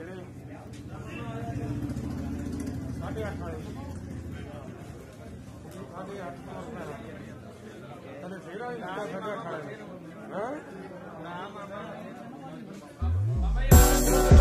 ਜਿਹੜੇ ਸਾਢੇ ਅੱਠ ਵਾਲੇ ਸਾਢੇ ਅੱਠ ਤੋਂ ਪੈਣਾ ਤਨੇ ਫੇਰ ਆਈ ਨਾ ਸਾਢੇ ਅੱਠ ਵਾਲੇ ਹਾਂ Thank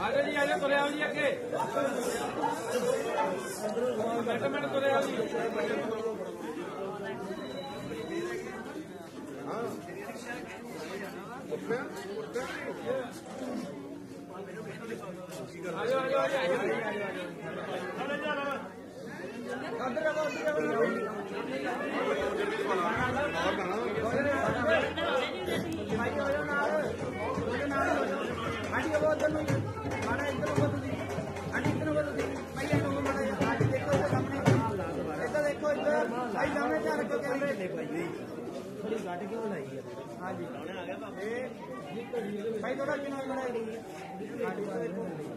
ਆਜੋ ਜੀ ਆਜੋ ਤੁਰੇ ਆਓ ਜੀ ਅੱਗੇ ਮਿੰਟ ਮਿੰਟ ਤੁਰੇ ਆਓ ਜੀ ਆਜੋ ਆਜੋ ਆਜੋ ਅੰਦਰ ਆਓ ਅੰਦਰ ਆਓ ਭਾਈ ਹੋਇਓ ਨਾਲ ਹੋਇਓ ਨਾਲ ਆਂਟੀ ਉਹ ਉਧਰ ਨੂੰ ਮਾੜਾ ਇੱਧਰ ਨੂੰ ਤੁਸੀਂ ਆਂਟੀ ਇੱਧਰ ਨੂੰ ਤੁਸੀਂ ਭਾਈ ਇਹਨੂੰ ਉਹ ਮਾੜਾ ਜਿਹਾ ਆਂਟੀ ਦੇਖੋ ਇੱਧਰ ਸਾਹਮਣੇ ਇੱਧਰ ਦੇਖੋ ਇੱਧਰ ਭਾਈ ਸਾਹਮਣੇ ਧਿਆਨ ਰੱਖੋ ਕੈਮਰੇ ਨੇ ਭਾਈ ਥੋੜੀ ਗੱਡ ਕਿਉਂ ਬਣਾਈ ਹੈ ਹਾਂਜੀ ਆ ਗਿਆ ਬਾਬੇ ਭਾਈ ਥੋੜਾ ਕਿਨਾਂ ਬਣਾਈ ਗਈ ਹੈ ਹਾਂਜੀ ਉਹ ਦੇਖੋ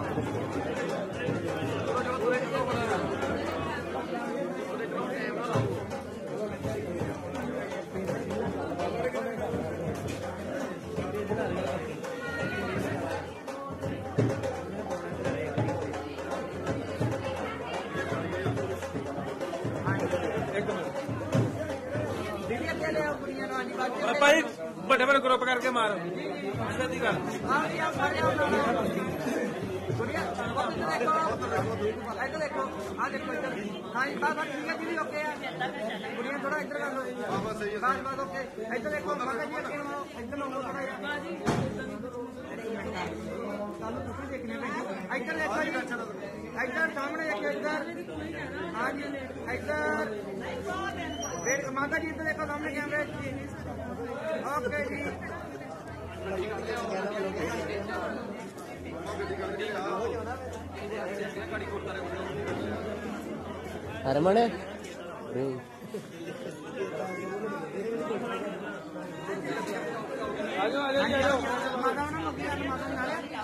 इधर सामने देखिए इधर। हाँ जी इधर। माता जी इधर देखो सामने कैमरे ओके जी। हरमण आ जाओ आ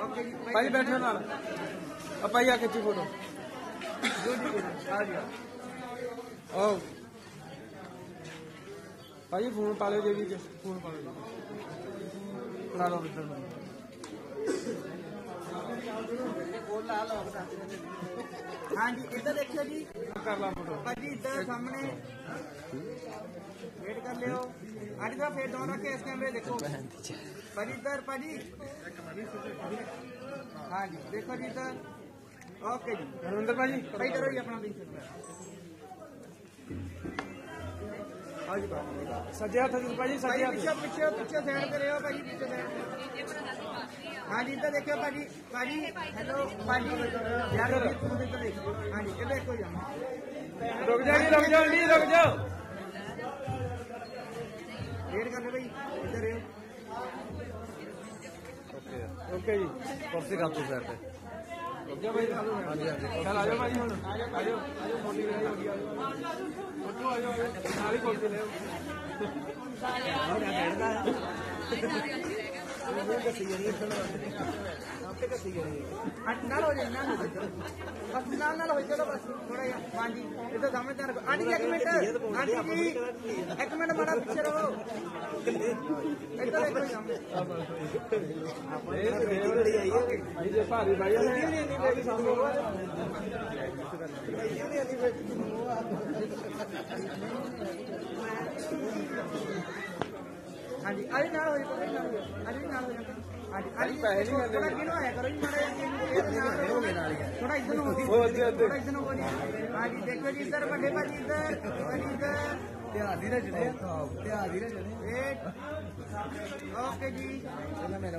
भाई बैठो ना। अब भाई आके चुप फ़ोटो ओ भाई फ़ोन पाले लो जेबी फ़ोन पाले ला। लो, इधर। हाँ जी इधर देखियो जी। कर ला फ़ोटो जी इधर सामने। वेट कर लियो। अरे साहब फिर दौड़ रखे इस कैमरे देखो। पर इधर पर जी हाँ जी देखो जी इधर। ओके जी। धर्मेंद्र भाजी। भाई करो जी अपना हाँ भी सज्जे हाथ जी सज्जे हाथ पीछे पीछे पीछे साइड पे रहो भाई पीछे साइड पे। ਹਾਂਜੀ ਇੱਧਰ ਦੇਖਿਓ ਭਾਜੀ ਭਾਜੀ ਹੈਲੋ ਭਾਜੀ। ਯਾਰ ਰਵੀ ਤੁਸੀਂ ਇੱਧਰ ਦੇਖੋ। ਹਾਂਜੀ ਇਹ ਦੇਖੋ ਯਾਰ ਰੁਕ ਜਾ ਜੀ ਰੁਕ ਜਾ ਜੀ ਰੁਕ ਜਾ। ਵੇਟ ਕਰ ਲੈ ਭਾਈ ਇੱਧਰ ਰਹੋ ਓਕੇ ਓਕੇ ਜੀ ਕੁਰਸੀ ਕਰ ਦੋ ਸਾਈਡ ਤੇ। ਰੁਕ ਜਾ ਭਾਈ। ਹਾਂਜੀ ਹਾਂਜੀ। ਚਲ ਆ ਜਾਓ ਭਾਈ ਹੁਣ। ਆ ਜਾਓ ਆ ਜਾਓ ਮੋਟੀ ਰਹੀ ਹੋ ਗਈ ਆ ਜਾਓ ਉੱਠੋ ਆ ਜਾਓ ਨਾਲ ਹੀ ਕੁਰਸੀ ਲੈ ਆਓ ਸਾਰਿਆਂ ਨੂੰ ਨਾਲ ਹੋ ਜਾਏ ਨਾਲ ਹੋ ਜਾਏ ਬਸ ਨਾਲ ਨਾਲ ਹੋ ਚਲੋ ਬਸ ਥੋੜਾ ਜਿਹਾ ਹਾਂਜੀ ਇੱਧਰ ਸਾਹਮਣੇ ਧਿਆਨ ਰੱਖੋ ਆਂਟੀ ਜੀ ਇੱਕ ਮਿੰਟ ਆਂਟੀ ਜੀ ਇੱਕ ਮਿੰਟ ਮਾੜਾ ਪਿੱਛੇ ਰਹੋ ਇੱਧਰ ਦੇਖੋ ਸਾਹਮਣੇ ਭਾਈ ਜੇ ਭਾਰੀ ਭਾਈ ਨੇ ਨਹੀਂ ਸਾਨੂੰ ਹਾਂਜੀ ਅੱਜ ਨਾਲ ਹੋ ਜਾਏ ਕੋਈ ਨਾਲ ਹੋ ਜਾਏ ਅੱਜ ਵੀ ਨਾਲ ਹੋ ਜਾਏ ਹਾਂਜੀ ਅੱਜ ਪੈਸੇ ਨਹੀਂ ਮਿਲਦੇ। ਥੋੜਾ ਕਿਹਨੂੰ ਆਇਆ ਕਰੋ ਜੀ ਮਾੜਾ ਜਿਹਾ ਥੋੜਾ ਇੱਧਰ ਨੂੰ ਹੋ ਜੀ ਉਹ ਅੱਧੇ ਅੱਧੇ ਥੋੜਾ ਇੱਧਰ ਨੂੰ ਹੋ ਜੀ ਹਾਂਜੀ ਦੇਖੋ ਜੀ ਇੱਧਰ ਵੱਡੇ ਭਾਜੀ ਇੱਧਰ ਭਾਜੀ ਇੱਧਰ ਧਿਆਨ ਦੀ ਰਜਣੇ ਧਿਆਨ ਦੀ ਰਜਣੇ ਵੇਟ ਓਕੇ ਜੀ ਪਹਿਲਾਂ ਮੇਰਾ ਬਤਾ ਦੇ ਮੇਰਾ ਪਾਪਾ ਦੇ ਮੇਰੇ ਕੋਲ ਲੈਣੀ ਹਾਂ ਲਾਈਟ ਮਾਰ ਬਦਲੇ ਭਾਈ ਕਿਉਂ ਨਹੀਂ ਨਹੀਂ ਓਪਨ ਕਰੋ ਤਾਂ ਗੱਲ ਮੇਰੀ ਗੋਡੇ ਜੋੜਨ ਮਾੜੇ ਵੀਰੇ ਤੁਸੀਂ ਗੋਡੇ ਜੋੜੋ ਮਾੜੇ ਯਾਰ ਮਾਲ ਤੇਰਾ ਦੇਵਾਂਗੇ ਕੋਈ ਨਹੀਂ हाँ जी अरे ना हो अरे ना हो अरे पहली में थोड़ा गिनो है करो थोड़ा इधर थोड़ा इधर हाँ। जी देखो इधर बड़े भाजी इधर इधर। धीरे चले धीरे चले ओके जी। मेरा मेरा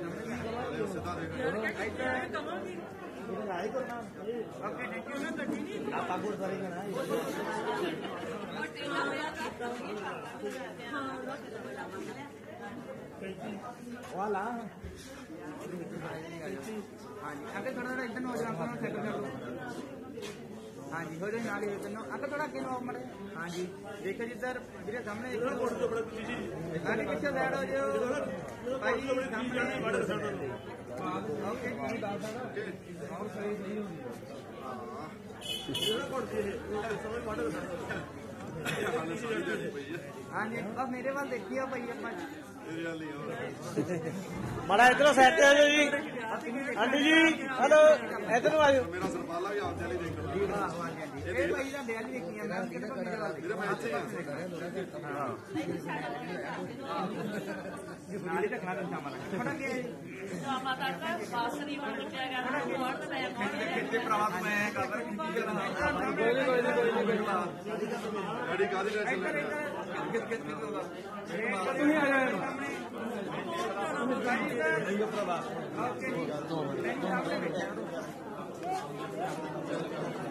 वाला हाँ जी अगर थोड़ा थोड़ा इतना हो जाए हाँ जी हो जाए नाली होते नो अगर थोड़ा किन हो मरे हाँ जी देखो जी सर मेरे सामने गाड़ी पीछे लैड हो जो भाई ओके जी और सही नहीं होगी हाँ जी अब मेरे पास देखिए भैया ਮੜਾ ਇਧਰੋਂ ਸਾਈਡ ਤੇ ਆ ਜਾਓ ਜੀ। ਆਂਟੀ ਜੀ ਹਲੋ ਇਧਰੋਂ ਆ ਜਾਓ। ਮੇਰਾ ਸਰਪਾਲਾ ਵੀ ਆਪ ਚਲੀ ਦੇਖੋ ਆਹੋ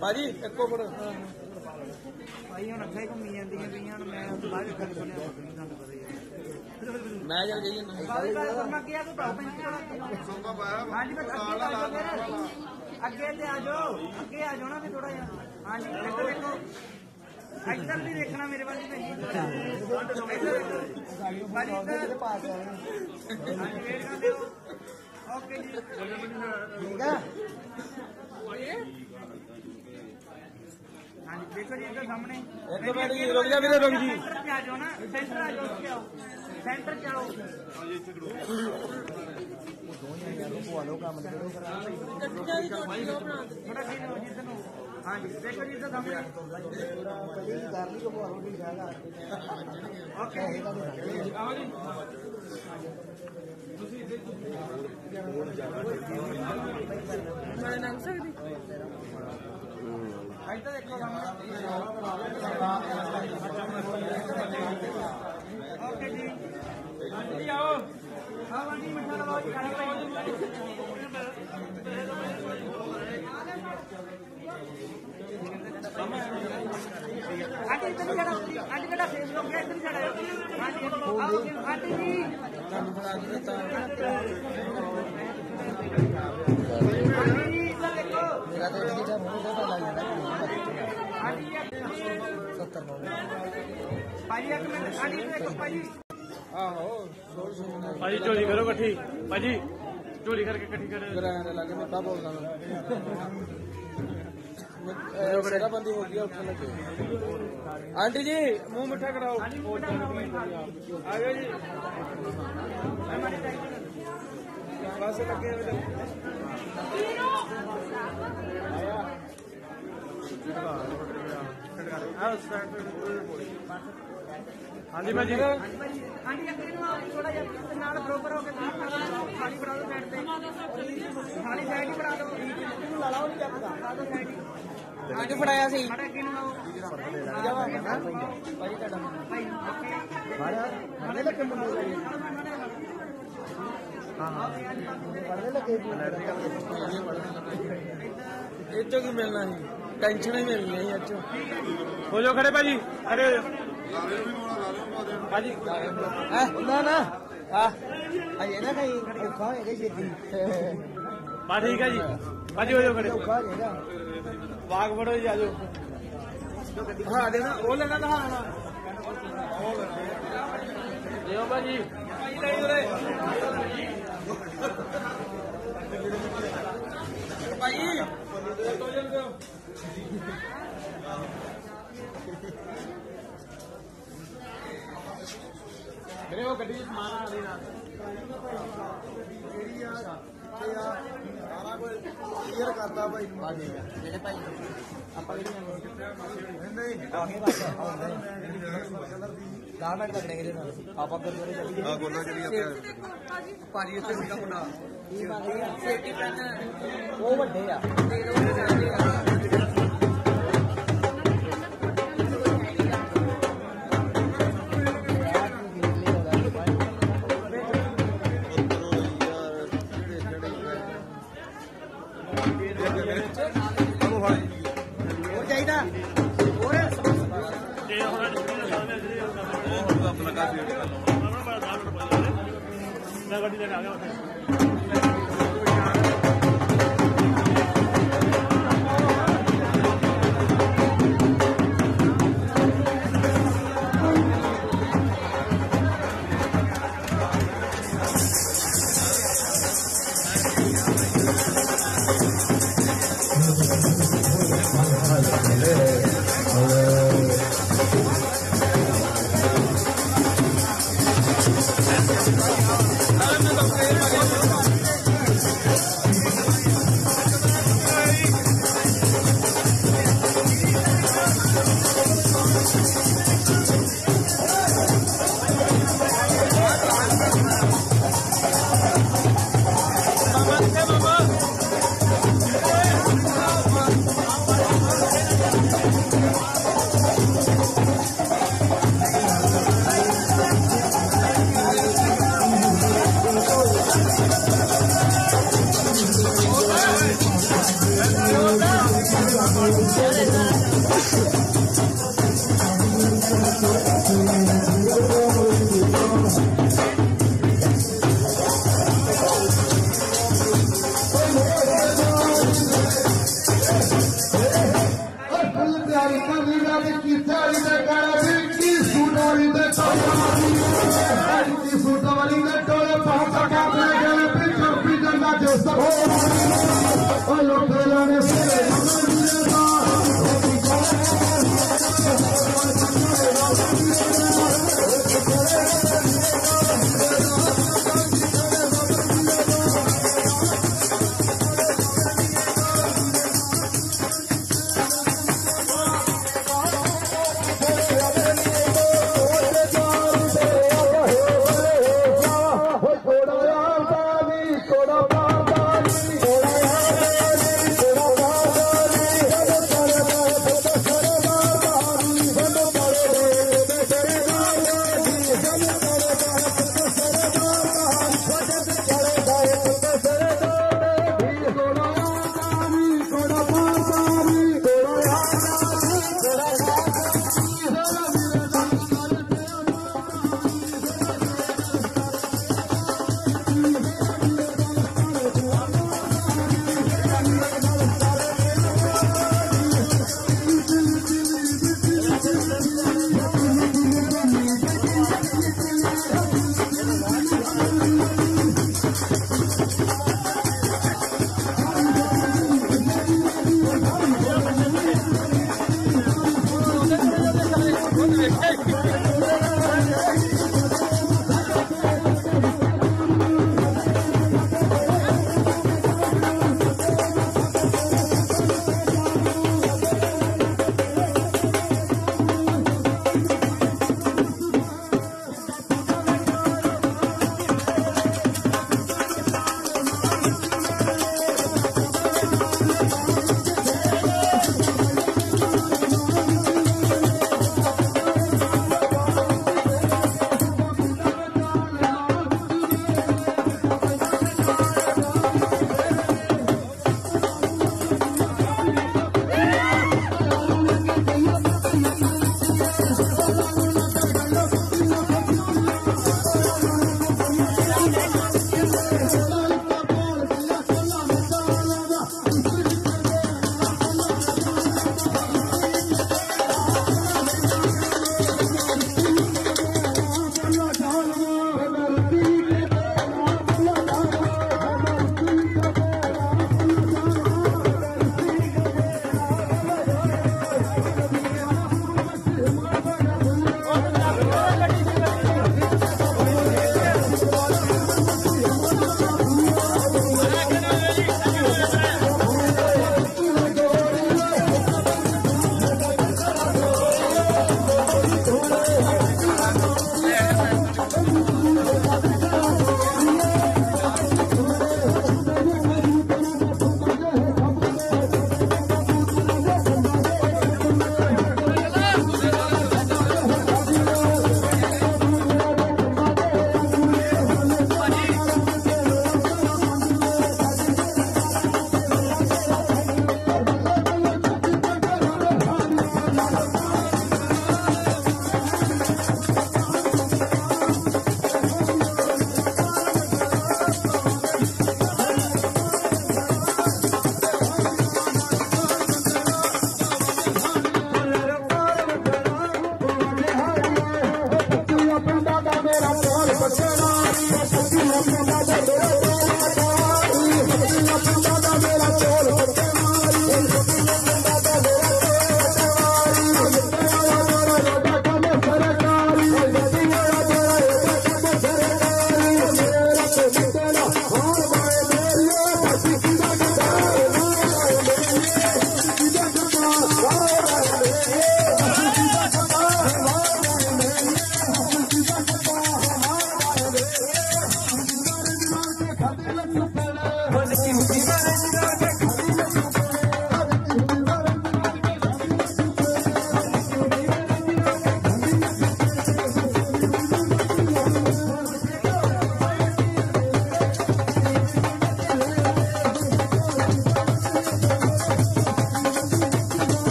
ਭਾਜੀ ਇੱਕੋ ਫੋਟੋ ਭਾਈ ਹੁਣ ਅੱਖਾਂ ਹੀ ਘੁੰਮੀ ਜਾਂਦੀਆਂ ਪਈਆਂ ਹੁਣ ਮੈਂ ਬਾਹਰ ਗੱਲ ਸੁਣਿਆ ਤੁਹਾਨੂੰ ਪਤਾ ਹੀ ਹੈ ਮੈਂ ਚੱਲ ਗਈ ਨਾ ਬਾਬੇ ਬਾਬੇ ਮੈਂ ਕਿਹਾ ਤੂੰ ਬਾਬੇ ਨੂੰ ਸੌਂਗਾ ਪਾਇਆ ਹਾਂਜੀ ਬਸ ਅੱਗੇ ਆ ਜਾਓ ਫਿਰ ਅੱਗੇ ਤੇ ਆ ਜਾਓ ਅੱਗੇ ਆ ਜਾਓ ਨਾ ਫਿਰ ਥੋੜਾ ਜਿਹਾ ਹਾਂਜੀ ਇੱਧਰ ਦੇਖੋ ਇੱਧਰ ਵੀ ਦੇਖਣਾ ਮੇਰੇ ਵੱਲ ਨਹੀਂ ਇੱਧਰ ਇੱਧਰ ਭਾਜੀ ਇੱਧਰ ਹਾਂਜੀ ਵੇਟ ਕਰ ਲਿਓ ਓਕੇ ਜੀ ਠੀਕ ਆ ਹਾਂਜੀ ਦੇਖੋ ਜੀ ਇੱਧਰ ਸਾਹਮਣੇ। ਇੱਕ ਮਿੰਟ ਜੀ ਰੁਕ ਜਾ ਵੀਰੇ ਰੁਕ ਜੀ। ਸੈਂਟਰ ਤੇ ਆ ਜਾਓ ਨਾ ਸੈਂਟਰ ਆ ਜਾਓ ਉੱਥੇ ਆਓ। ਸੈਂਟਰ ਤੇ ਆਓ। ਹਾਂਜੀ ਇੱਥੇ ਖੜੋ ਉਹ ਦੋਹੇ ਆ ਯਾਰ ਉਹ ਪਵਾ ਲਓ ਕੰਮ ਕਰੋ ਕੱਟਿਆ ਵੀ ਤੋਂ ਲੋ ਬਣਾ ਦੇ ਥੋੜਾ ਖੇਡ ਲਓ ਜਿੱਦ ਨੂੰ। ਹਾਂਜੀ ਦੇਖੋ ਜੀ ਇੱਧਰ ਸਾਹਮਣੇ। ਪਹਿਲੀ ਕਰ ਲਈ ਉਹ ਪਵਾ ਲਓ ਠੀਕ ਹੈਗਾ ਓਕੇ। ਆਓ ਜੀ ਮੈਂ ਨੰਗ ਸਕਦੀ ਇੱਧਰ ਦੇਖੋ ਸਾਹਮਣੇ ਓਕੇ ਜੀ ਜੀ ਆਓ ਆਓ ਆਂਟੀ ਮਿੱਠਾ ਲਵਾਓ ਜੀ ਖਾਣਾ ਲਵਾਓ ਆਂਟੀ ਇੱਧਰ ਨੂੰ ਚੜਾ ਆਂਟੀ ਕਿਹੜਾ ਫੇਸ ਲੋਕ ਹੈ ਇੱਧਰ ਚੜਾ ਆਂਟੀ ਆਓ ਆਂਟੀ ਜੀ भाजी चोरी करो कट्ठी। भाजी चोरी करके कट्ठी करो। लगे मैं क्या हूँ? ਭਾਜੀ ਆਹੋ ਸੋਲ ਸੁਣਨਾ ਭਾਜੀ ਝੋਲੀ ਕਰੋ ਇਕੱਠੀ ਭਾਜੀ ਝੋਲੀ ਕਰਕੇ ਇਕੱਠੀ ਕਰ ਗਰਾਂ ਦੇ ਲੱਗੇ ਮੈਂ ਤਾਂ ਬੋਲਦਾ ਮੈਂ ਮੇਰਾ ਬੰਦੀ ਹੋ ਗਿਆ ਉੱਠਣ ਲੱਗੇ ਆਂਟੀ ਜੀ ਮੂੰਹ ਮਿੱਠਾ ਕਰਾਓ ਆ ਗਏ ਜੀ ਬਸ ਲੱਗੇ ਹੋਏ ਨੇ। ਹਾਂਜੀ ਭਾਜੀ ਆਂਟੀ ਭਾਜੀ ਆਂਟੀ ਅੱਗੇ ਨੂੰ ਆਓ ਥੋੜਾ ਜਿਹਾ ਤੇ ਨਾਲ ਬਰੋਬਰ ਹੋ ਕੇ ਨਾਲ ਖਾਲੀ ਫੜਾ ਦਿਓ ਸਾਈਡ ਤੇ ਖਾਲੀ ਸਾਈਡ ਹੀ ਫੜਾ ਦਿਓ ਇਹਨੂੰ ਲਾ ਲਾਓ ਨਹੀਂ ਚੱਕਦਾ ਫੜਾ ਦਿਓ ਸਾਈਡ ਹੀ ਕਿਹਨੂੰ ਫੜਾਇਆ ਸੀ ਸਾਡੇ ਅੱਗੇ ਨੂੰ ਆਓ ਭਾਈ ਤੁਹਾਡਾ ਭਾਈ ਓਕੇ ਮਾਰਿਆ ਮਾਰੇ ਲੱਗੇ ਮੁੰਡੇ ਹਾਂ ਪੜਦੇ ਲੱਗੇ ਇਹ ਚੋਂ ਕੀ ਮਿਲਣਾ ਸੀ ਟੈਨਸ਼ਨ ਹੀ ਮਿਲਣੀ ਹੈ ਇਹ ਚੋਂ ਹੋ ਜਾਓ ਖੜੇ ਭਾਜੀ ਖੜੇ ਹੋ ਜਾਓ ਲਾਰੇ ਨੂੰ ਵੀ ਮੋਣਾ ਲਾਰੇ ਨੂੰ ਪਾ ਦੇਣਾ ਭਾਜੀ ਹੈ ਨਾ ਨਾ ਆ ਅਜੇ ਨਾ ਕਹੀਂ ਔਖਾ ਹੋਏਗਾ ਛੇਤੀ ਬਾ ਠੀਕ ਹੈ ਜੀ ਭਾਜੀ ਹੋ ਜਾਓ ਖੜੇ बाग बड़ो जी आज हाँ देना वो लेना कहा लेना हाँ। भाजी भाई। मेरे वो गड्डी समान आ रही ਸਾਰਾ ਕੁਝ ਕਲੀਅਰ ਕਰਤਾ ਭਾਈ ਨੂੰ ਠੀਕ ਆ ਜਿਹੜੇ ਭਾਈ ਆਪਾਂ ਕਿਹੜੀ ਜਾਣਾ ਨਹੀਂ ਨਹੀਂ। ਦਾਣਾ ਮਿੰਟ ਲੱਗਣੇ ਕਿਹਦੇ ਨਾਲ? ਆਪਾਂ ਗੁਰਦੁਆਰੇ ਚੱਲੀਏ। ਆ ਗੋਲਾ ਜਿਹੜੀ ਆਪਾਂ ਭਾਜੀ। ਇੱਥੇ ਸੀਗਾ ਮੁੰਡਾ ਸੇਫਟੀ ਪੈਨ ਉਹ ਵੱਡੇ ਆ। ਤੇ ਉਹ ਜਾਂਦੇ ਆ। 大哥你在哪里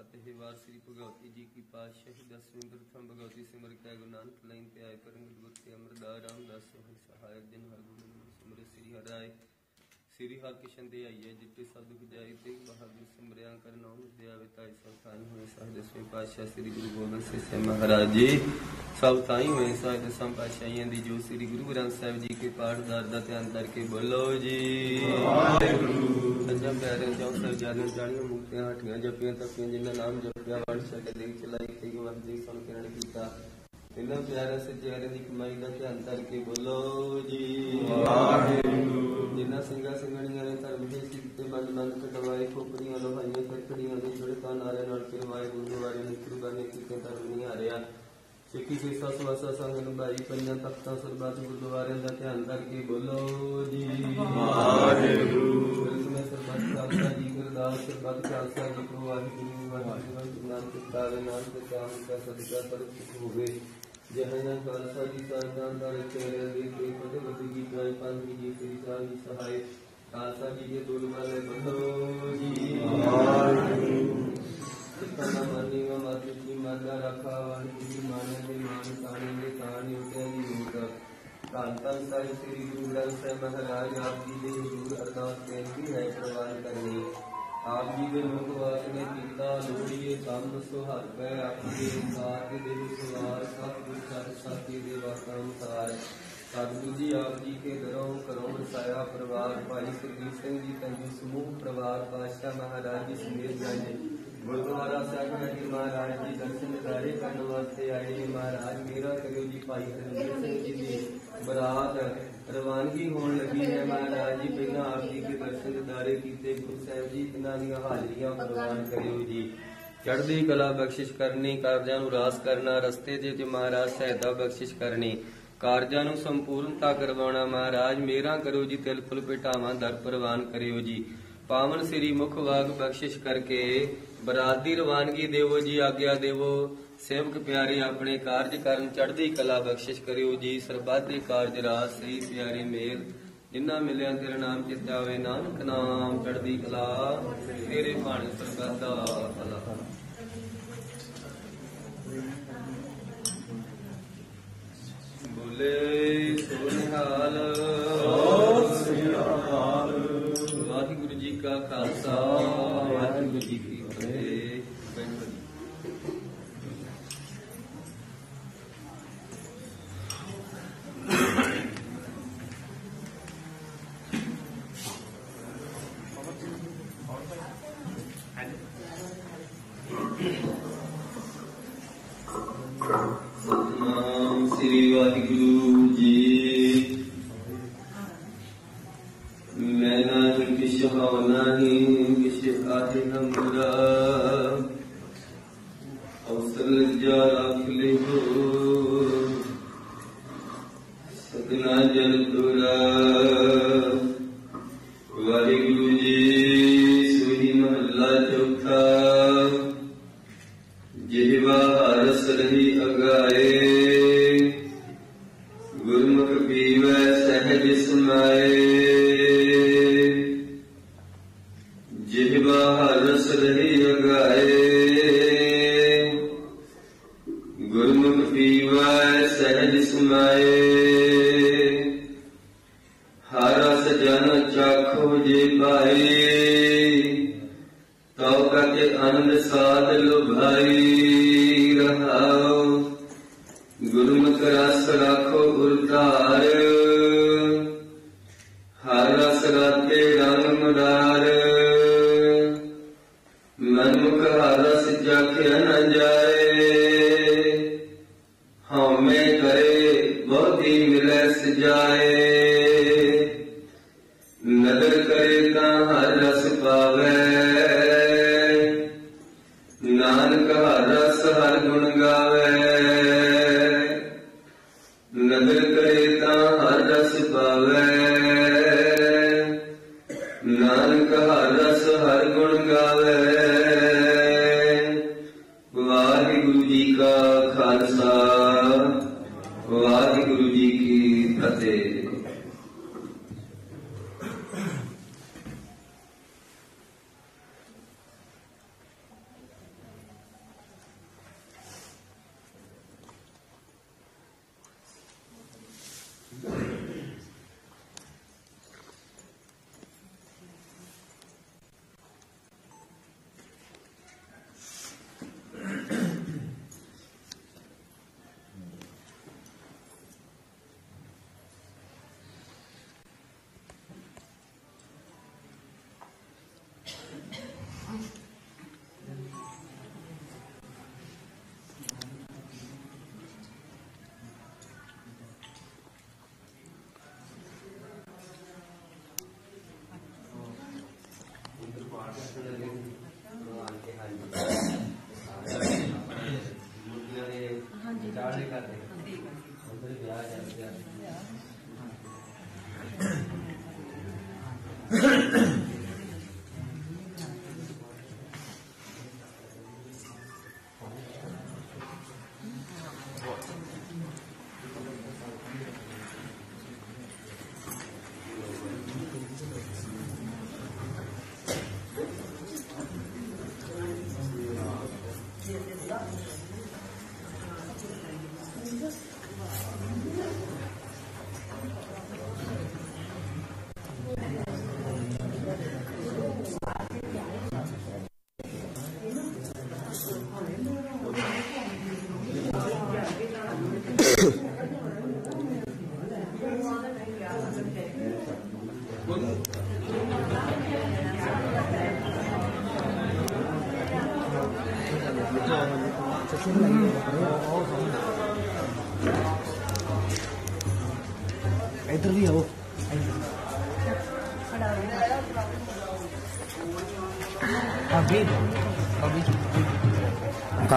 ਫਤਿਹ ਵਾਰ ਸ੍ਰੀ ਭਗਵਤੀ ਜੀ ਕੀ ਪਾਤਸ਼ਾਹੀ ਦਸਵੀਂ ਪ੍ਰਥਮ ਭਗਵਤੀ ਸਿਮਰ ਕੈ ਗੁਰੂ ਨਾਨਕ ਲੈਨ ਤੇ ਆਏ ਪਰਮ ਗੁਰਤੀ ਅਮਰਦਾਸ ਰਾਮਦਾਸ ਸੋਹਣ ਸਹਾਇਕ ਦਿਨ ਹਰ ਗੁਰੂ ਸਿਮਰ ਸ੍ਰੀ ਹਰਾਏ ਸ੍ਰੀ ਹਰਿ ਕਿਸ਼ਨ ਦੇ ਆਈਏ ਜਿੱਤੇ ਸਭ ਜਾਈ ਤੇ ਬਹਾਦਰ ਸਿਮਰਿਆ ਕਰ ਨਾਮ ਦੇ ਤਾਈ ਸਭ ਹੋਏ ਸਾਹਿਬ ਦਸਵੇਂ ਪਾਤਸ਼ਾਹ ਸ੍ਰੀ ਗੁਰੂ ਗੋਬਿੰਦ ਸਿੰਘ ਮਹਾਰਾਜ ਜੀ। ਸਭ ਥਾਈ ਹੋਏ ਸਾਹਿਬ ਦਸਮ ਪਾਤਸ਼ਾਹੀਆਂ ਦੀ ਜੋ ਸ੍ਰੀ ਗੁਰੂ ਗ੍ਰੰਥ ਸਾਹਿਬ ਜੀ ਕੇ ਪਾਠਦਾਰ ਦਾ ਧਿਆਨ ਕਰਕੇ ਬੋਲੋ ਜੀ। ਵਾਹਿਗੁਰੂ ਸੱਜਾ ਪਿਆਰੇ ਜੋ ਸਭ ਜਾਣੇ ਜਾਣੀਆਂ ਮੁਕਤੀਆਂ ਹਟੀਆਂ ਜਪੀਆਂ ਤਪੀਆਂ ਜਿਨ੍ਹਾਂ ਨਾਮ ਜਪਿਆ ਵੜ ਛੱਡ ਦੇ ਚਲਾਈ ਤੇ ਵਰਦੀ ਸੁਣ ਕਿਰਣ ਕੀਤਾ। ਇਹਨਾਂ ਪਿਆਰੇ ਸੱਜਿਆਰੇ ਦੀ ਕਮਾਈ ਦਾ ਧਿਆਨ ਕਰਕੇ ਬੋਲੋ ਜੀ। ਵਾਹਿਗੁਰੂ ਜਿਨ੍ਹਾਂ ਸਿੰਘਾਂ ਸਿੰਘਣੀਆਂ ਨੇ ਧਰਮ ਦੇ ਸਿੱਖ ਤੇ ਬੰਦ ਬੰਦ ਕਟਵਾਏ ਖੋਪਰੀਆਂ ਲੋਹਾਈਆਂ ਖੜਖੜੀਆਂ ਦੇ ਜੁੜੇ ਤਾਂ ਨਾਰੇ ਨਾਲ ਕਿਰਵਾਏ, ਗੁਰਦੁਆਰੇ ਨੇ ਕਿਰਬਾਨੇ ਧਰਮ ਨਹੀਂ ਹਾਰਿਆ। सिक्की सीसा सुवासा संगन भाई पंजा तख्ता सरबाज गुरुद्वारे का ध्यान करके बोलो जी में सरबत खालसा जी गुरदास सरबत खालसा जी को वाहिगुरु वाहिगुरु नानक तारे नानक राम का सदका सर्व सुख हो गए जहना खालसा जी साजान का रचना देख के फतेह फतेह की गाय पान की जी श्री राम जी सहाय खालसा जी के बोल वाले बंदो जी मनि मत की मत रखा वन की मन के मान तानी के तानी उठे योग। धन धन साहिब श्री गुरु ग्रंथ साहब महाराज आप जी के हजूर अरदास बेनती है प्रवान करनी। आप जी के मुखवास ने पिता लोड़िए कम सुहागै आपके साथ देव सवार सब कुछ सत साथी देवा अनुसार सतगुरु जी, आप जी के दरों करों बसाया परिवार भाई सुरजीत सिंह जी तंजी समूह परिवार पातशाह महाराज जी समेत जाने। ਮਹਾਰਾਜ ਗੁਰਦੁਆਰਾ ਸਾਹਿਬ ਨਗਰ ਮਹਾਰਾਜ ਜੀ, ਦਰਸ਼ਨ ਦਿਦਾਰੇ ਕਰਨ ਵਾਸਤੇ ਆਏ ਨੇ ਮਹਾਰਾਜ। ਮੇਰਾ ਕਰਿਓ ਜੀ ਭਾਈ ਸੁਰਜੀਤ ਸਿੰਘ ਜੀ ਦੀ ਬਰਾਤ ਰਵਾਨਗੀ ਹੋਣ ਲੱਗੀ ਹੈ ਮਹਾਰਾਜ ਜੀ। ਪਹਿਲਾਂ ਆਪ ਜੀ ਦੇ ਦਰਸ਼ਨ ਦਿਦਾਰੇ ਕੀਤੇ, ਗੁਰੂ ਸਾਹਿਬ ਜੀ ਇਹਨਾਂ ਦੀਆਂ ਹਾਜ਼ਰੀਆਂ ਪ੍ਰਵਾਨ ਕਰਿਓ ਜੀ। ਚੜ੍ਹਦੀ ਕਲਾ ਬਖਸ਼ਿਸ਼ ਕਰਨੀ, ਕਾਰਜਾਂ ਨੂੰ ਰਾਸ ਕਰਨਾ, ਰਸਤੇ ਦੇ ਤੇ ਮਹਾਰਾਜ ਸਹਾਇਤਾ ਬਖਸ਼ਿਸ਼ ਕਰਨੀ, ਕਾਰਜਾਂ ਨੂੰ ਸੰਪੂਰਨਤਾ ਕਰਵਾਉਣਾ ਮਹਾਰਾਜ। ਮੇਰਾ ਕਰੋ ਜੀ, ਤਿਲ ਫੁਲ ਭੇਟਾਵਾਂ ਦਰ ਪ੍ਰਵਾਨ ਕਰਿਓ ਜੀ। ਪਾਵਨ ਸ੍ਰੀ ਮੁਖ ਵਾਗ ਬਖਸ਼ਿਸ਼ ਕਰਕੇ ਬਰਾਤ ਦੀ ਰਵਾਨਗੀ ਦੇਵੋ ਜੀ ਆਗਿਆ ਦੇਵੋ। ਸੇਵਕ ਪਿਆਰੇ ਆਪਣੇ ਕਾਰਜ ਕਰਨ ਚੜ੍ਹਦੀ ਕਲਾ ਬਖਸ਼ਿਸ਼ ਕਰਿਓ ਜੀ। ਸਰਬੱਤ ਦੇ ਕਾਰਜ ਰਾਸ ਸਹੀ ਪਿਆਰੇ ਮੇਲ ਜਿੰਨਾ ਮਿਲਿਆ ਤੇਰਾ ਨਾਮ ਚਿਤ ਆਵੇ ਨਾਨਕ ਨਾਮ ਚੜ੍ਹਦੀ ਕਲਾ। ਤੇਰੇ ਭਾਣੇ ਸਰਬੱਤ ਭਲਾ। ਬੋਲੇ ਸੋ ਨਿਹਾਲ ਵਾਹਿਗੁਰੂ ਜੀ ਕਾ ਖਾਲਸਾ। ਵਾਹਿਗੁਰੂ ਜੀ ਰਹੀ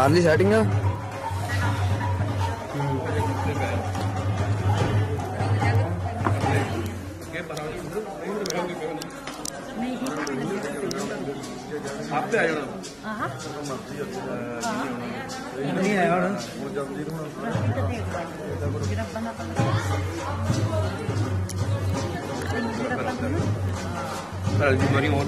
ਮਾਰ ਲਈ ਸੈਟਿੰਗ ਆਪੇ ਆ ਜਾਣਾ ਆਹਾਂ ਨਹੀਂ ਆਇਆ ਹੁਣ ਹੁਣ ਜਲਦੀ ਹੁਣ ਜਿਹੜਾ ਬੰਦਾ ਪੰਗਾ ਜਿਹੜਾ ਬੰਦਾ ਪਰ ਜੀ ਮਰੀ ਹੋਰ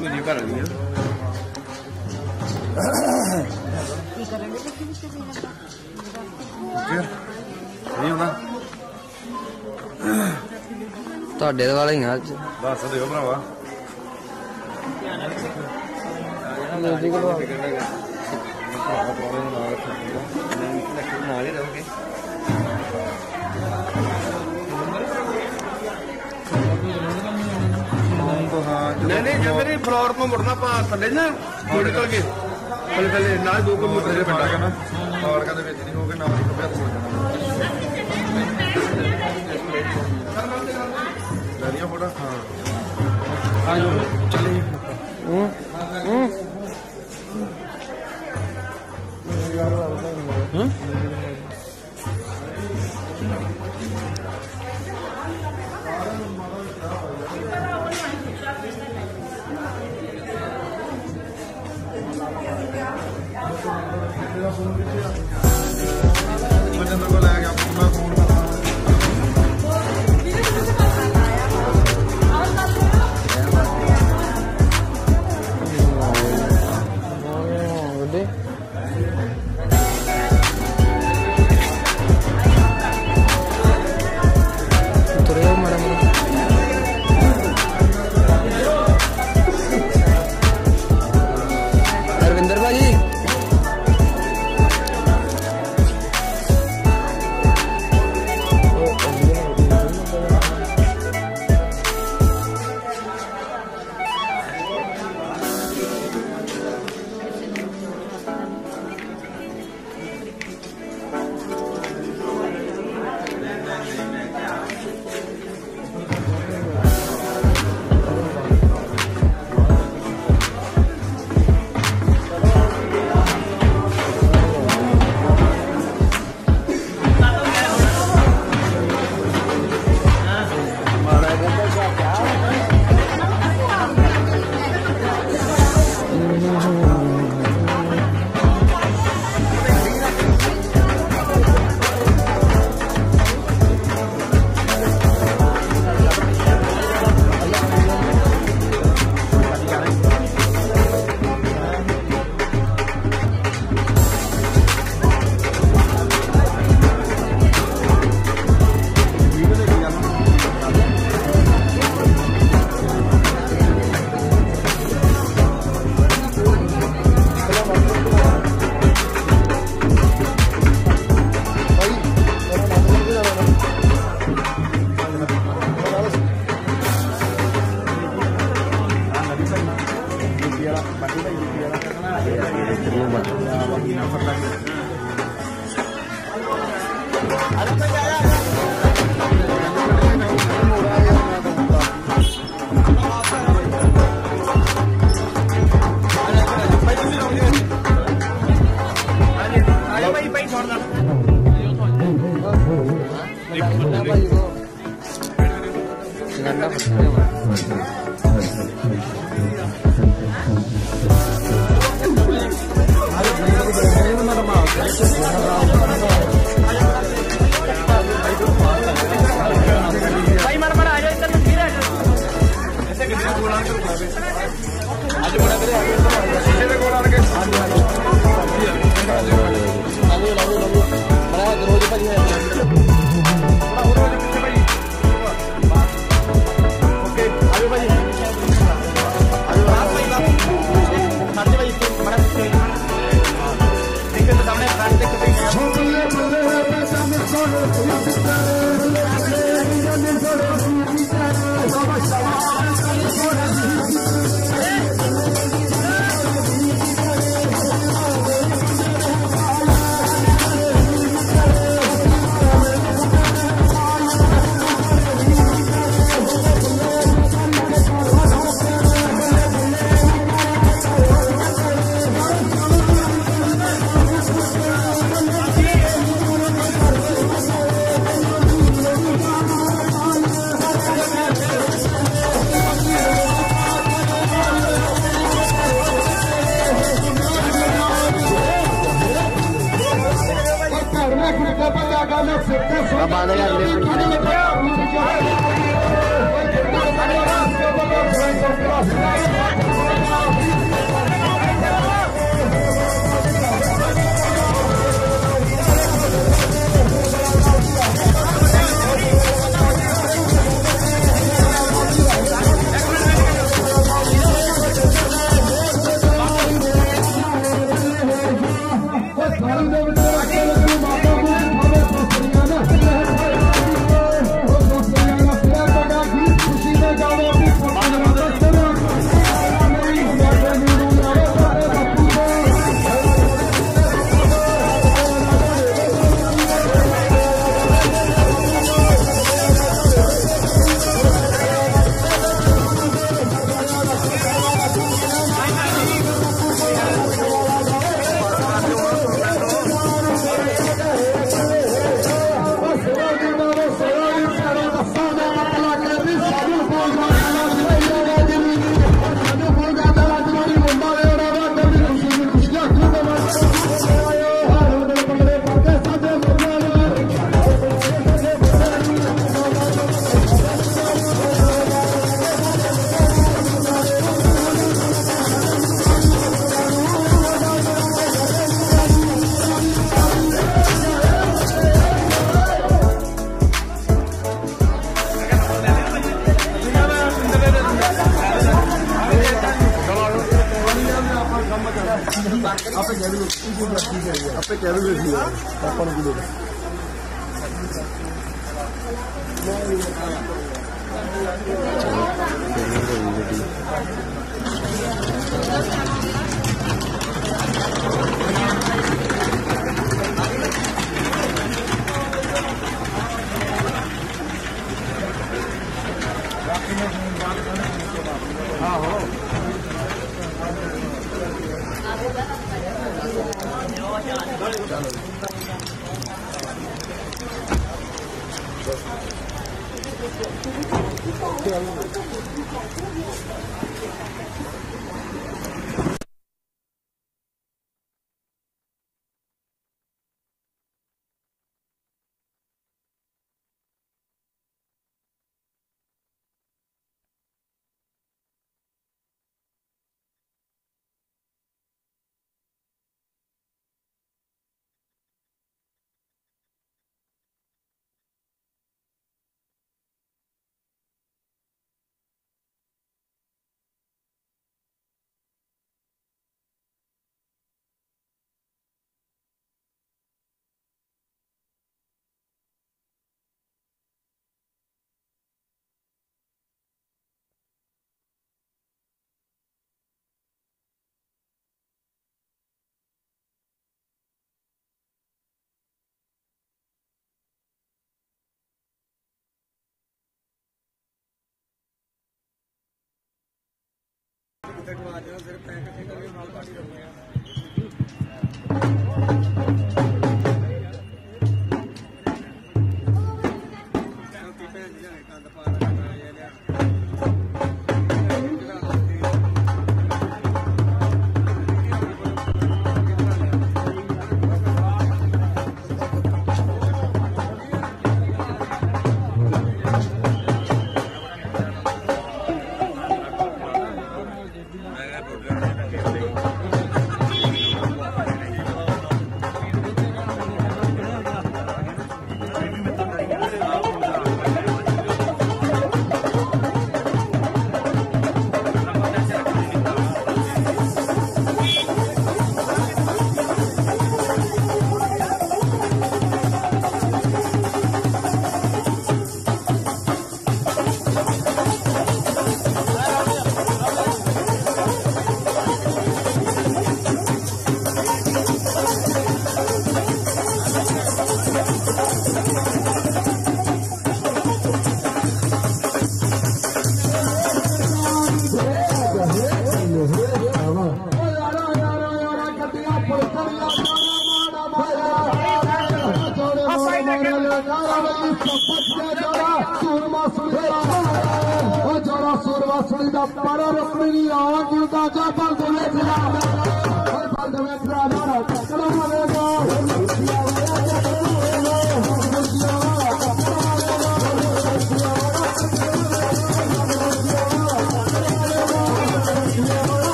ਤੁਹਾਡੇ ਵਾਲਾ ਹੀ ਆ। ਅੱਜ ਦੱਸ ਦਿਓ ਭਰਾਵਾ। ਨਾਲ ਹੀ ਰਹੋਗੇ ਨਹੀਂ ਨਹੀਂ ਜੇ ਮੇਰੀ ਫਲੋਰ ਤੋਂ ਮੁੜਨਾ ਪਾ ਥੱਲੇ ਨਾ ਥੋੜੀ ਨਿਕਲ ਕੇ ਪਹਿਲੇ ਪਹਿਲੇ ਨਾਲ ਦੋ ਕਿਲੋਮੀਟਰ ਦੇ ਪਿੰਡਾਂ ਕਰਨਾ। ਫਾੜਕਾਂ ਦੇ ਵਿੱਚ ਨਹੀਂ ਹੋਗੇ ਨਾਲ ਹੀ ਕੱਪਿਆ ਤੋਂ ਜਾਣਾ। लिया फ़ोटो हाँ।, हाँ चलिए ਮੈਂ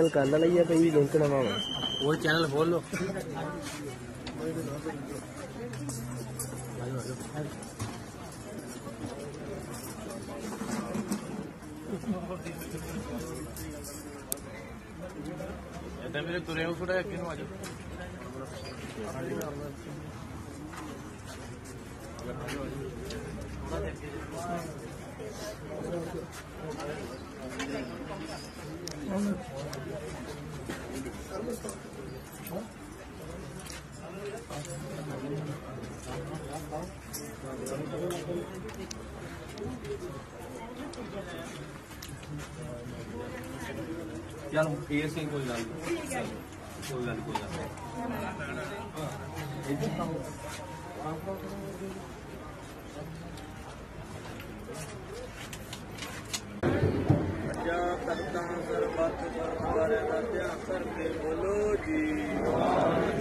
चैनल कर लड़ाइया पे लिंक नवा वो चैनल बोलो चल ए से कोई गल कोई गल कोई डाल बोलो जी।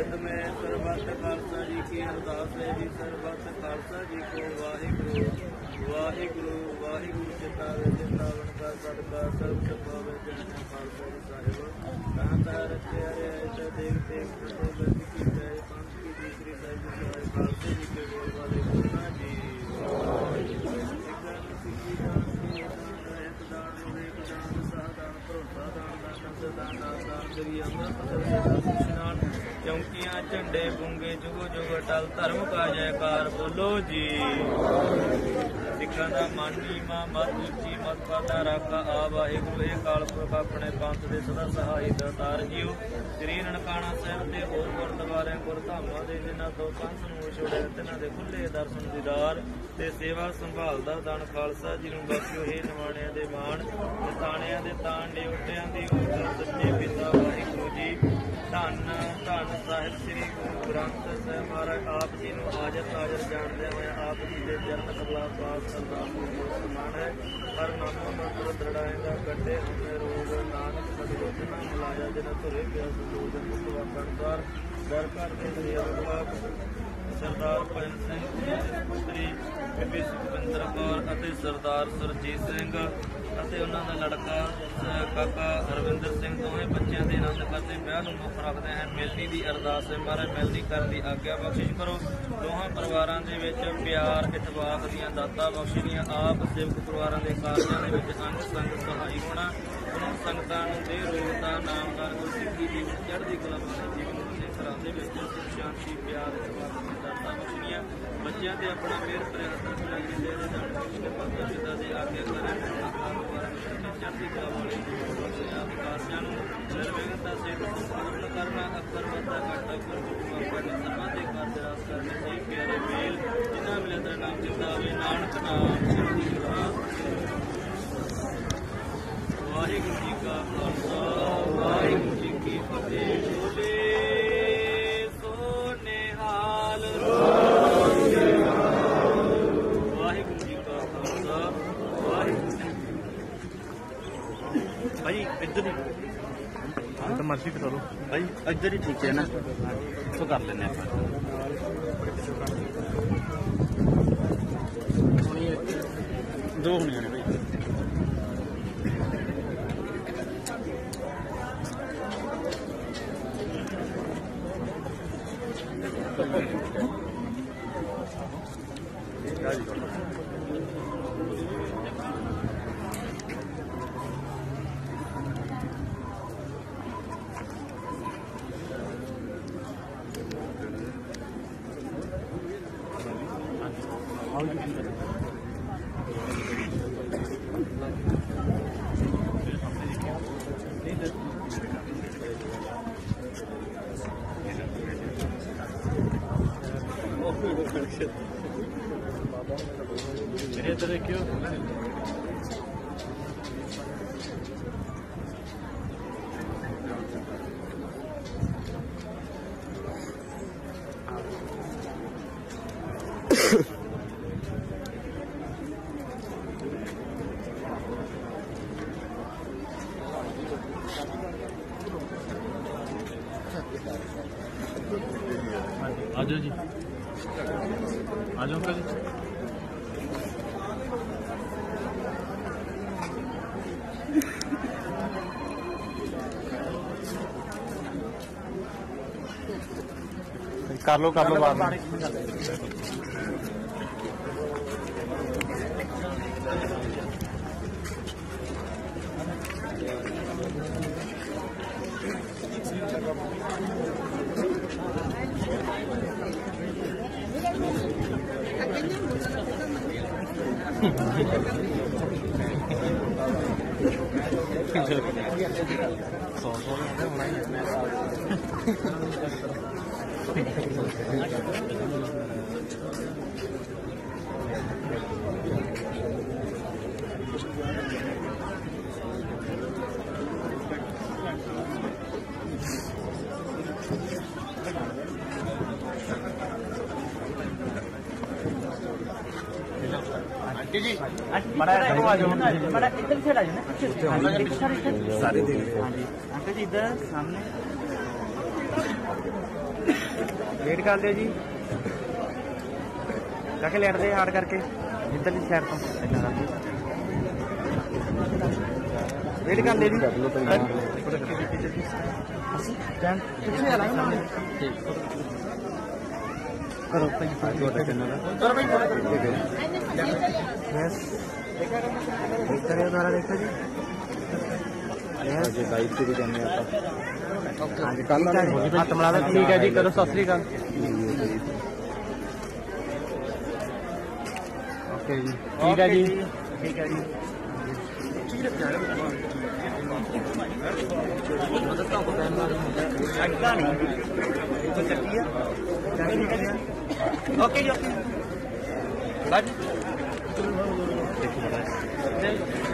ਸਰਬੱਤ ਕਰ ਦਾ ਧਿਆਨ ਕਰਕੇ ਬੋਲੋ ਜੀ ਰਿਤ ਮੈਂ ਸਰਬੱਤ ਖਾਲਸਾ ਜੀ ਕੀ ਅਰਦਾਸ ਹੈ ਜੀ ਸਰਬੱਤ ਖਾਲਸਾ ਜੀ ਕੋ ਵਾਹਿਗੁਰੂ ਵਾਹਿਗੁਰੂ ਵਾਹਿਗੁਰੂ ਚਿਤਾ ਵੇ ਚਿਤਾਵਨ ਕਾ ਸਦਕਾ ਸਰਬ ਜੁਗ ਧਰਮ ਕਾ ਜੈਕਾਰ ਬੋਲੋ ਜੀ। ਸਿੱਖਾਂ ਦਾ ਮਾਨੀ ਮਾ ਮਤ ਉੱਚੀ ਮਤ ਪਾਦਾ ਰਾਖਾ ਆ ਵਾਹਿਗੁਰੂ ਇਹ ਕਾਲ ਪੁਰਖ ਆਪਣੇ ਪੰਥ ਦੇ ਸਦਾ ਸਹਾਈ ਦਾਤਾਰ ਜੀਓ। ਸ੍ਰੀ ਨਨਕਾਣਾ ਸਾਹਿਬ ਦੇ ਹੋਰ ਗੁਰਦੁਆਰਿਆਂ ਗੁਰਧਾਮਾਂ ਦੇ ਜਿਨ੍ਹਾਂ ਤੋਂ ਪੰਥ ਨੂੰ ਛੋੜਿਆ ਤਿਨਾਂ ਦੇ ਖੁੱਲੇ ਦਰਸ਼ਨ ਦੀਦਾਰ ਤੇ ਸੇਵਾ ਸੰਭਾਲ ਦਾ ਦਾਨ ਖਾਲਸਾ ਜੀ ਨੂੰ। ਬਖਸ਼ਿਓ ਹੇ ਨਿਮਾਣਿਆਂ ਦੇ ਮਾਣ ਤੇ ਤਾਣਿਆਂ ਦੇ ਤਾਣ ਡਿਉਟਿਆਂ ਦੀ ਉਤਰ ਸੱਚੇ ਪਿਤਾ ਵਾਹਿਗੁਰੂ ਧੰਨ ਧੰਨ ਸਾਹਿਬ ਸ੍ਰੀ ਗੁਰੂ ਗ੍ਰੰਥ ਸਾਹਿਬ ਮਹਾਰਾਜ, ਆਪ ਜੀ ਨੂੰ ਹਾਜ਼ਰ ਹਾਜ਼ਰ ਜਾਣਦੇ ਹੋਏ ਆਪ ਜੀ ਦੇ ਚਰਨ ਕਬਲਾ ਪਾਸ ਸਰਦਾਰ ਨੂੰ ਸਮਾਨ ਹੈ। ਹਰ ਨਾਮ ਮੰਤਰ ਦ੍ਰਿੜਾਏਗਾ ਗੱਡੇ ਹਮੇ ਰੋਗ, ਨਾਨਕ ਸਤਿਗੁਰ ਜਨਾ ਮਲਾਇਆ ਜਨ ਧੁਰੇ ਪਿਆ ਸੂਰ ਮੁਕਤ ਵਾਕਣਕਾਰ ਦਰ ਘਰ ਦੇ ਦਰਿਆ ਬਾਪ ਸਰਦਾਰ ਭਜਨ ਸਿੰਘ ਜੀ ਪੁੱਤਰੀ ਬੀਬੀ ਸੁਖਵਿੰਦਰ ਕੌਰ ਅਤੇ ਸਰਦਾਰ ਸੁਰਜੀਤ ਸਿੰਘ ਅਤੇ ਉਹਨਾਂ ਦਾ ਲੜਕਾ ਕਾਕਾ ਰਵਿੰਦਰ ਸਿੰਘ ਦੋਵੇਂ ਬੱਚਿਆਂ ਦੇ ਆਨੰਦ ਕਰਦੇ ਵਿਆਹ ਨੂੰ ਮੁੱਖ ਰੱਖਦੇ ਹਨ। ਮਿਲਣੀ ਦੀ ਅਰਦਾਸ ਹੈ ਮਹਾਰਾਜ ਮਿਲਣੀ ਕਰਨ ਦੀ ਆਗਿਆ ਬਖਸ਼ਿਸ਼ ਕਰੋ। ਦੋਹਾਂ ਪਰਿਵਾਰਾਂ ਦੇ ਵਿੱਚ ਪਿਆਰ ਇਤਵਾਕ ਦੀਆਂ ਦਾਤਾ ਬਖਸ਼ੀਆਂ ਆਪ ਸੇਵਕ ਪਰਿਵਾਰਾਂ ਦੇ ਕਾਰਜਾਂ ਦੇ ਵਿੱਚ ਅੰਗ ਸੰਗ ਸਹਾਈ ਹੋਣਾ। ਉਹਨਾਂ ਸੰਗਤਾਂ ਨੂੰ ਦੇ ਰੂਪ ਦਾ ਨਾਮਦਾਰ ਗੁਰਸਿੱਖੀ ਦੀ ਚੜ੍ਹਦੀ ਕਲਾ ਵਾਲੇ ਜੀਵਨ ਦੇ ਘਰਾਂ ਦੇ ਵਿੱਚ ਸੁਖ, ਸ਼ਾਂਤੀ, ਪਿਆਰ ਇਤਵਾਕ ਦੀਆਂ ਦਾਤਾ ਬਖਸ਼ੀਆਂ ਬੱਚਿਆਂ ਤੇ ਆਪਣਾ ਮਿਹਰ ਪ੍ਰਯਾਸ ਰੱਖਣਾ ਕਿਸੇ ਦੇ ਨਾਲ Nereye direkt yok? कर आप लोग लो सारे दे हाँ अंकल जी इधर सामने। वेट कर लियो जी। जाके लेट दे हार्ड करके इधर की साइड तो। वेट कर ले जी। है। करो करो। भाई यस एक करिए द्वारा देखो जी यस दायित्व भी करने ਆਪਾਂ ਹਾਂਜੀ ਕੱਲ ਹੱਥ ਮਿਲਾ ਦੋ ਠੀਕ ਹੈ ਜੀ ਕਰੋ ਸਤਿ ਸ੍ਰੀ ਅਕਾਲ ਓਕੇ ਜੀ ਠੀਕ ਹੈ ਜੀ ਠੀਕ ਹੈ ਜੀ ਅੱਗਾ ਨਹੀਂ ਇਹ ਚੱਕੀ ਆ ਓਕੇ ਜੀ ਓਕੇ ਬਾਜੀ देखिए।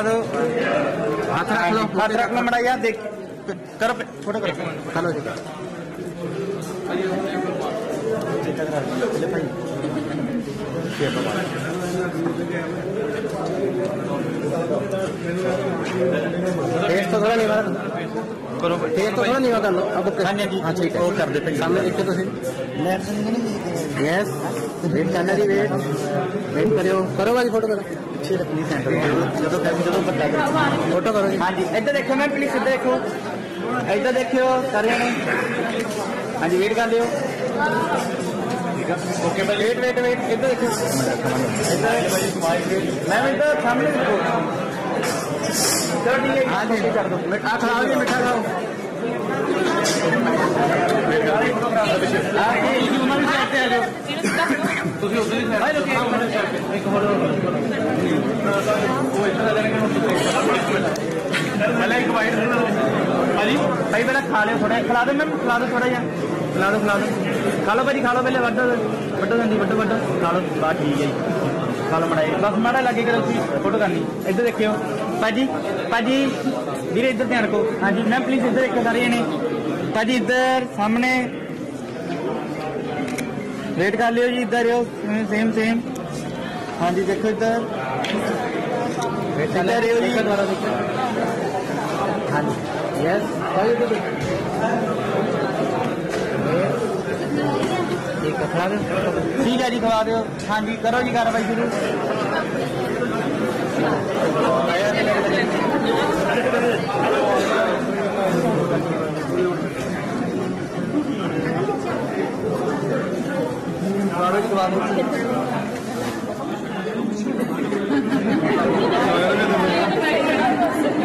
ಅದು ಹತ್ರ ಹಾಕ್ಲೋ ಮಾಡಯ್ಯ ದೇಖ್ ಕರ ಫೋಟೋ ಕರ ಹಲೋ ದೇಖ टेस्ट तो थोड़ा नहीं मारा करो टेस्ट तो थोड़ा नहीं होगा लो अब हाँ ठीक है। कर देते सामने देखते तो सही। यस वेट करना जी वेट वेट करो करो भाई फ़ोटो करो। पीछे रखनी सेंटर ਜਦੋਂ ਕਰ ਜਦੋਂ ਵੱਡਾ ਫੋਟੋ ਕਰੋ ਜੀ ਹਾਂ ਜੀ ਇੱਧਰ ਦੇਖੋ ਮੈਂ ਪਲੀਜ਼ ਇੱਧਰ ਦੇਖੋ ਇੱਧਰ ਦੇਖਿਓ ਕਰ ਰਹੇ ਨੇ ਹਾਂ ਜੀ ਵੇਟ ਕਰ ਲਿਓ ਓਕੇ ਭਾਈ ਵੇਟ ਵੇਟ ਵੇਟ ਇੱਧਰ ਦੇਖੋ ਇੱਧਰ ਮੈਂ ਇੱਧਰ ਸਾਹਮਣੇ ਦੇਖੋ चलो ठीक है हाँ जी कर दो मिठा खाओ जी मिठा खाओ आप ये इसी उम्र में आते हैं खा लो थोड़ा खिला दो मैम खिला दो थोड़ा यार खिला दो खिला दो खा लो भाजी खा लो पहले वो बड्डो जी बड्डो बड्डो खा लो बा ठीक है जी खा लो मड़ाई बस माड़ा लागे करो फ़ोटो करनी इधर देखियो भाजी भाजी भीर इधर ध्यान रखो हाँ जी मैम प्लीज़ इधर देखो सारे जने भाजी इधर सामने वेट कर लियो जी इधर सेम सेम हाँ जी देखो इधर इधर ये जी हाँ जी यस ठीक है जी खिला दो हाँ जी करो जी कार्रवाई शुरू Thank you. Para kullanmak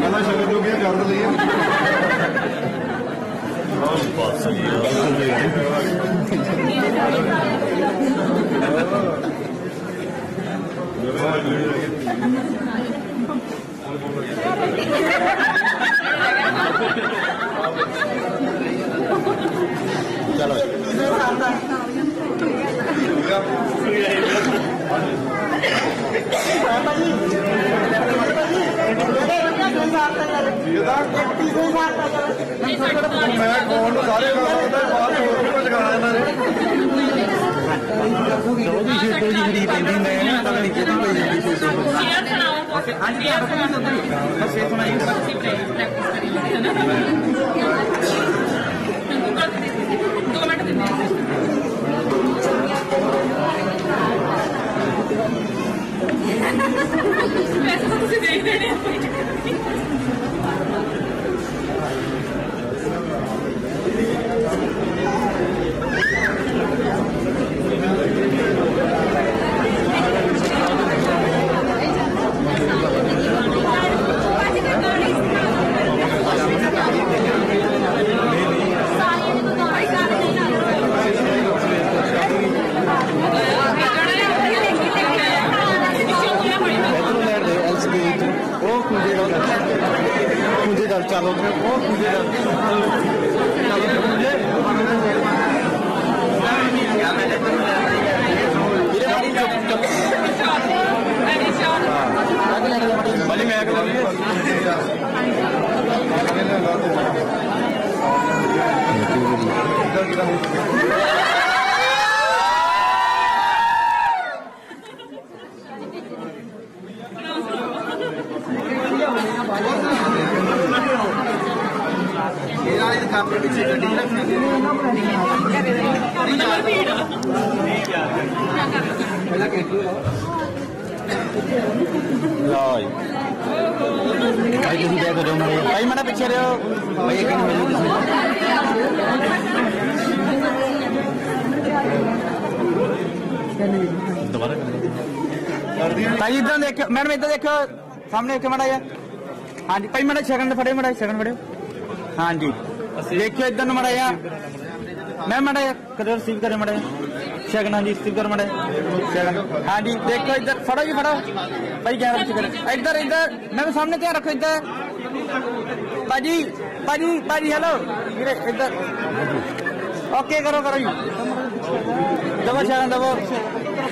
Bana şöyle de okuyayım yardımlayayım. Allah'ım ਸਾਹਮਣੇ ਇੱਕ ਮੜਾ ਹਾਂਜੀ ਭਾਈ ਮੜਾ ਸ਼ਗਨ ਫੜਿਓ ਮੜਾ ਸ਼ਗਨ ਫੜਿਓ ਹਾਂਜੀ ਦੇਖਿਓ ਇੱਧਰ ਨੂੰ ਮੜਾ ਜਾ ਮੈਂ ਮੜਾ ਕਦਰ ਰਿਸੀਵ ਕਰੇ ਮੜਾ ਸ਼ਗਨ ਹਾਂਜੀ ਰਿਸੀਵ ਕਰ ਮੜਾ ਸ਼ਗਨ ਹਾਂਜੀ ਦੇਖੋ ਇੱਧਰ ਫੜੋ ਜੀ ਫੜੋ ਭਾਈ ਕੈਮਰਾ ਪਿੱਛੇ ਕਰੋ ਇੱਧਰ ਇੱਧਰ ਮੈਂ ਸਾਹਮਣੇ ਧਿਆਨ ਰੱਖੋ ਇੱਧਰ ਭਾਜੀ ਭਾਜੀ ਭਾਜੀ ਹੈਲੋ ਵੀਰੇ ਇੱਧਰ ਓਕੇ ਕਰੋ ਕਰੋ ਜੀ ਦਬਾ ਸ਼ਗਨ ਦਬੋ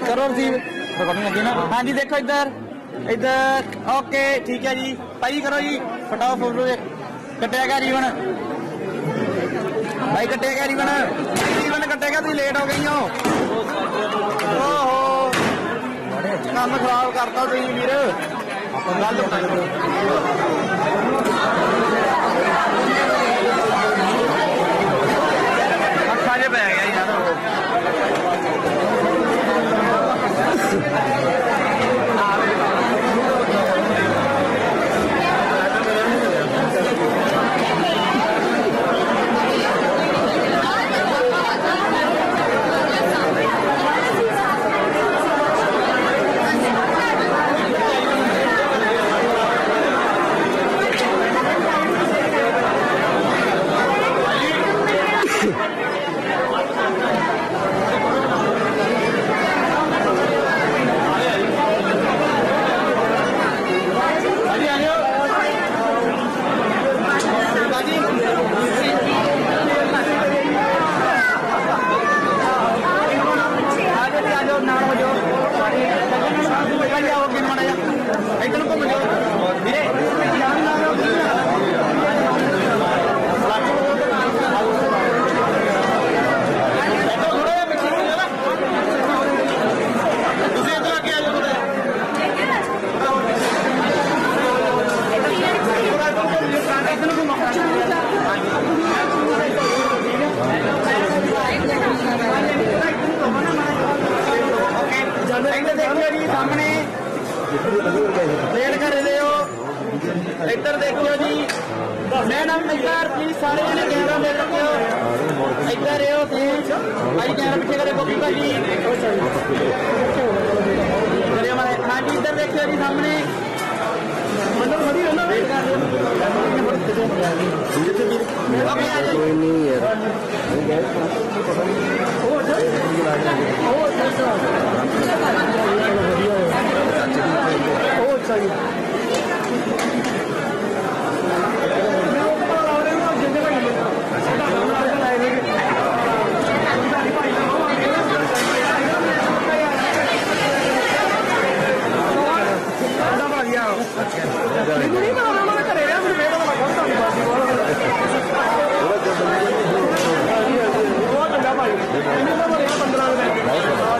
ਕਰੋ ਰਿਸੀਵ ਰਿਕਾਰਡਿੰਗ ਲੱਗੀ ਨਾ ਹਾਂਜੀ ਦੇਖੋ ਇੱਧਰ ਇੱਧਰ ਓਕੇ ਠੀਕ ਹੈ ਜੀ। ਭਾਈ ਕਰੋ ਜੀ ਫਟਾਓ ਫੋਟੋ ਕੱਟਿਆ ਗਿਆ ਰੀਵਨ ਭਾਈ ਕੱਟਿਆ ਗਿਆ ਰੀਵਨ ਰੀਵਨ ਕੱਟਿਆ ਗਿਆ, ਤੁਸੀਂ ਲੇਟ ਹੋ ਗਈ ਹੋ ਓਹੋ। ਕੰਮ ਖਰਾਬ ਕਰਤਾ ਤੁਸੀਂ ਵੀਰ। ਗਲਤ ਅੱਖਾਂ 'ਚ ਪੈ ਗਿਆ ਯਾਰ ਮੈਡਮ ਇੱਧਰ ਪਲੀਜ਼ ਸਾਰੇ ਜਣੇ ਕੈਮਰਾ ਮੇਰੇ ਰੱਖਿਓ ਇੱਧਰ ਆਓ ਪਲੀਜ਼ ਭਾਈ ਕੈਮਰਾ ਪਿੱਛੇ ਕਰੇ ਗੋਪੀ ਭਾਜੀ ਕਰਿਓ ਮਾਰੇ ਹਾਂਜੀ ਇੱਧਰ ਦੇਖਿਓ ਜੀ ਸਾਹਮਣੇ ਮੰਡਲ ਖੜੀ ਰਹਿਣਾ ਵੇਟ ਕਰ ਰਹੇ ਹੋ ਕੋਈ ਨਹੀਂ ਯਾਰ ਉਹ ਗੈਸ ਪਤਾ ਨਹੀਂ ਉਹ ਅੱਛਾ ਉਹ ਅੱਛਾ ਉਹ ਅੱਛਾ ਉਹ ਅੱਛਾ あ什么。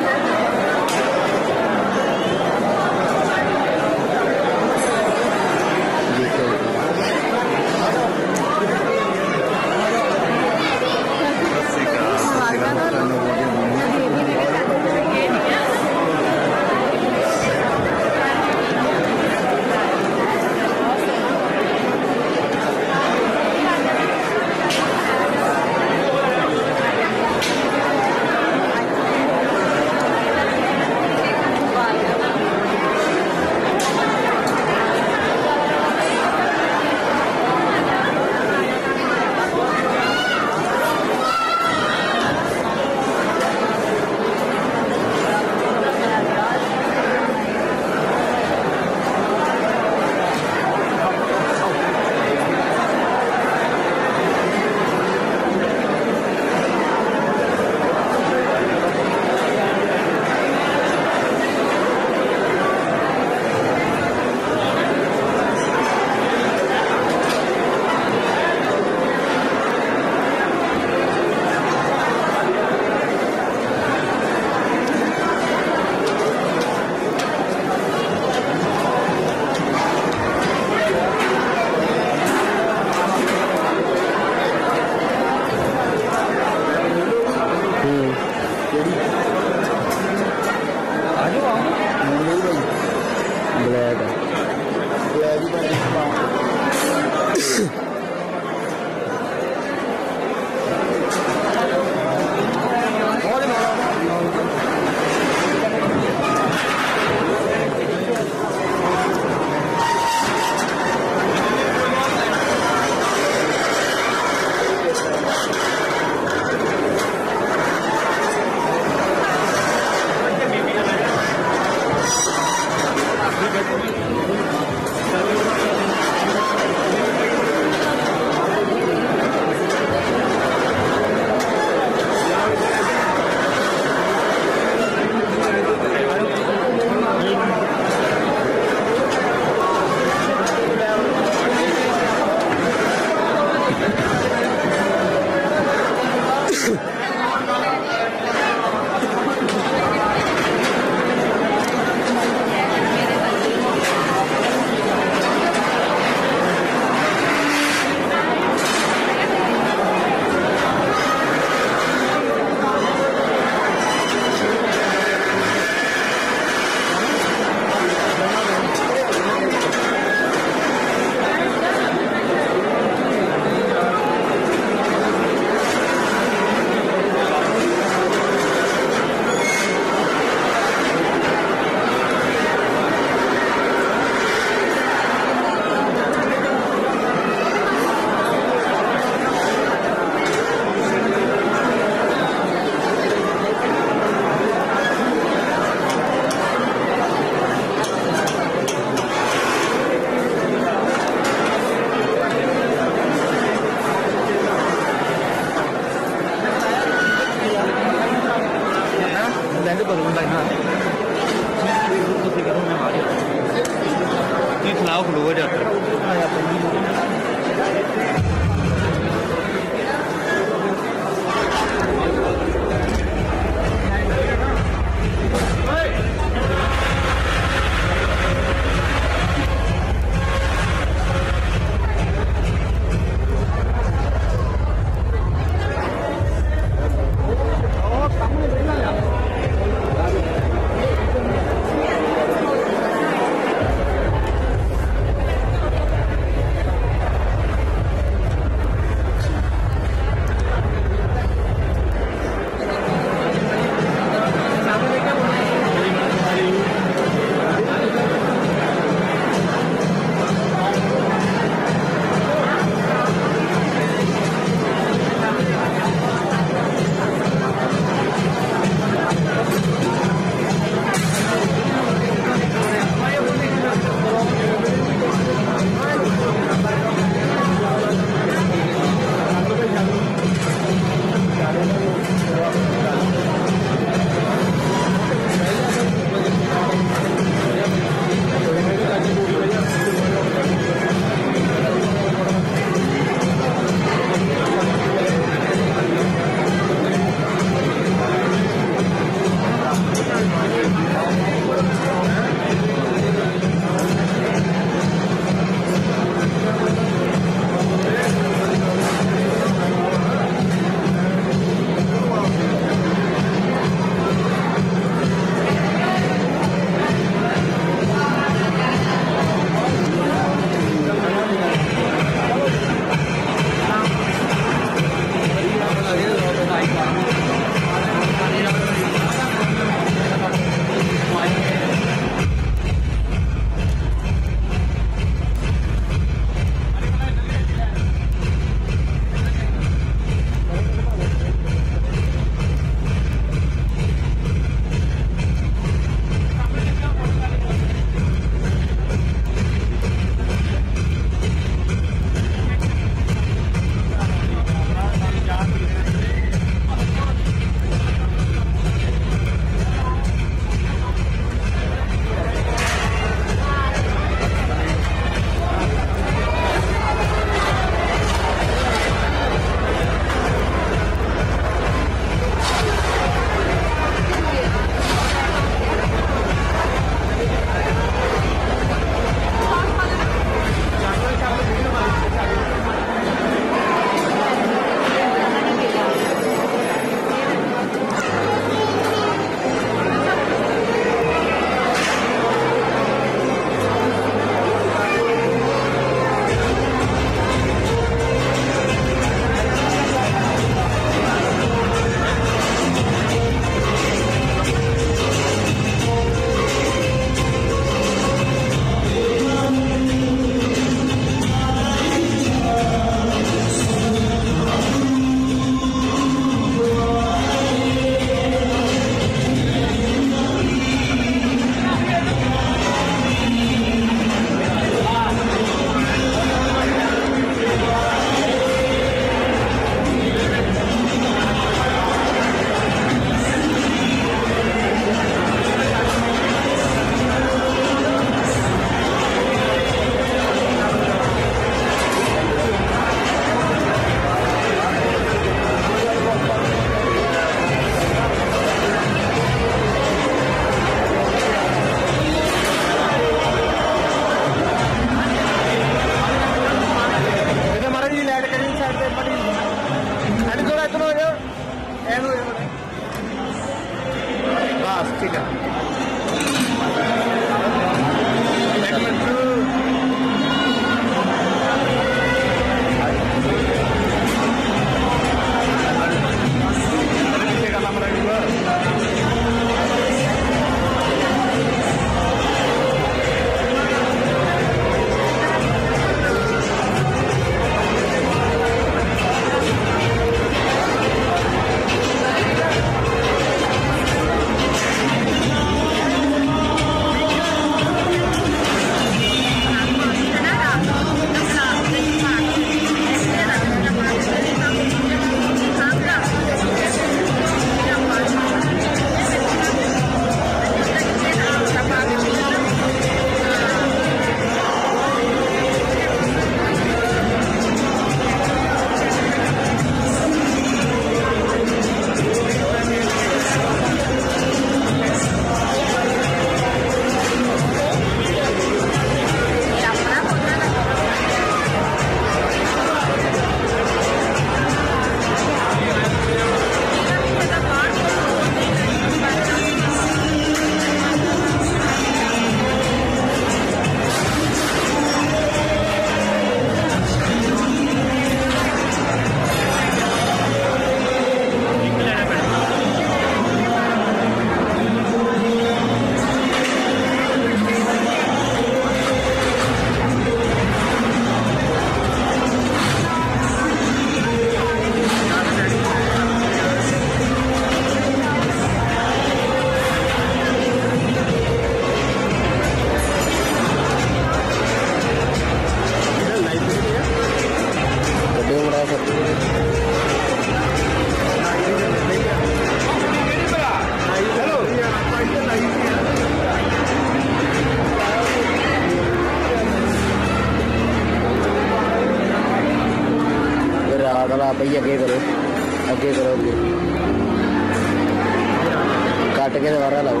ਕੱਟ ਕੇ ਦੁਬਾਰਾ ਲਾਓ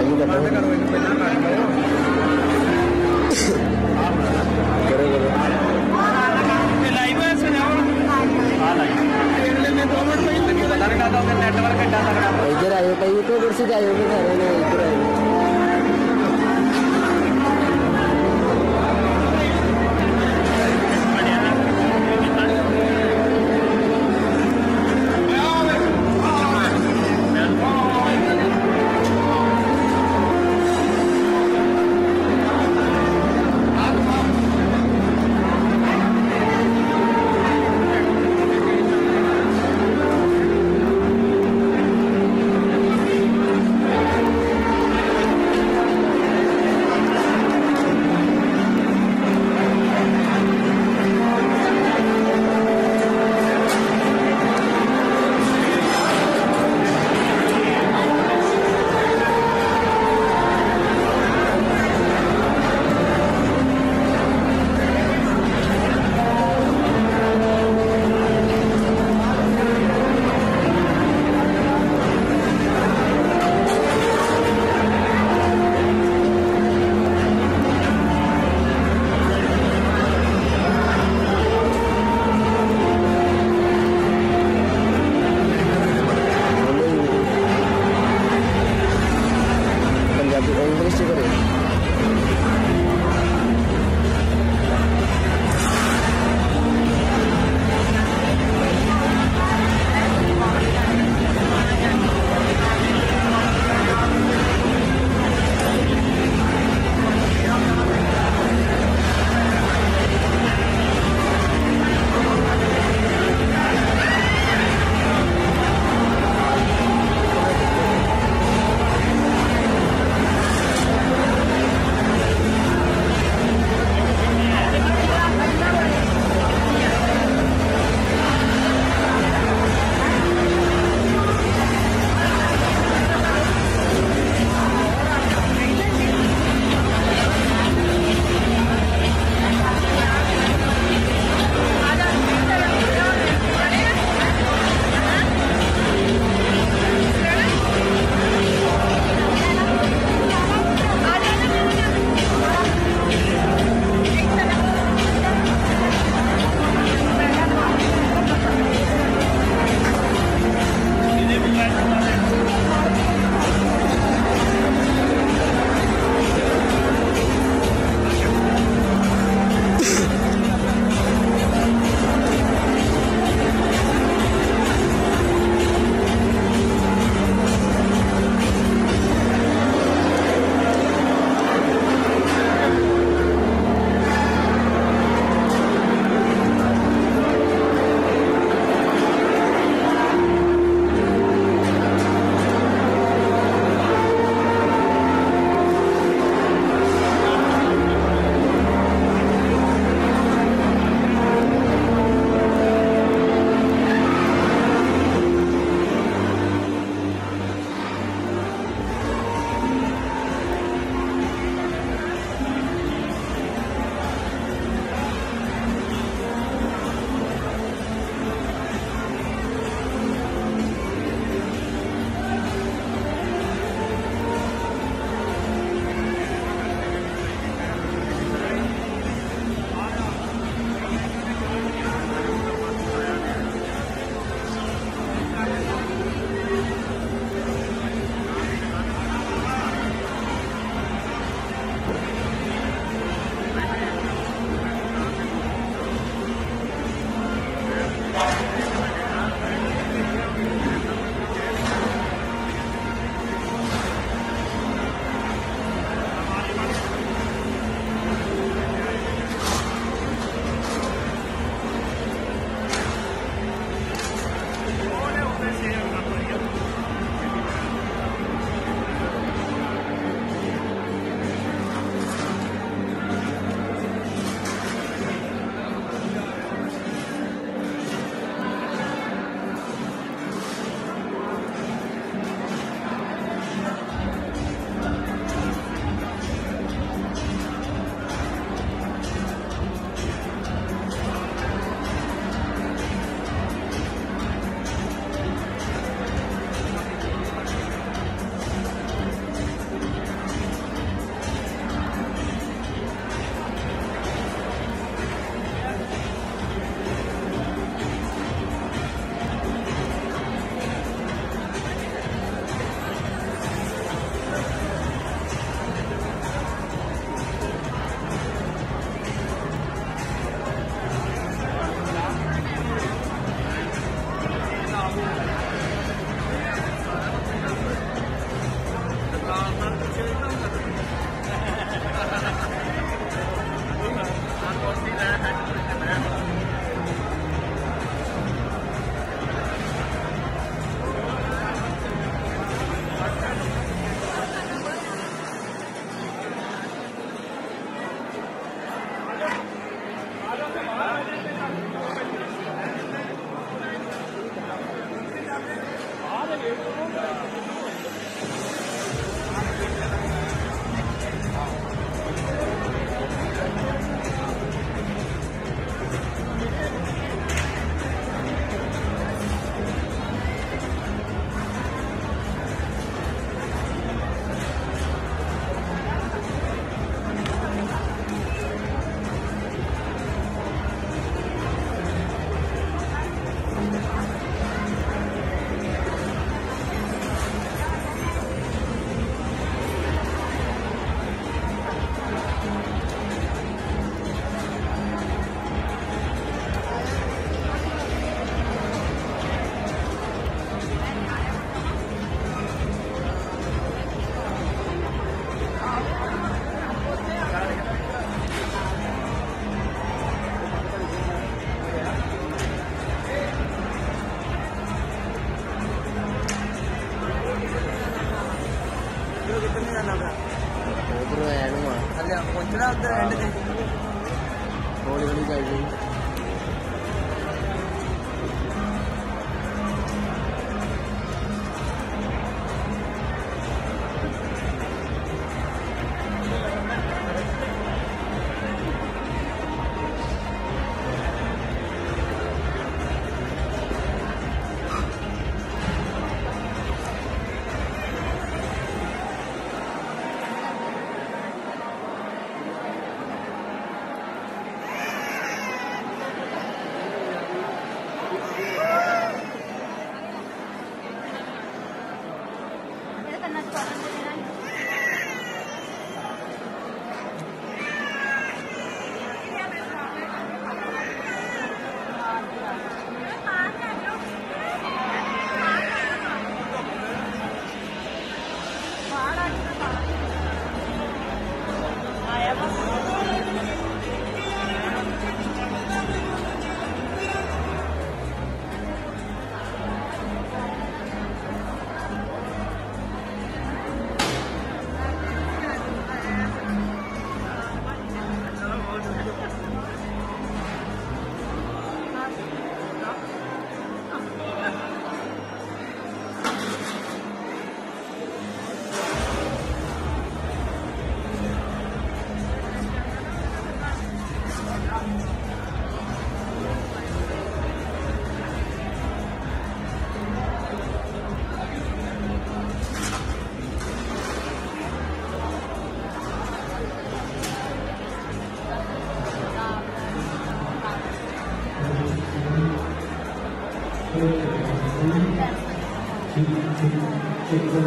ਅਜੀ ਕੱਟੋ ਕਰੋ ਇਹਨੂੰ ਪਹਿਲਾਂ ਕੱਟ ਲਓ ਕਰੋ ਕਰੋ ਲਾਈਵ ਹੈ ਸਜਾਓ ਆ ਲਾਈਵ ਇਹਨੇ ਮੈਂ 2 ਮਿੰਟ ਪਹਿਲਾਂ ਲੱਗੇ ਪਤਾ ਨਹੀਂ ਲੱਗਦਾ ਉਹਦਾ ਨੈਟਵਰਕ ਕਿੱਡਾ ਤਗੜਾ ਇੱਧਰ ਆਇਓ ਭਾਈ ਇੱਕੋ ਕੁਰਸੀ ਤੇ ਆਇਓ ਕਿ ਸਾਰੇ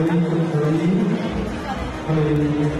Three, three.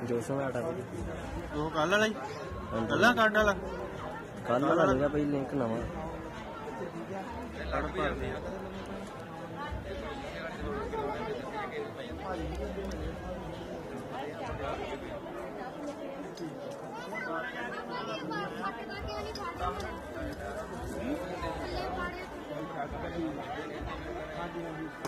जोशों में हटा दो ਉਹ ਕੱਲ ਵਾਲਾ ਹੀ ਕੱਲ ਵਾਲਾ ਕਾਰਡ ਵਾਲਾ ਕੱਲ ਵਾਲਾ ਮੇਰਾ ਭਾਈ ਲਿੰਕ ਨਵਾਂ ਕਾਰਡ ਭਰਦੇ ਆ ਹਾਂਜੀ ਹਾਂਜੀ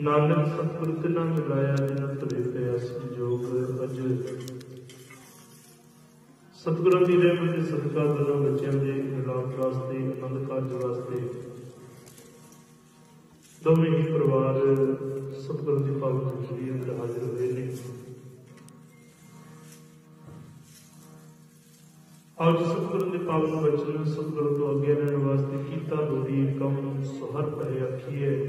ਨਾਨਕ ਸਤਿਗੁਰ ਤੇ ਨਾ ਮਿਲਾਇਆ ਜਿਨ ਤੁਰੇ ਪਿਆ ਸੰਜੋਗ ਅਜ। ਸਤਿਗੁਰਾਂ ਦੀ ਰਹਿਮਤ ਦੇ ਸਦਕਾ ਦੋਨਾਂ ਬੱਚਿਆਂ ਦੇ ਮਿਲਾਪ ਵਾਸਤੇ ਆਨੰਦ ਕਾਰਜ ਵਾਸਤੇ। ਦੋਵੇਂ ਹੀ ਪਰਿਵਾਰ ਸਤਿਗੁਰਾਂ ਦੀ ਪਾਵਨ ਹਜ਼ੂਰੀ ਅੰਦਰ ਹਾਜ਼ਰ ਹੋਏ ਨੇ। ਅੱਜ ਸਤਿਗੁਰ ਦੇ ਪਾਵਨ ਬਚਨ, ਸਤਿਗੁਰ ਤੋਂ ਅੱਗੇ ਰਹਿਣ ਵਾਸਤੇ ਕੀਤਾ ਲੋੜੀ ਕਮ ਸੁਹਰ ਭਰੇ ਆਖੀਏ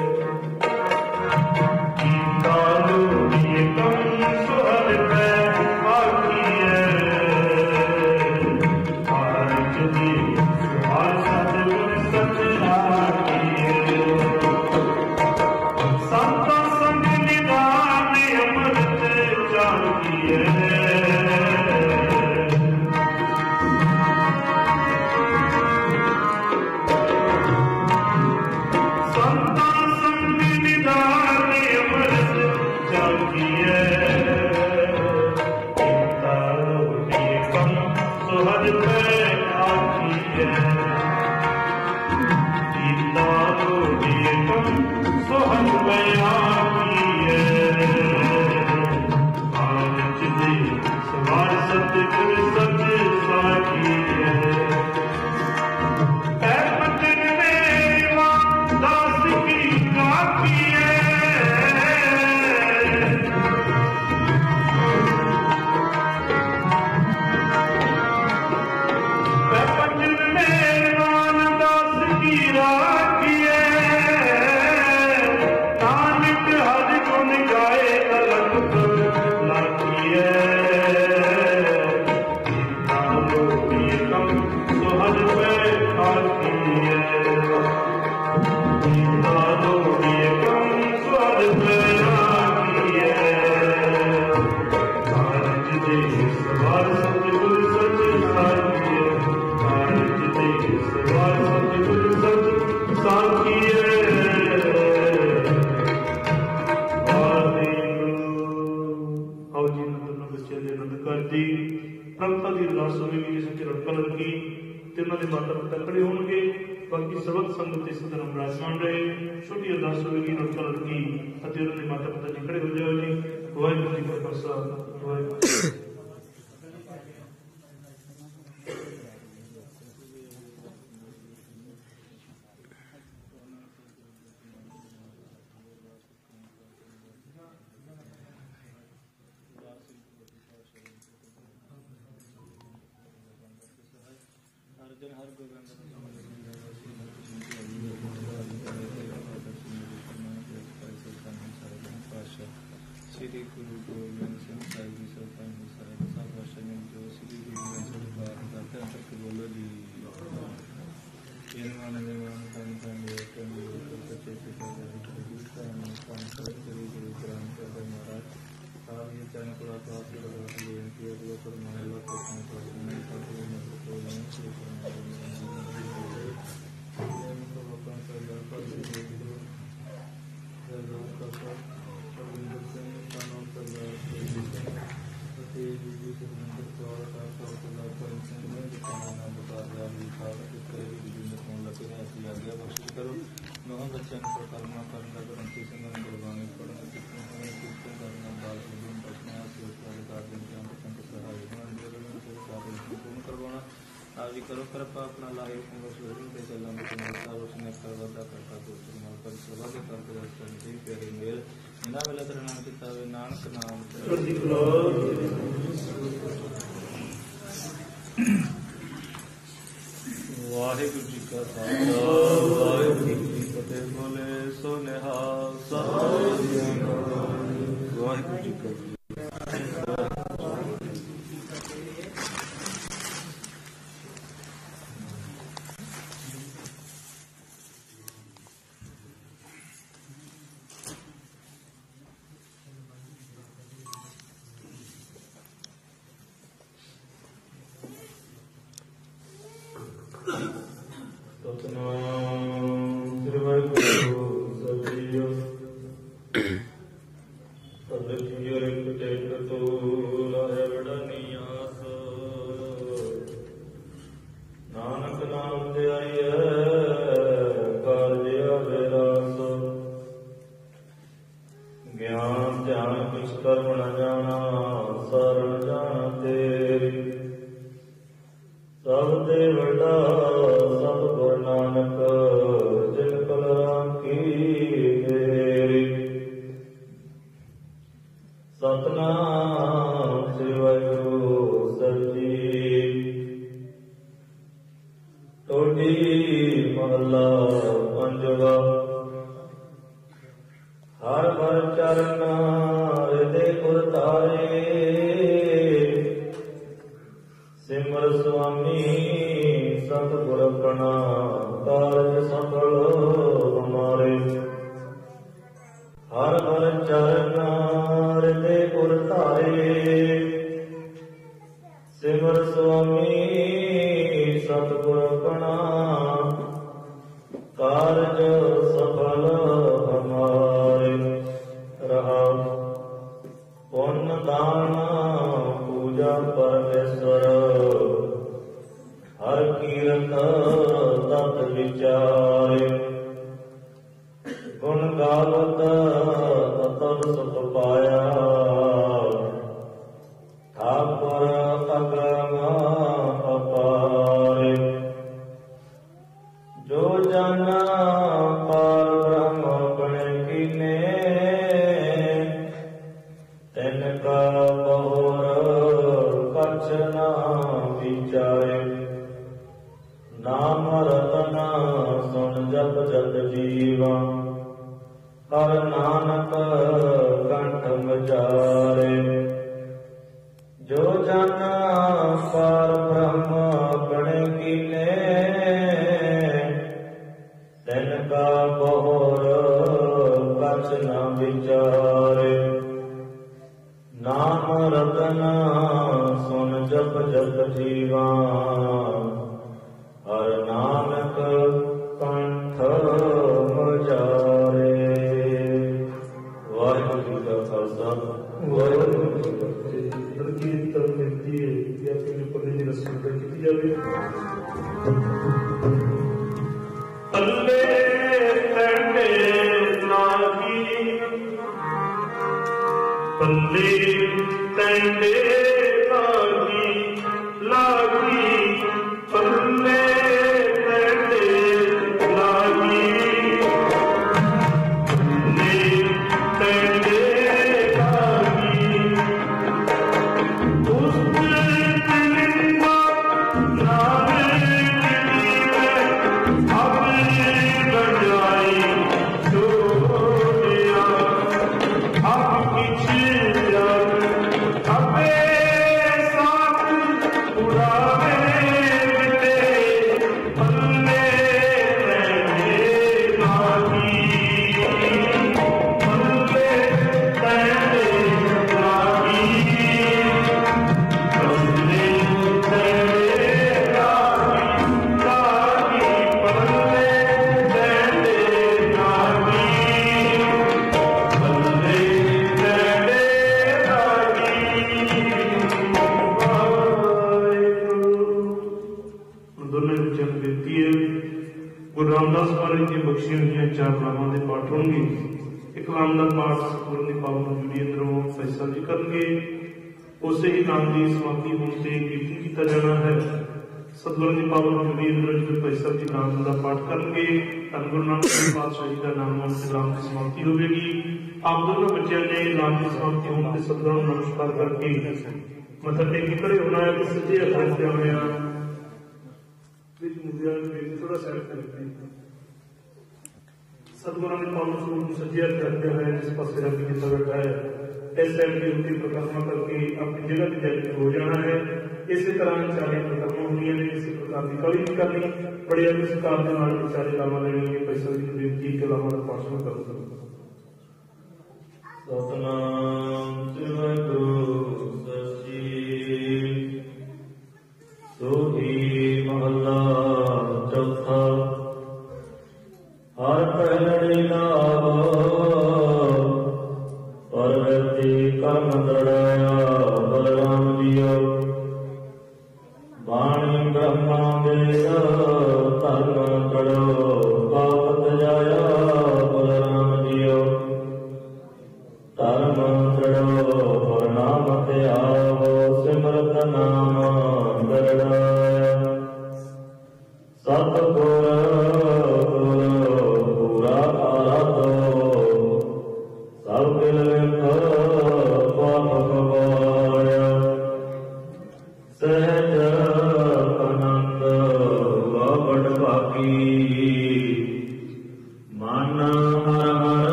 पर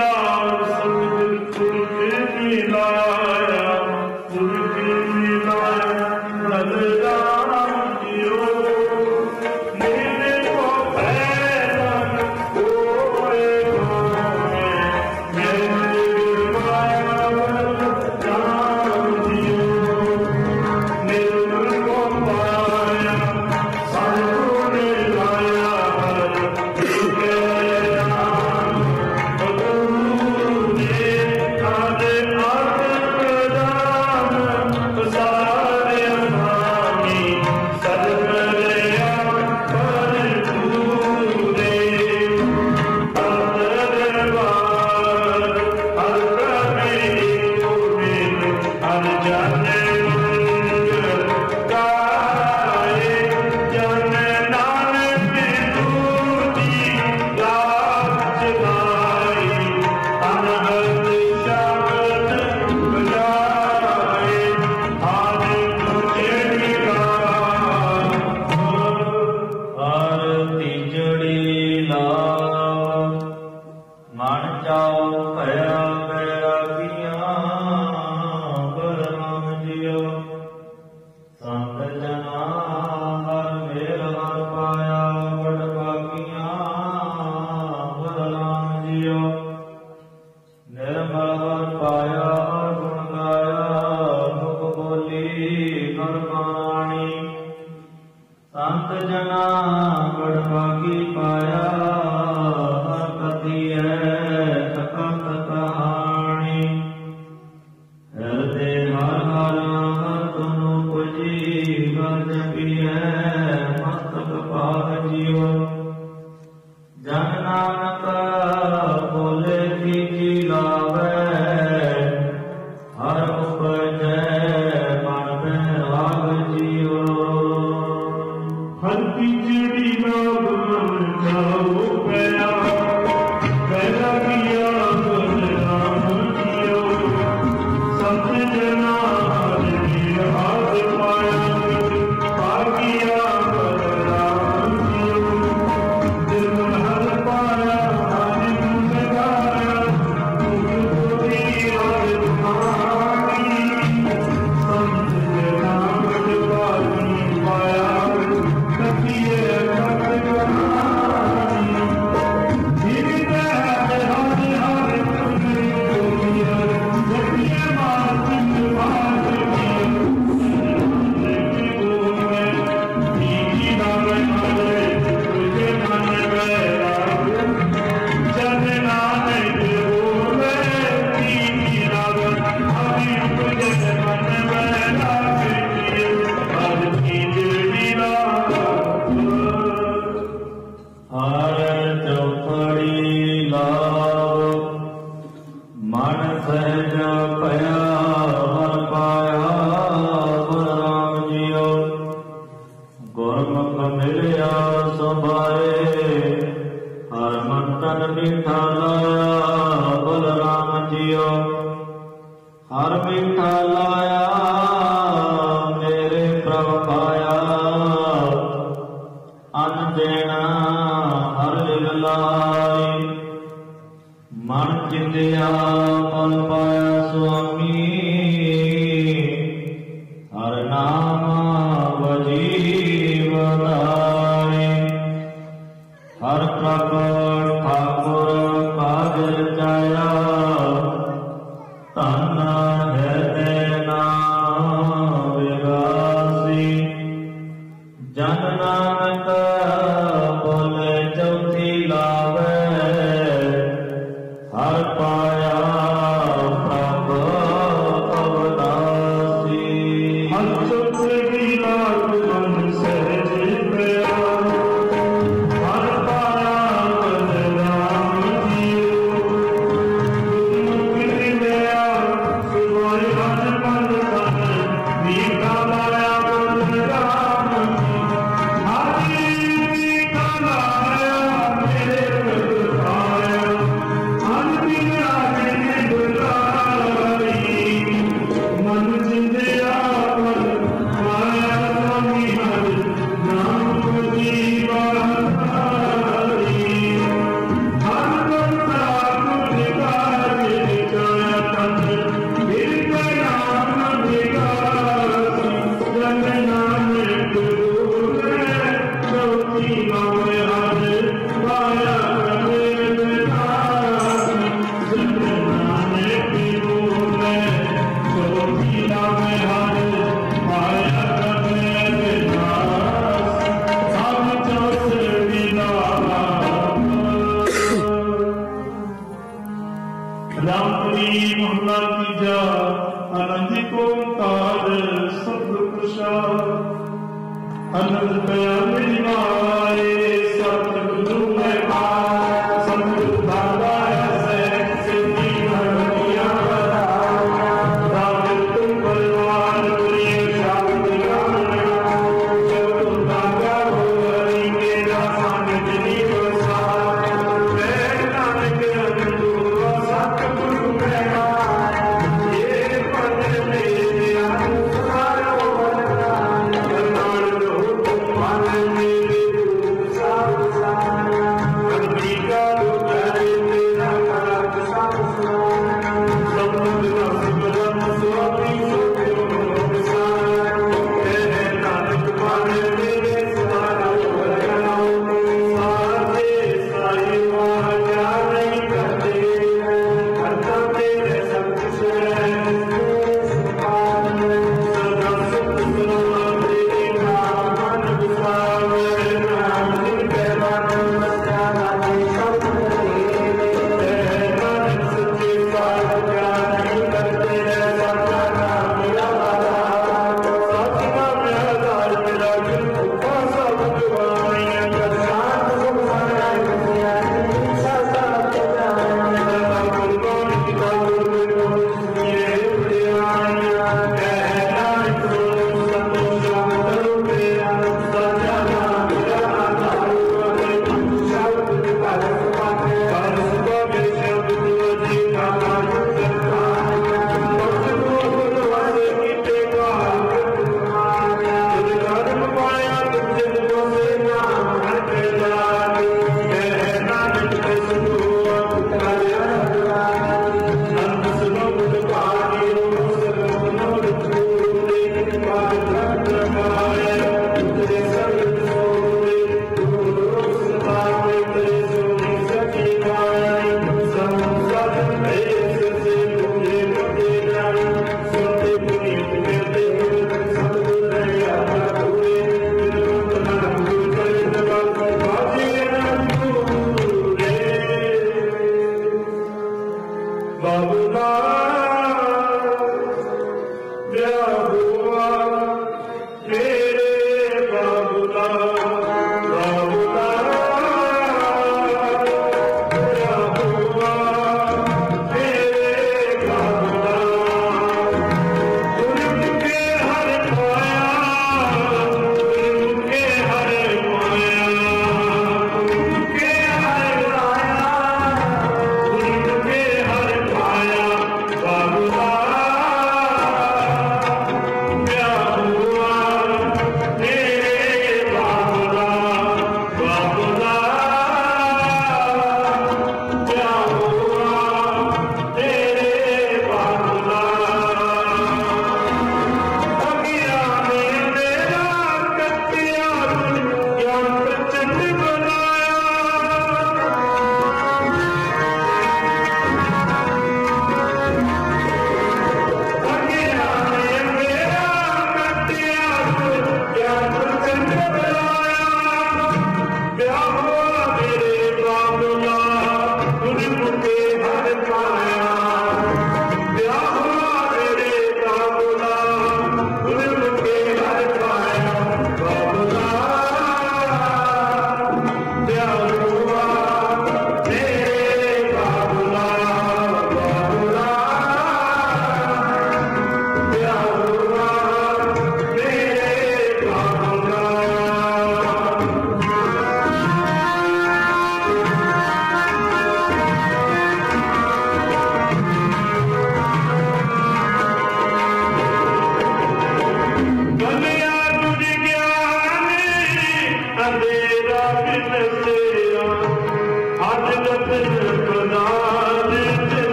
love.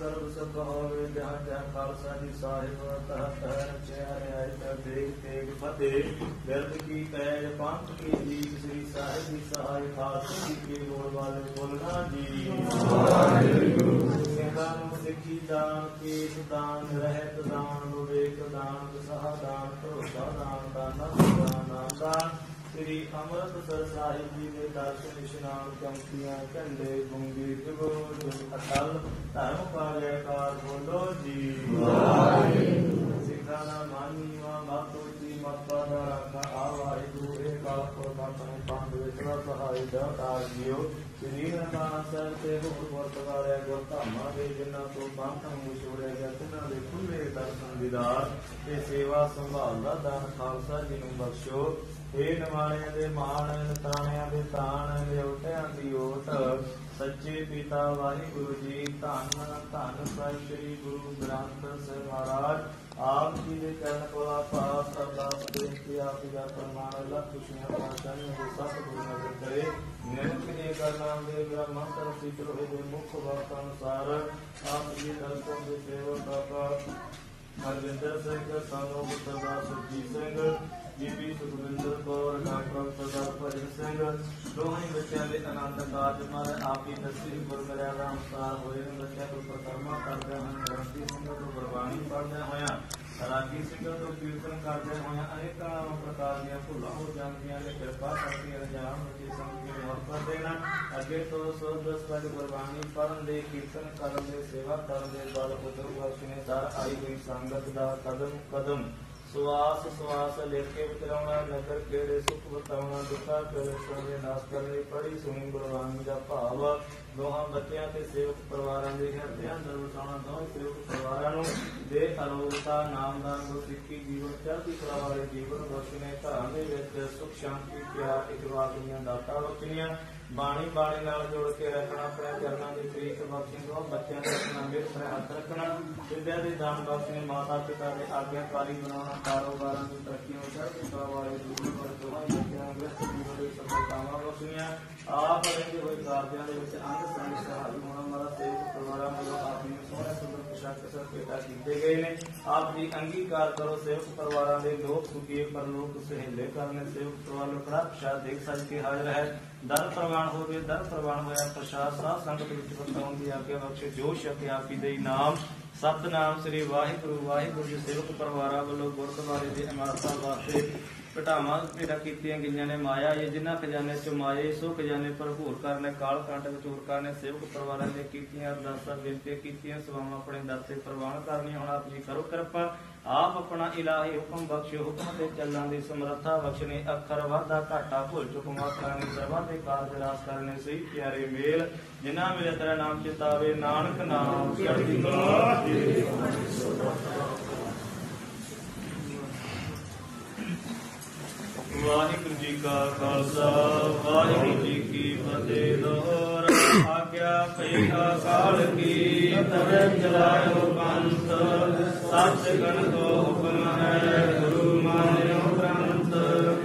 सर्व सद्भाव ध्यान ध्यान खालसा जी साहिब तह तह रचया न्याय कर देख तेग फतेह व्यर्थ की तय पंथ की जीत श्री साहिब जी सहाय खालसा जी के गोल वाले बोलना जी सिखी दान केस दान रहत दान विवेक दान सहा दान भरोसा दान दाना दान दान श्री अमृत सरसाई जी ने दासन स्नान कंपियाँ झंडे गुंगी जगोर अटल धर्म पाले कार बोलो जी। सिखा ना मानी मा मातु जी माता ना रखा आवाई दूरे का पुरखा तन विचरा सहाय दातार जियो। श्री रमान सर ते हुर वर्तवारे गोतामा दे जिन्ना तो बांधा मुशोड़े जतना दे खुले दर्शन दीदार। ते सेवा संभाल दा दान खालसा जी नु बख्शो। ਤੇ ਸੇਵਾ ਦੇ ਮਾਣ ਤਾਣਿਆਂ ਦੇ ਤਾਣ ਲਿਓਟਿਆਂ ਦੀ ਓਟ। ਸੱਚੇ ਪਿਤਾ ਵਾਹਿਗੁਰੂ ਜੀ, ਧੰਨ ਧੰਨ ਸ੍ਰੀ ਗੁਰੂ ਗ੍ਰੰਥ ਸਾਹਿਬ ਮਹਾਰਾਜ। ਆਪ ਜੀ ਦੇ ਚਰਨ ਕੋਲਾ ਪਾਸ ਅਰਦਾਸ ਬੇਨਤੀ ਆਪ ਜੀ ਦਾ ਪ੍ਰਮਾਣ, ਲੱਖ ਖੁਸ਼ੀਆਂ ਪਾਸ਼ਾਨੀ ਦੇ ਸਤ ਗੁਰੂ ਨਗਰ ਕਰੇ ਨਿਰੰਕ ਦੇ ਕਰਨਾਮ ਦੇ ਬ੍ਰਹਮ ਮੰਤਰ ਸਿੱਖੋ ਦੇ ਮੁੱਖ ਵਾਕ ਅਨੁਸਾਰ ਆਪ ਜੀ ਦਰਸ਼ਨ ਦੇ ਸੇਵਕ ਬਾਬਾ ਹਰਵਿੰਦਰ ਸਿੰਘ, ਸਾਨੂੰ ਸਰਦਾਰ ਸੁਰਜੀਤ ਸਿੰਘ ਬੀਬੀ ਸੁਖਵਿੰਦਰ ਕੌਰ ਡਾਕਟਰ ਸਰਦਾਰ ਭਜਨ ਸਿੰਘ ਸਿੰਘ ਦੋਹਾਂ ਹੀ ਬੱਚਿਆਂ ਦੇ ਆਨੰਦ ਕਾਰਜ ਮਾਰੇ ਆਪ ਹੀ ਦਸਵੀਂ ਗੁਰ ਮਰਿਆਦਾ ਅਨੁਸਾਰ ਹੋਏ ਨੇ ਬੱਚਿਆਂ ਤੋਂ ਪ੍ਰਕਰਮਾ ਕਰਦੇ ਹਨ ਗ੍ਰੰਥੀ ਸਿੰਘ ਤੋਂ ਗੁਰਬਾਣੀ ਪੜ੍ਹਦੇ ਹੋਇਆਂ ਰਾਗੀ ਸਿੰਘ ਤੋਂ ਕੀਰਤਨ ਕਰਦੇ ਹੋਇਆਂ ਅਨੇਕਾਂ ਪ੍ਰਕਾਰ ਦੀਆਂ ਭੁੱਲਾਂ ਹੋ ਜਾਂਦੀਆਂ ਨੇ ਕਿਰਪਾ ਕਰਕੇ ਅਣਜਾਣ ਬੱਚੇ ਸੰਗ ਕੇ ਮਾਫ ਕਰ ਦੇਣਾ ਅੱਗੇ ਤੋਂ ਸੋ ਦਸ ਪਦ ਗੁਰਬਾਣੀ ਪੜ੍ਹਨ ਦੇ ਕੀਰਤਨ ਕਰਨ ਦੇ ਸੇਵਾ ਕਰਨ ਦੇ ਬਲ ਉਦਰ ਬਖਸ਼ਨੇ ਦਰ ਆਈ ਹੋਈ ਸੰਗਤ ਦਾ ਕਦਮ ਕਦਮ ਸਵਾਸ ਸਵਾਸ ਲੈ ਕੇ ਵਿਚਰਾਉਣਾ ਨਗਰ ਕਿਹੜੇ ਸੁਖ ਬਤਾਉਣਾ ਦੁੱਖਾ ਕਲੇਸ਼ਾਂ ਦੇ ਨਾਸ ਕਰਨੀ ਪੜੀ ਸੁਣੀ ਗੁਰਬਾਣੀ ਦਾ ਭਾਵ। ਦੋਹਾਂ ਬੱਚਿਆਂ ਤੇ ਸੇਵਕ ਪਰਿਵਾਰਾਂ ਦੇ ਹਿਰਦਿਆਂ ਅੰਦਰ ਵਸਾਉਣਾ ਦੋਹਾਂ ਸੇਵਕ ਪਰਿਵਾਰਾਂ ਨੂੰ ਦੇ ਅਲੋਕਤਾ ਨਾਮਦਾਨ ਗੁਰਸਿੱਖੀ ਜੀਵਨ, ਚੜ੍ਹਦੀ ਕਲਾ ਵਾਲੇ ਜੀਵਨ ਬਖਸ਼ਣੇ ਘਰਾਂ ਦੇ ਵਿੱਚ ਸੁਖ, ਸ਼ਾਂਤੀ, ਪਿਆਰ ਇਕਵਾਰ ਦੀਆਂ ਦਾਤਾ ਬਖਸ਼ਣੀਆਂ ਬਾਣੀ ਬਾਣੀ ਨਾਲ ਜੋੜ ਕੇ ਰੱਖਣਾ ਆਪਣੇ ਚਰਨਾਂ ਦੀ ਪ੍ਰੀਤ ਬਖਸ਼ੀ ਦੋ ਬੱਚਿਆਂ ਦੇ ਆਪਣਾ ਮਿਹਰ ਪਰ ਹੱਥ ਰੱਖਣਾ, ਵਿਦਿਆ ਦੇ ਦਾਨ ਬਖਸ਼ਣੇ, ਮਾਤਾ ਪਿਤਾ ਦੇ ਆਗਿਆਕਾਰੀ ਬਣਾਉਣਾ, ਕਾਰੋਬਾਰਾਂ ਦੀ ਤਰੱਕੀ ਨੂੰ ਚੜ੍ਹਦੀ ਕਲਾ ਵਾਲੇ ਜੀਵਨ ਪਰ ਬੱਚਿਆਂ ਨੂੰ ਜੀਵਨ ਦੇ ਸਫਲਤਾਵਾਂ ਬਖਸ਼ੀਆਂ ਆਪ ਰਹਿੰਦੇ ਹੋਏ ਕਾਰਜਾਂ ਦੇ ਵਿੱਚ ਅੰਗ ਸੰਗ ਸਹਾਈ ਹੋਣਾ ਮਾਰਾ ਸੇਵਕ ਪਰਿਵਾਰਾਂ ਵੱਲੋਂ ਆਪ ਨੂੰ ਸੋਹਣੇ ਸੁੰਦਰ ਪੁਸ਼ਾਕ ਕੀਤੇ ਗਏ ਨੇ। ਆਪ ਜੀ ਅੰਗੀਕਾਰ ਕਰੋ, ਸੇਵਕ ਪਰਿਵਾਰਾਂ ਦੇ ਲੋਕ ਸੁਖੀ ਪਰਲੋਕ ਸਹੇਲੇ ਕਰਨੇ ਸੇਵਕ ਪਰਿਵਾਰ ਨੂੰ ਪ੍ਰਸ਼ਾਦ ਦੇਖ ਸਜ ਕੇ ਹਾਜ਼ਰ ਹੈ। ਦਰ ਪ੍ਰਵਾਨ ਹੋ ਦਰ ਪ੍ਰਵਾਨ ਹੋਇਆ, ਪ੍ਰਸ਼ਾਦ ਸਾਧ ਸੰਗਤ ਵਿੱਚ ਵਰਤਾਉਣ ਦੀ ਆਗਿਆ ਬਖਸ਼ੇ ਜੋ ਸ਼ਬਦ ਆਪੀ ਦੇ ਨਾਮ। ਸਤਨਾਮ ਸ੍ਰੀ ਵਾਹਿਗੁਰੂ ਵਾਹਿਗੁਰੂ ਜੀ ਸੇਵਕ ਪਰਿਵਾਰਾਂ ਵੱਲੋਂ ਗੁਰਦੁਆਰੇ ਦੇ ਇਮਾਰਤਾਂ ਵਾਸਤੇ ਘਟਾਵਾਂ ਭੇਟਾ ਕੀਤੀਆਂ ਗਈਆਂ ਨੇ। ਮਾਇਆ ਇਹ ਜਿਨ੍ਹਾਂ ਖਜ਼ਾਨੇ ਚ ਮਾਏ, ਸੋ ਖਜ਼ਾਨੇ ਭਰਪੂਰ ਕਰਨੇ ਕਾਲ ਕੰਟ ਵਿਚੂਰ ਕਰਨੇ ਸੇਵਕ ਪਰਿਵਾਰਾਂ ਦੇ ਕੀਤੀਆਂ, ਅਰਦਾਸਾਂ ਬੇਨਤੀਆਂ ਕੀਤੀਆਂ, ਸਵਾਵਾਂ ਆਪਣੇ ਦਰ ਤੇ ਪ੍ਰਵਾਨ ਕਰਨੀ ਹੁਣ ਆਪ ਜੀ ਕਰੋ ਕਿਰਪਾ, ਆਪ ਆਪਣਾ ਇਲਾਹੀ ਹੁਕਮ ਬਖਸ਼ਿਓ। ਹੁਕਮ ਤੇ ਚੱਲਣ ਦੀ ਸਮਰੱਥਾ ਬਖਸ਼ਣੇ, ਅੱਖਰ ਵਾਧਾ ਘਾਟਾ ਭੁੱਲ ਚੁੱਕ। ਮਾਤਰਾ ਨੇ ਸਰਵਾਂ ਦੇ ਕਾਰਜ ਰਾਸ ਕਰਨੇ ਸਹੀ ਪਿਆਰੇ ਮੇਲ, ਜਿਨ੍ਹਾਂ ਮਿਲੇ ਤੇਰਾ ਨਾਮ ਚਿਤਾਵੇ। ਨਾਨਕ ਨਾਮ ਚੜ੍ਹਦੀ ਕਲਾ। ਵਾਹਿਗੁਰੂ ਜੀ ਕਾ ਖਾਲਸਾ ਵਾਹਿਗੁਰੂ ਜੀ ਕੀ ਫਤਿਹ ਦੋਹਰ ਆਗਿਆ ਪਈ ਅਕਾਲ ਕੀ ਤਵੇ ਚਲਾਇਓ ਪੰਥ ਸੱਚ ਗਣ ਕੋ ਹੁਕਮ ਹੈ ਗੁਰੂ ਮਾਨਿਓ ਗ੍ਰੰਥ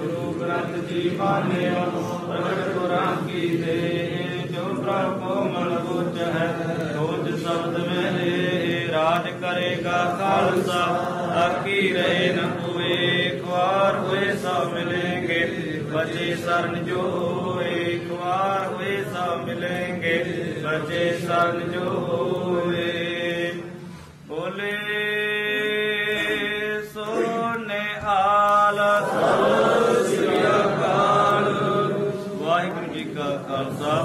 ਗੁਰੂ ਗ੍ਰੰਥ ਜੀ ਮਾਨਿਓ ਪ੍ਰਗਟ ਕੁਰਾਨ ਕੀ ਦੇ ਜੋ ਪ੍ਰਭ ਕੋ ਮਨ ਬੁੱਝ ਹੈ ਰੋਜ ਸ਼ਬਦ ਮੇਰੇ ਰਾਜ ਕਰੇਗਾ ਖਾਲਸਾ ਆਕੀ ਰਹੇ ਨ ਹੋਏ बार हुए सब मिलेंगे। बचे शरण जो एक बार हुए सब मिलेंगे। बचे शरण जो हुए बोले, सोने आला। वाहिगुरु जी का खालसा,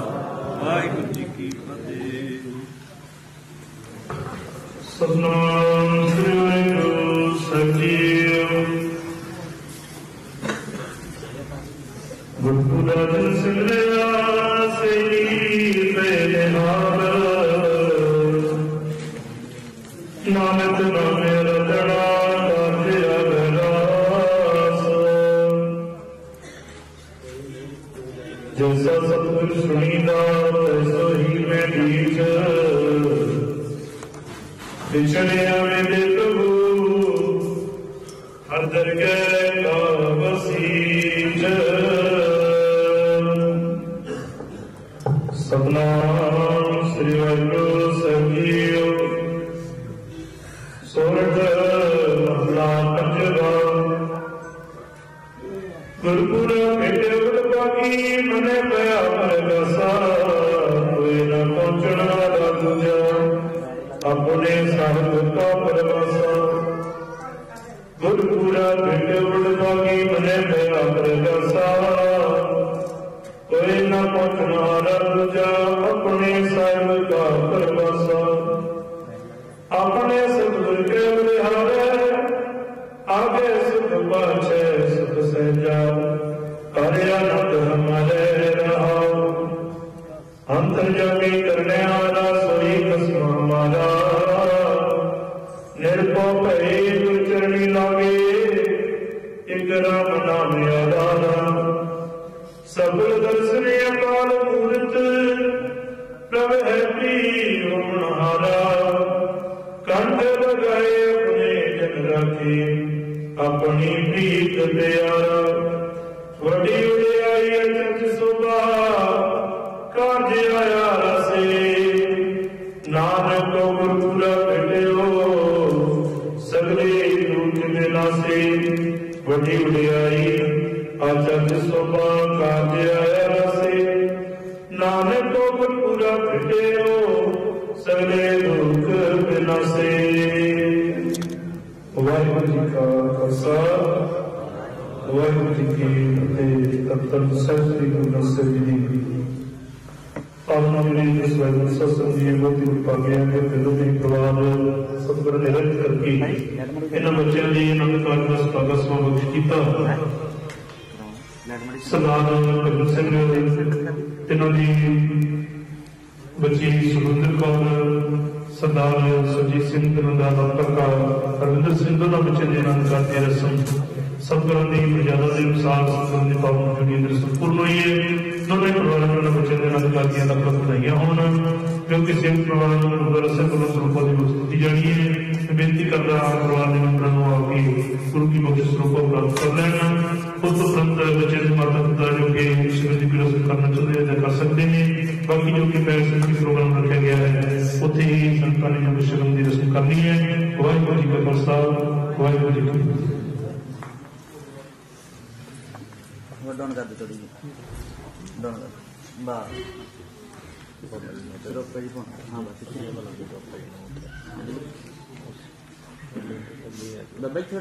वाहिगुरु जी की फतेह। सतनाम Vicharya Vedic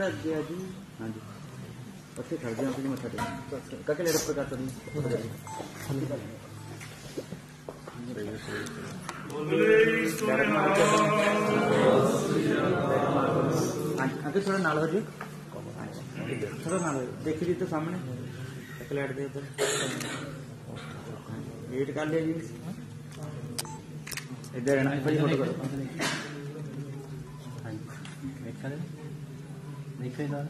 ਜਿਹੜਾ ਗਿਆ ਜੀ ਹਾਂਜੀ ਉੱਥੇ ਖੜ ਜਾ ਤੁਸੀਂ ਮੱਥਾ ਟੇਕ ਕਾਕੇ ਲੈ ਰੱਪਰ ਕਰ ਤੁਸੀਂ ਅੱਗੇ ਥੋੜਾ ਨਾਲ ਹੋ ਜੀ ਥੋੜਾ ਨਾਲ ਹੋ ਦੇਖੀ ਜੀ ਤੇ ਸਾਹਮਣੇ ਕਲੈਟ ਦੇ ਉੱਪਰ ਵੇਟ ਕਰ ਲਿਆ ਜੀ ਇੱਧਰ ਰਹਿਣਾ ਭਾਈ ਫੋਟੋ ਕਰੋ ਹਾਂਜੀ ਵੇਟ ਕਰ ਲਿਆ नहीं खरीदा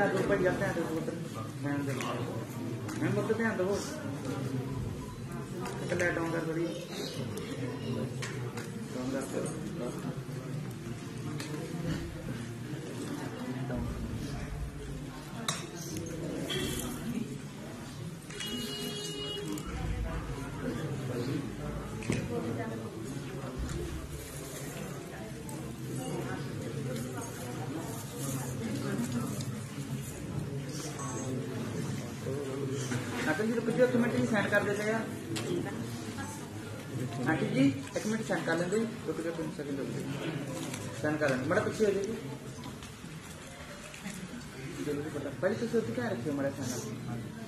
चार दो पर जाते हैं तो मैम मतलब ध्यान दो ದನಕರಣ ಮಡ ಖುಷಿ ಹೋಗಿತ್ತು ಜಲ್ದಿ ಪೈಲೆ ಖುಷಿ ಹೋಗ್ತಿಕ್ಕೆ ಯಾರು ಮಡ ಸಣ್ಣ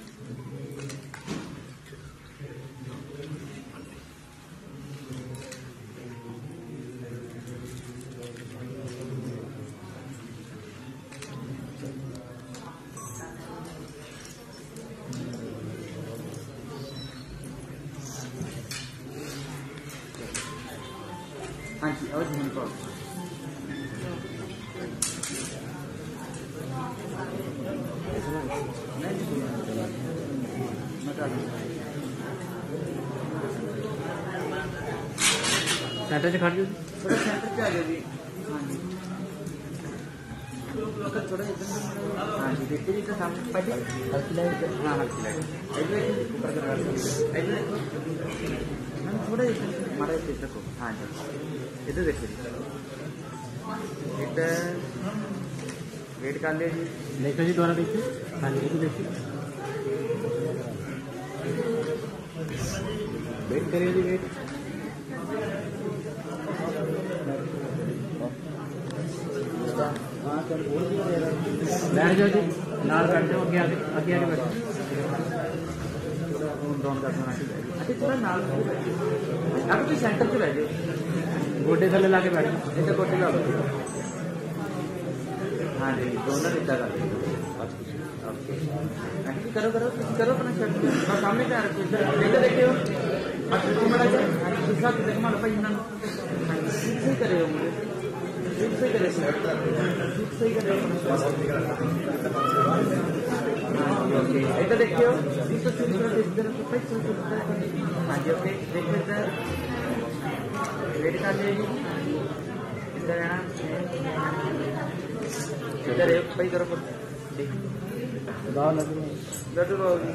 ਸੈਂਟਰ 'ਚ ਖੜ ਜਾਓ ਥੋੜਾ ਸੈਂਟਰ 'ਚ ਆ ਜਾਓ ਜੀ ਹਾਂਜੀ ਦੇਖੋ ਜੀ ਤਾਂ ਸਾਹਮਣੇ ਪਾਜੀ ਹਲਕੀ ਲਾਈਟ ਹਾਂ ਹਲਕੀ ਲਾਈਟ ਇੱਧਰ ਦੇਖੋ ਉੱਪਰ ਕਰ ਇੱਧਰ ਦੇਖੋ ਮੈਮ ਥੋੜਾ ਜਿਹਾ ਮਾਰਾ ਇੱਧਰ ਦੇਖੋ हाँ जी इधर देखो जी इधर वेट कर लिया जी नहीं तो जी दोबारा देखिए हाँ जी इधर देखिए बैठ जाओ आगे आगे आगे बैठ अच्छा थोड़ा नाल अगर तुम सेंटर से बैठ जाओ। गोडे थले ला के बैठ जाओ। इतना गोडे ला हाँ जी दोनों इतना कर करो करो करो अपना शर्ट सामने क्या रखो इधर। देखो देखे हो अच्छा तुम बड़ा दूसरा देखो मालो भाई इन्होंने हाँ करे हो मुझे এটা দেখতেও দুশো চুরি করে हाँ जी ओके देखिए सर रेड कार्ड ले इधर है ना इधर एक भाई इधर पर इधर तो होगी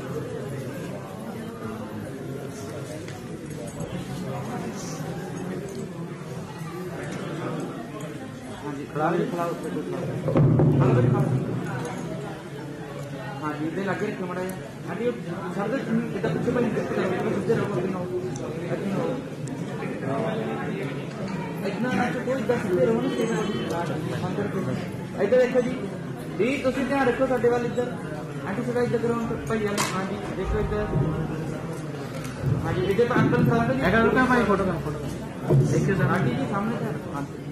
ਇੱਧਰ ਦੇਖੋ ਜੀ ਵੀ ਤੁਸੀਂ ਧਿਆਨ ਰੱਖੋ ਸਾਡੇ ਵੱਲ ਇੱਧਰ ਆਂਟੀ ਸਦਾ ਇੱਧਰ ਕਰੋ ਭਈਆ ਹਾਂ ਜੀ ਦੇਖੋ ਇੱਧਰ हाँ जी देखिए तो अंकल साहब का फ़ोटो का फ़ोटो देखिए सर आंटी जी सामने sir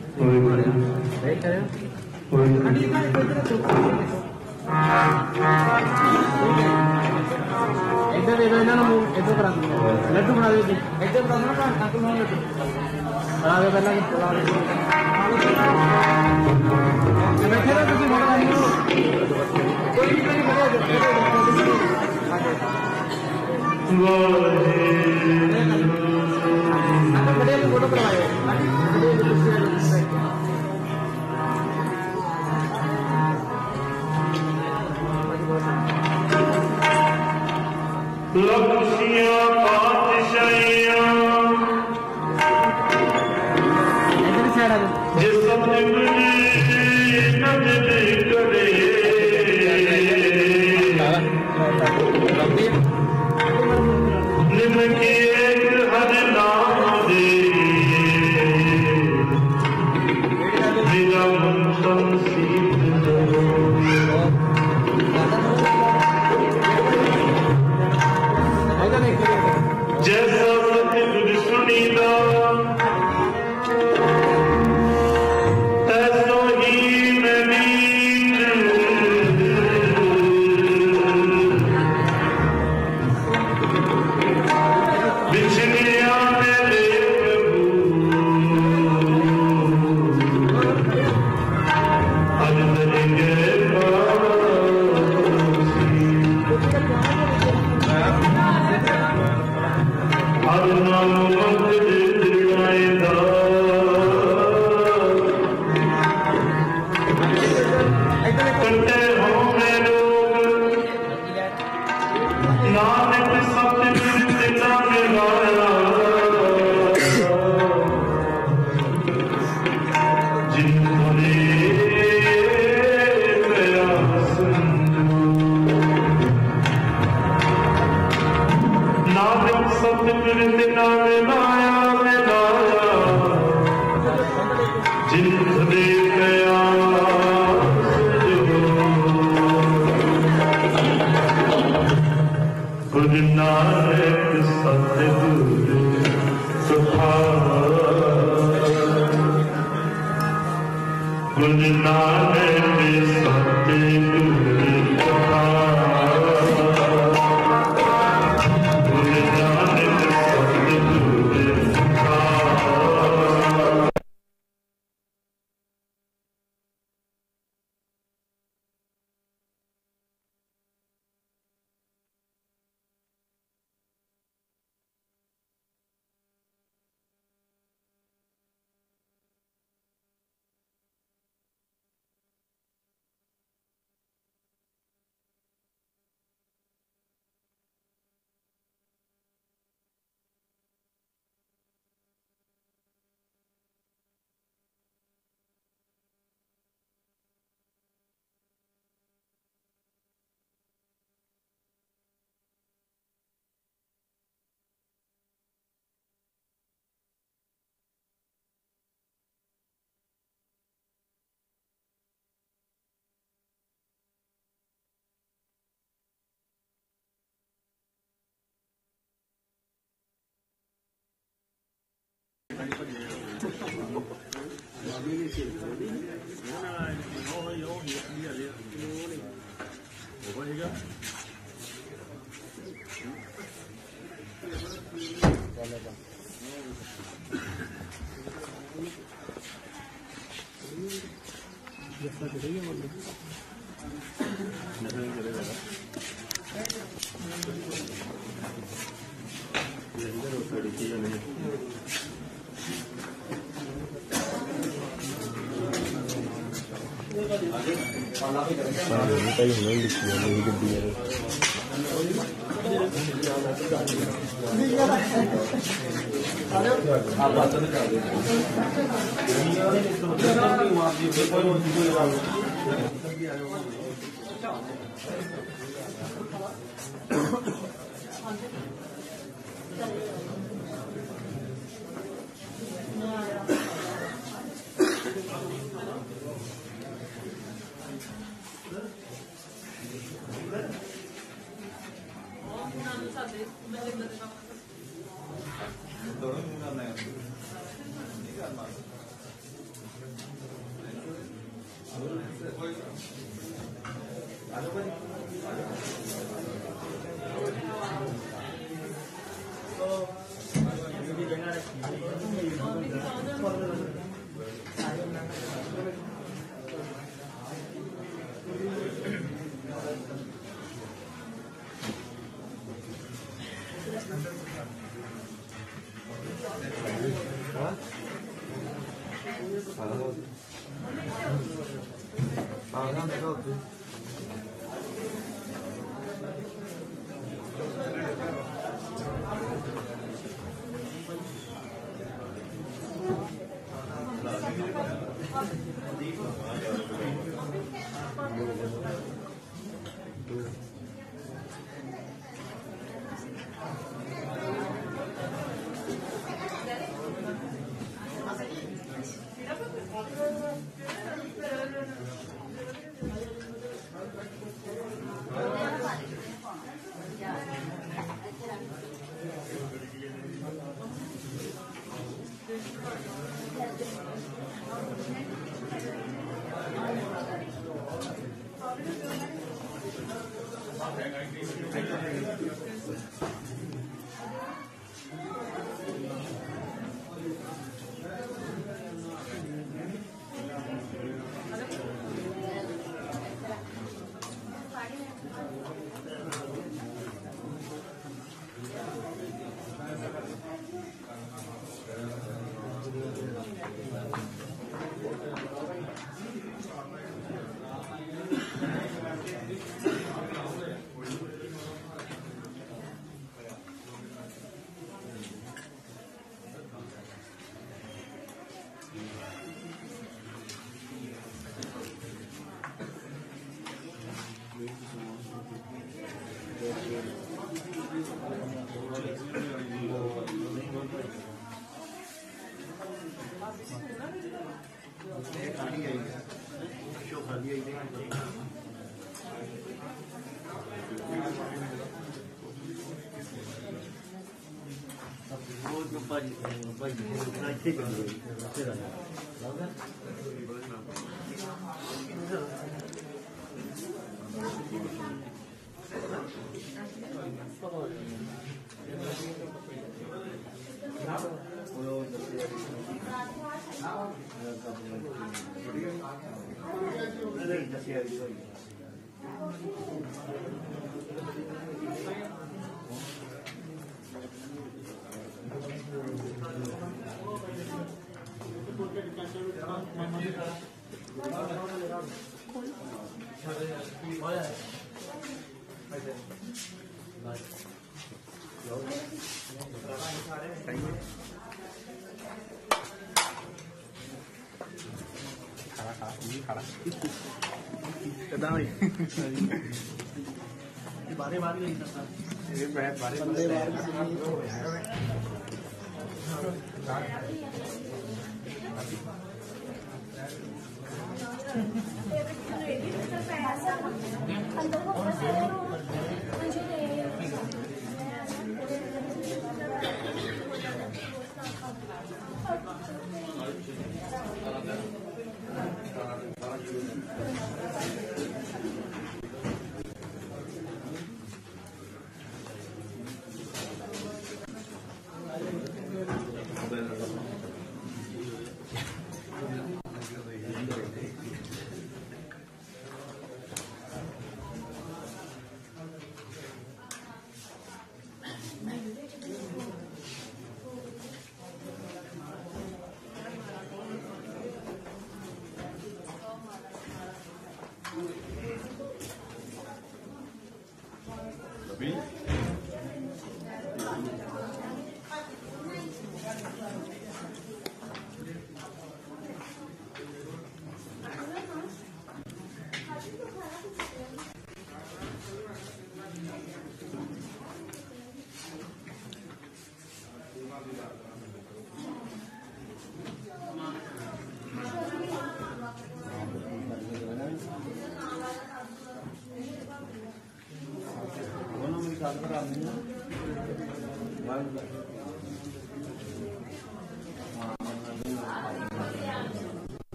Ada yang foto perayaan, ada yang Locución 们的解决。ਕਿਦਾਂ 入ってくる。वंदे Bharat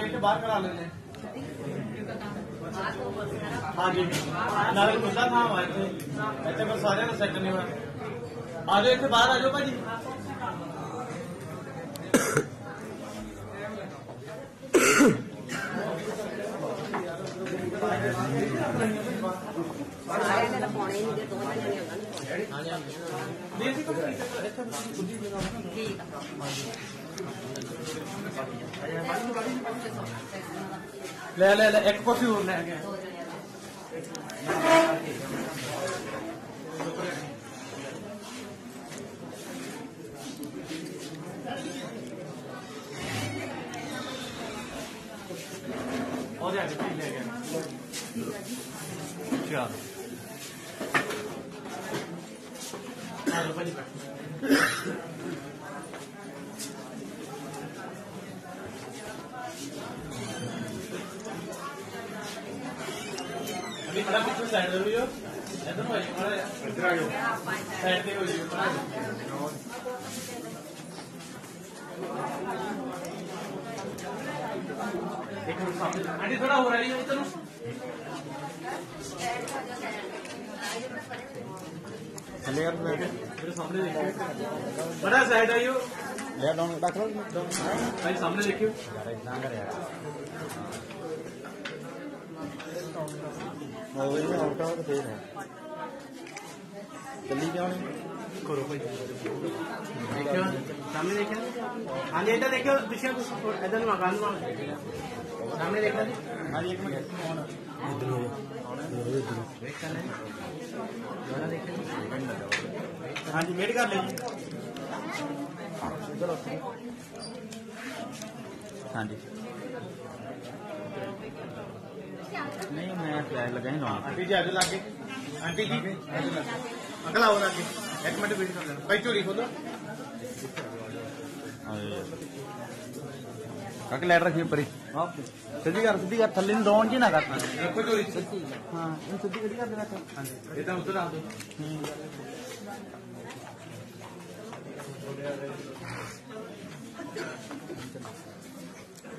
gate के बाहर करा लेने हाँ जी। नागरिक मुद्दा था हमारे ऐसे पर सारे तो सेक्टर नहीं हुआ आज इतने बाहर आ जाओ भाजी ले ले ले एक कॉफ़ी और ले हो ले गया चलो बड़ा सा हटाइए भाई सामने देखियो मोबाइल में आउट आउट देर है। जल्दी क्यों नहीं करो भाई। देखियो। सामने देखियो। हाँ जी इधर तो देखियो पीछे इधर मकान सामने देखो हाँ जी एक मिनट। इधर इधर वेट करना है। दोबारा देखियो हाँ जी मेरी कर हाँ जी। नहीं मैं प्याज लगाएँगे आंटी जी आंटी जी अंकल आओ एक मिनट वेट कर लेना भाई चोरी खोलो। काके सीधी कर सीधी कर जी ना हाँ, हाँ, सीधी कर देना। हाँ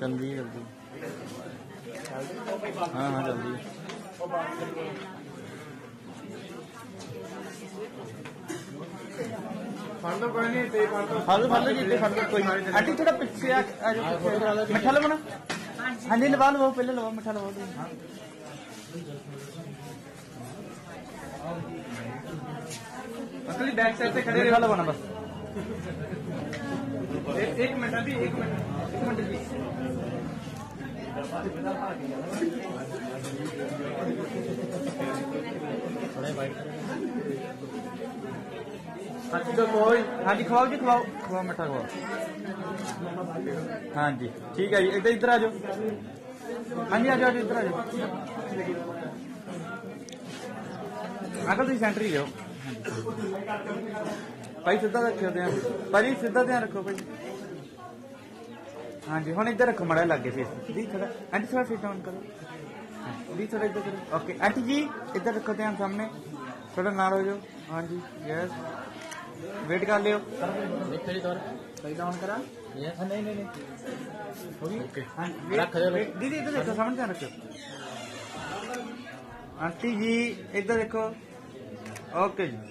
जल्दी जल्दी हाँ हाँ जल्दी। थोड़ा मिठा लो हाँ जी। लवा लो पहले लवाओ मिठा बैक साइड से खड़े बस। एक मिनट अभी एक मिनट एक मिनट हाँ जी तो जी खाओ। खाओ मिठा खाओ। हाँ जी ठीक है जी इधर इधर आ जाओ। हाँ जी आ जाओ इधर आ जाओ। अगर तुम सेंटर ही जाओ ਭਾਈ ਸਿੱਧਾ ਰੱਖਿਓ ਧਿਆਨ ਭਾਜੀ ਸਿੱਧਾ ਧਿਆਨ ਰੱਖੋ ਭਾਈ ਹਾਂਜੀ ਹੁਣ ਇੱਧਰ ਰੱਖੋ ਮੜਾ ਲੱਗੇ ਫੇਸ ਦੀ ਥੋੜਾ ਹਾਂਜੀ ਥੋੜਾ ਫੇਸ ਡਾਊਨ ਕਰੋ भी थोड़ा इधर करो ओके आंटी जी इधर रखो ध्यान सामने थोड़ा नाल हो जाओ हाँ जी यस वेट कर लियो देखो जी तौर सही डाउन करा यस नहीं नहीं नहीं हो गई ओके हाँ रख दे वेट दीदी इधर देखो सामने ध्यान रखो आंटी जी इधर देखो ओके जी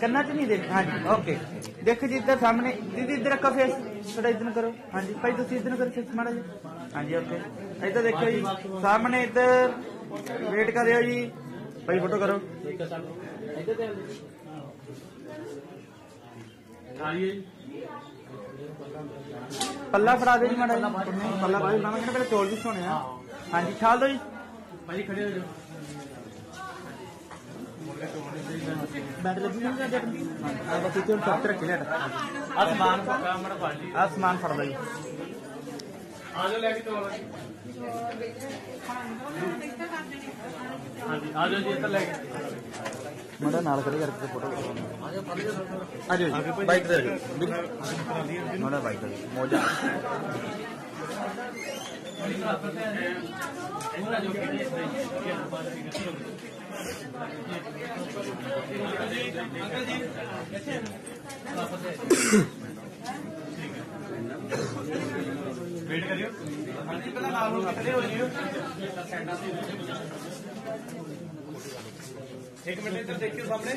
ਕੰਨਾਂ 'ਚ ਨਹੀਂ ਦੇ ਹਾਂ ਓਕੇ ਦੇਖੋ ਜੀ, ਇੱਧਰ ਸਾਹਮਣੇ। ਦੀਦੀ, ਇੱਧਰ ਰੱਖੋ ਫੇਸ ਥੋੜਾ ਇੱਧਰ ਕਰੋ। ਹਾਂ ਭਾਈ, ਤੁਸੀਂ ਇੱਧਰ ਕਰੋ ਫੇਸ ਮਾੜਾ ਜੀ ਹਾਂ ਓਕੇ ਇੱਧਰ ਦੇਖੋ ਜੀ, ਸਾਹਮਣੇ ਇੱਧਰ ਵੇਟ ਕਰਿਓ ਜੀ। ਭਾਈ ਫੋਟੋ ਕਰੋ। ਪੱਲਾ ਫੜਾ ਦੇ ਜੀ, ਮਾੜਾ ਜੀ ਪੱਲਾ ਬਾਈ ਲਾਵਾਂਗੇ ਨਾ ਪਹਿਲਾਂ ਚੌਲ ਵੀ ਸੋਣੇ ਆ। ਹਾਂਜੀ ਛਾਲ ਦੋ ਜੀ। ਭਾਈ, ਖੜੇ ਹੋ ਜਾਓ। ਬੈਠ ਲੱਗੀ ਨਹੀਂ ਜਾਂਦੇ ਆ ਬਸ ਇੱਥੇ ਹੁਣ ਸੱਤ ਰੱਖ ਲਿਆ ਆਸਮਾਨ ਪੱਕਾ ਮੜ ਫੜ ਲਈ ਆ ਸਮਾਨ ਫੜ ਲਓ ਜੀ ਆ ਜਾਓ ਲੈ ਕੇ ਤੋਂ ਹਾਂਜੀ ਆ ਜਾਓ ਜੀ ਇੱਧਰ ਲੈ ਕੇ ਮੁੰਡਾ ਨਾਲ ਖੜੇ ਕਰਕੇ ਫੋਟੋ ਆ ਜਾਓ ਪੜ ਜਾਓ ਆ ਜਾਓ ਜੀ ਬਾਈਕ ਤੇ ਆ ਜਾਓ ਮੁੰਡਾ ਬਾਈਕ ਤੇ ਮੋਜਾ ਵੇਟ ਕਰਿਓ ਹਾਂਜੀ ਪਹਿਲਾਂ ਨਾਲ ਹੋ ਖੜੇ ਹੋ ਜਿਓ ਇੱਕ ਮਿੰਟ ਇੱਧਰ ਦੇਖਿਓ ਸਾਹਮਣੇ ਡਾਊਨ ਕਰ ਦੋ ਡਾਊਨ ਕਰ ਹਾਂਜੀ ਵੇਟ ਕਰੇ ਬੰਦੇ ਹੀ वेट करियो पहला नाम हो खड़े हो जियो एक मिनट इधर देखियो सामने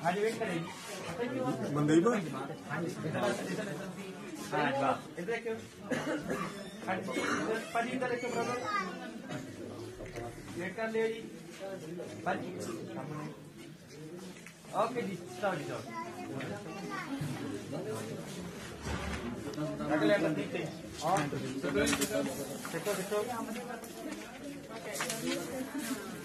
हाँ। जी वेट करेगी मंदीबा ये कर ले जी ओके जी चलो जी चलो अगले अंदर देखते और देखो देखो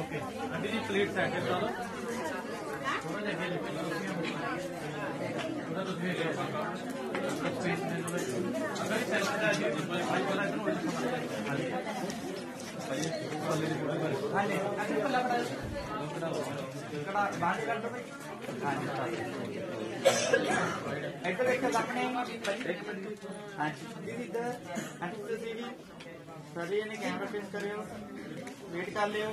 ఓకే అది ప్లేట్ సార్ ఇక్కడ బాగా కలపండి ఎక్కడ ఎక్కడ లక్కనే दीदी इधर सर ये कैमरा पेश कर रहे हो वेट कर रहे हो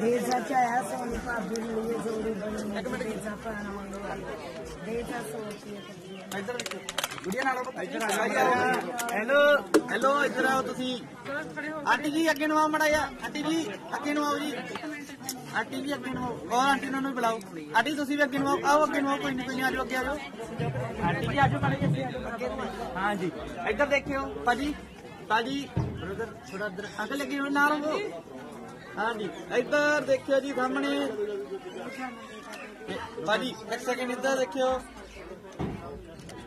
దేశ సోని పాపిళ్ళు జోడి దేశ ప్రాణమందు దేశ సోచి ਗੁੜੀਆ ਨਾਲ ਇੱਧਰ ਆ ਜਾ। ਹੈਲੋ। ਹੈਲੋ ਇੱਧਰ ਆਓ ਤੁਸੀਂ। ਆਂਟੀ ਜੀ ਅੱਗੇ ਨੂੰ ਮੜਾ ਜਾ ਆਂਟੀ ਜੀ ਅੱਗੇ ਨੂੰ ਜੀ। ਆਂਟੀ ਜੀ ਅੱਗੇ ਨੂੰ ਹੋਰ ਆਂਟੀ ਨੂੰ ਬੁਲਾਓ? ਆਂਟੀ ਤੁਸੀਂ ਵੀ ਅੱਗੇ ਨੂੰ ਆਓ। ਅੱਗੇ ਨੂੰ ਕੋਈ ਨਹੀਂ ਤੁਸੀਂ ਆਜੋ ਅੱਗੇ ਆਜੋ। ਆਂਟੀ ਜੀ ਆਜੋ ਮੜੇ ਜੀ ਅੱਗੇ ਹਾਂ ਜੀ। ਇੱਧਰ ਦੇਖਿਓ। ਭਾਜੀ ਭਾਜੀ। ਬ੍ਰਦਰ ਥੋੜਾ ਇੱਧਰ। ਅੱਗੇ ਲੱਗੇ ਹੋ ਨਾਲ ਹੋ ਹਾਂ ਜੀ। ਇੱਧਰ ਦੇਖਿਓ ਜੀ ਸਾਹਮਣੇ। ਭਾਜੀ ਇੱਕ ਸੈਕਿੰਡ ਇੱਧਰ ਦੇਖਿਓ।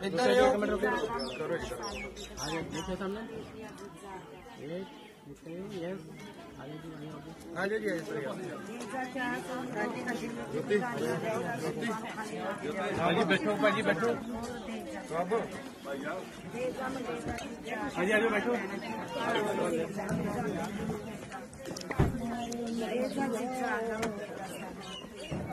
इधर एक मिनट रुकिए आगे देखिए सामने। हाँ जी जी बैठो भाजी बैठो। बाबू हाँ जी आज बैठो। शिक्षा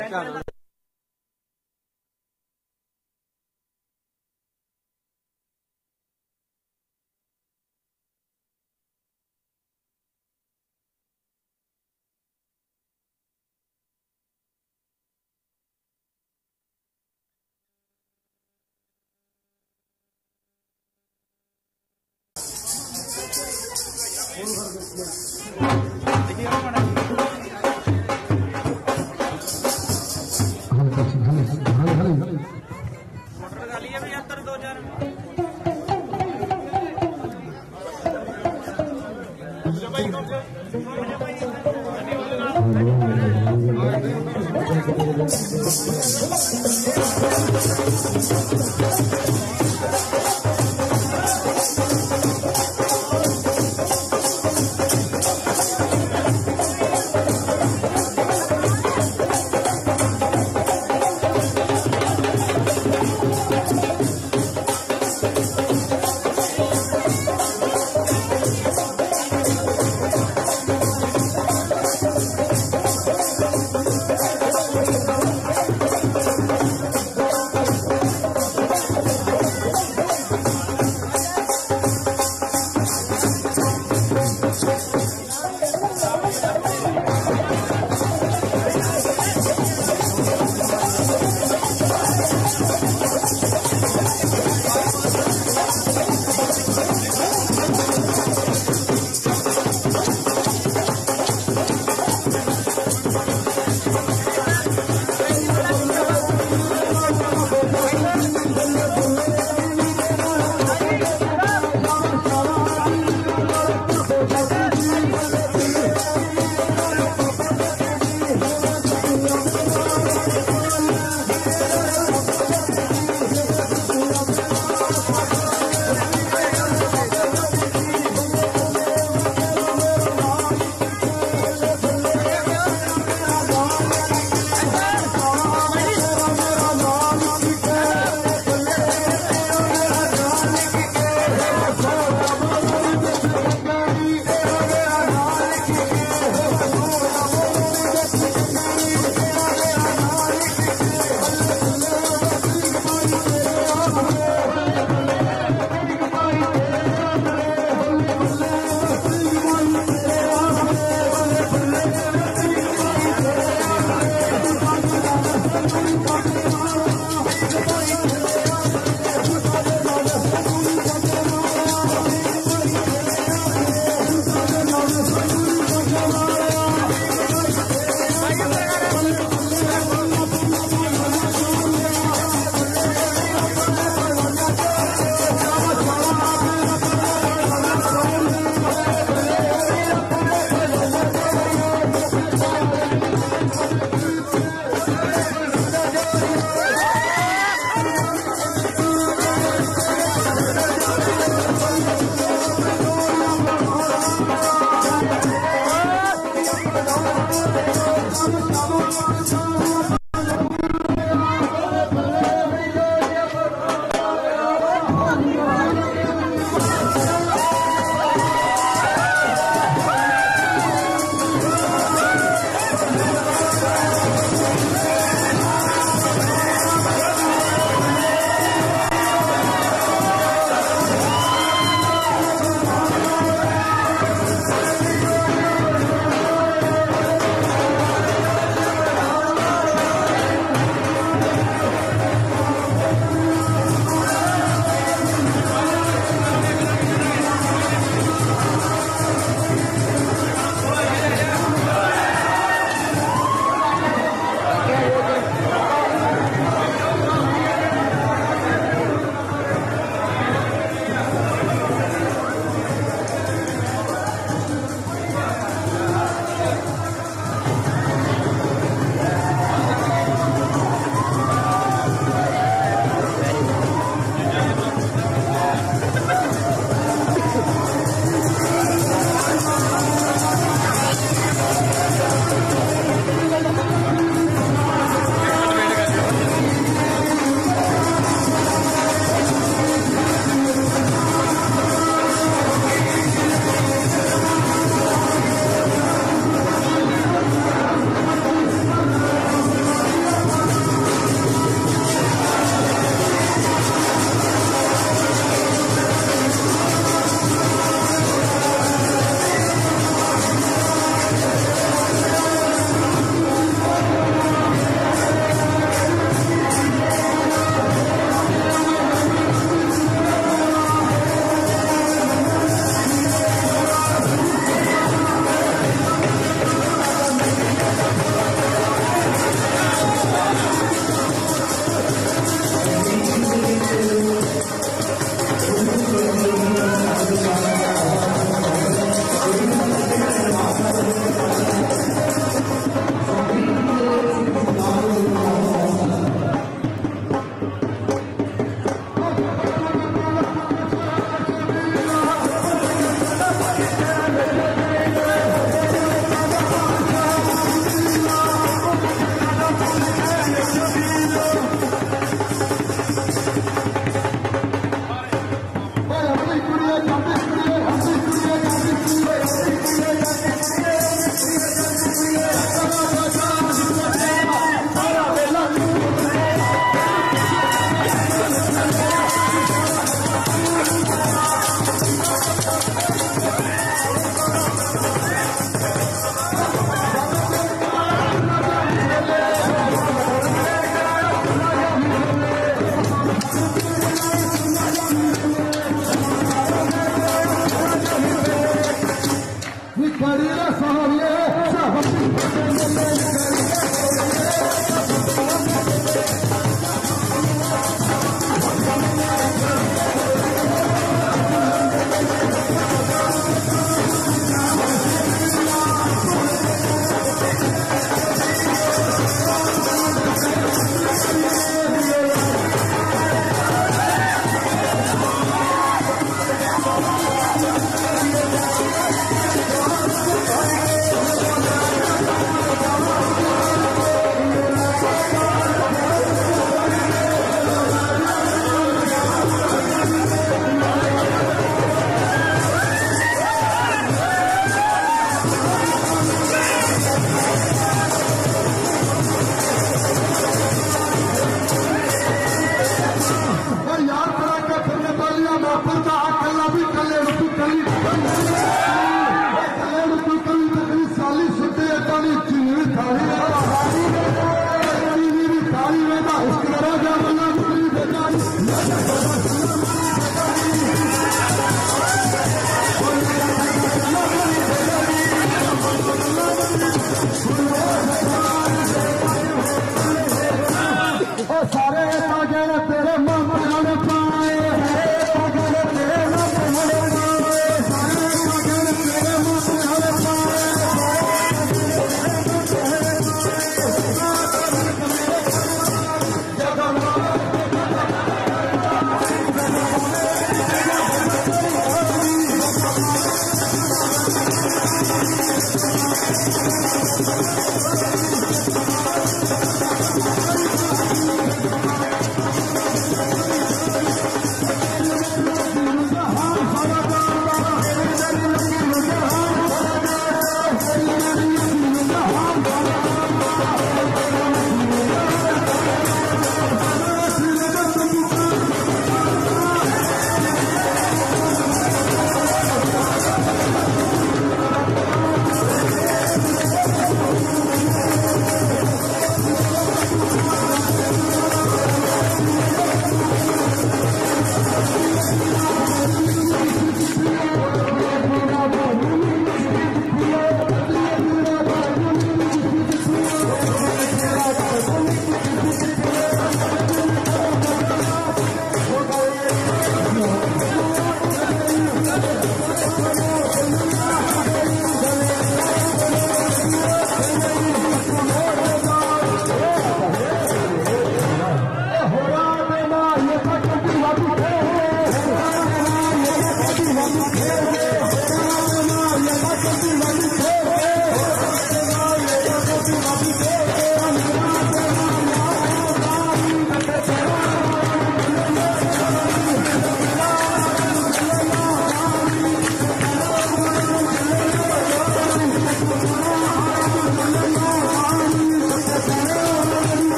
ਇੱਕ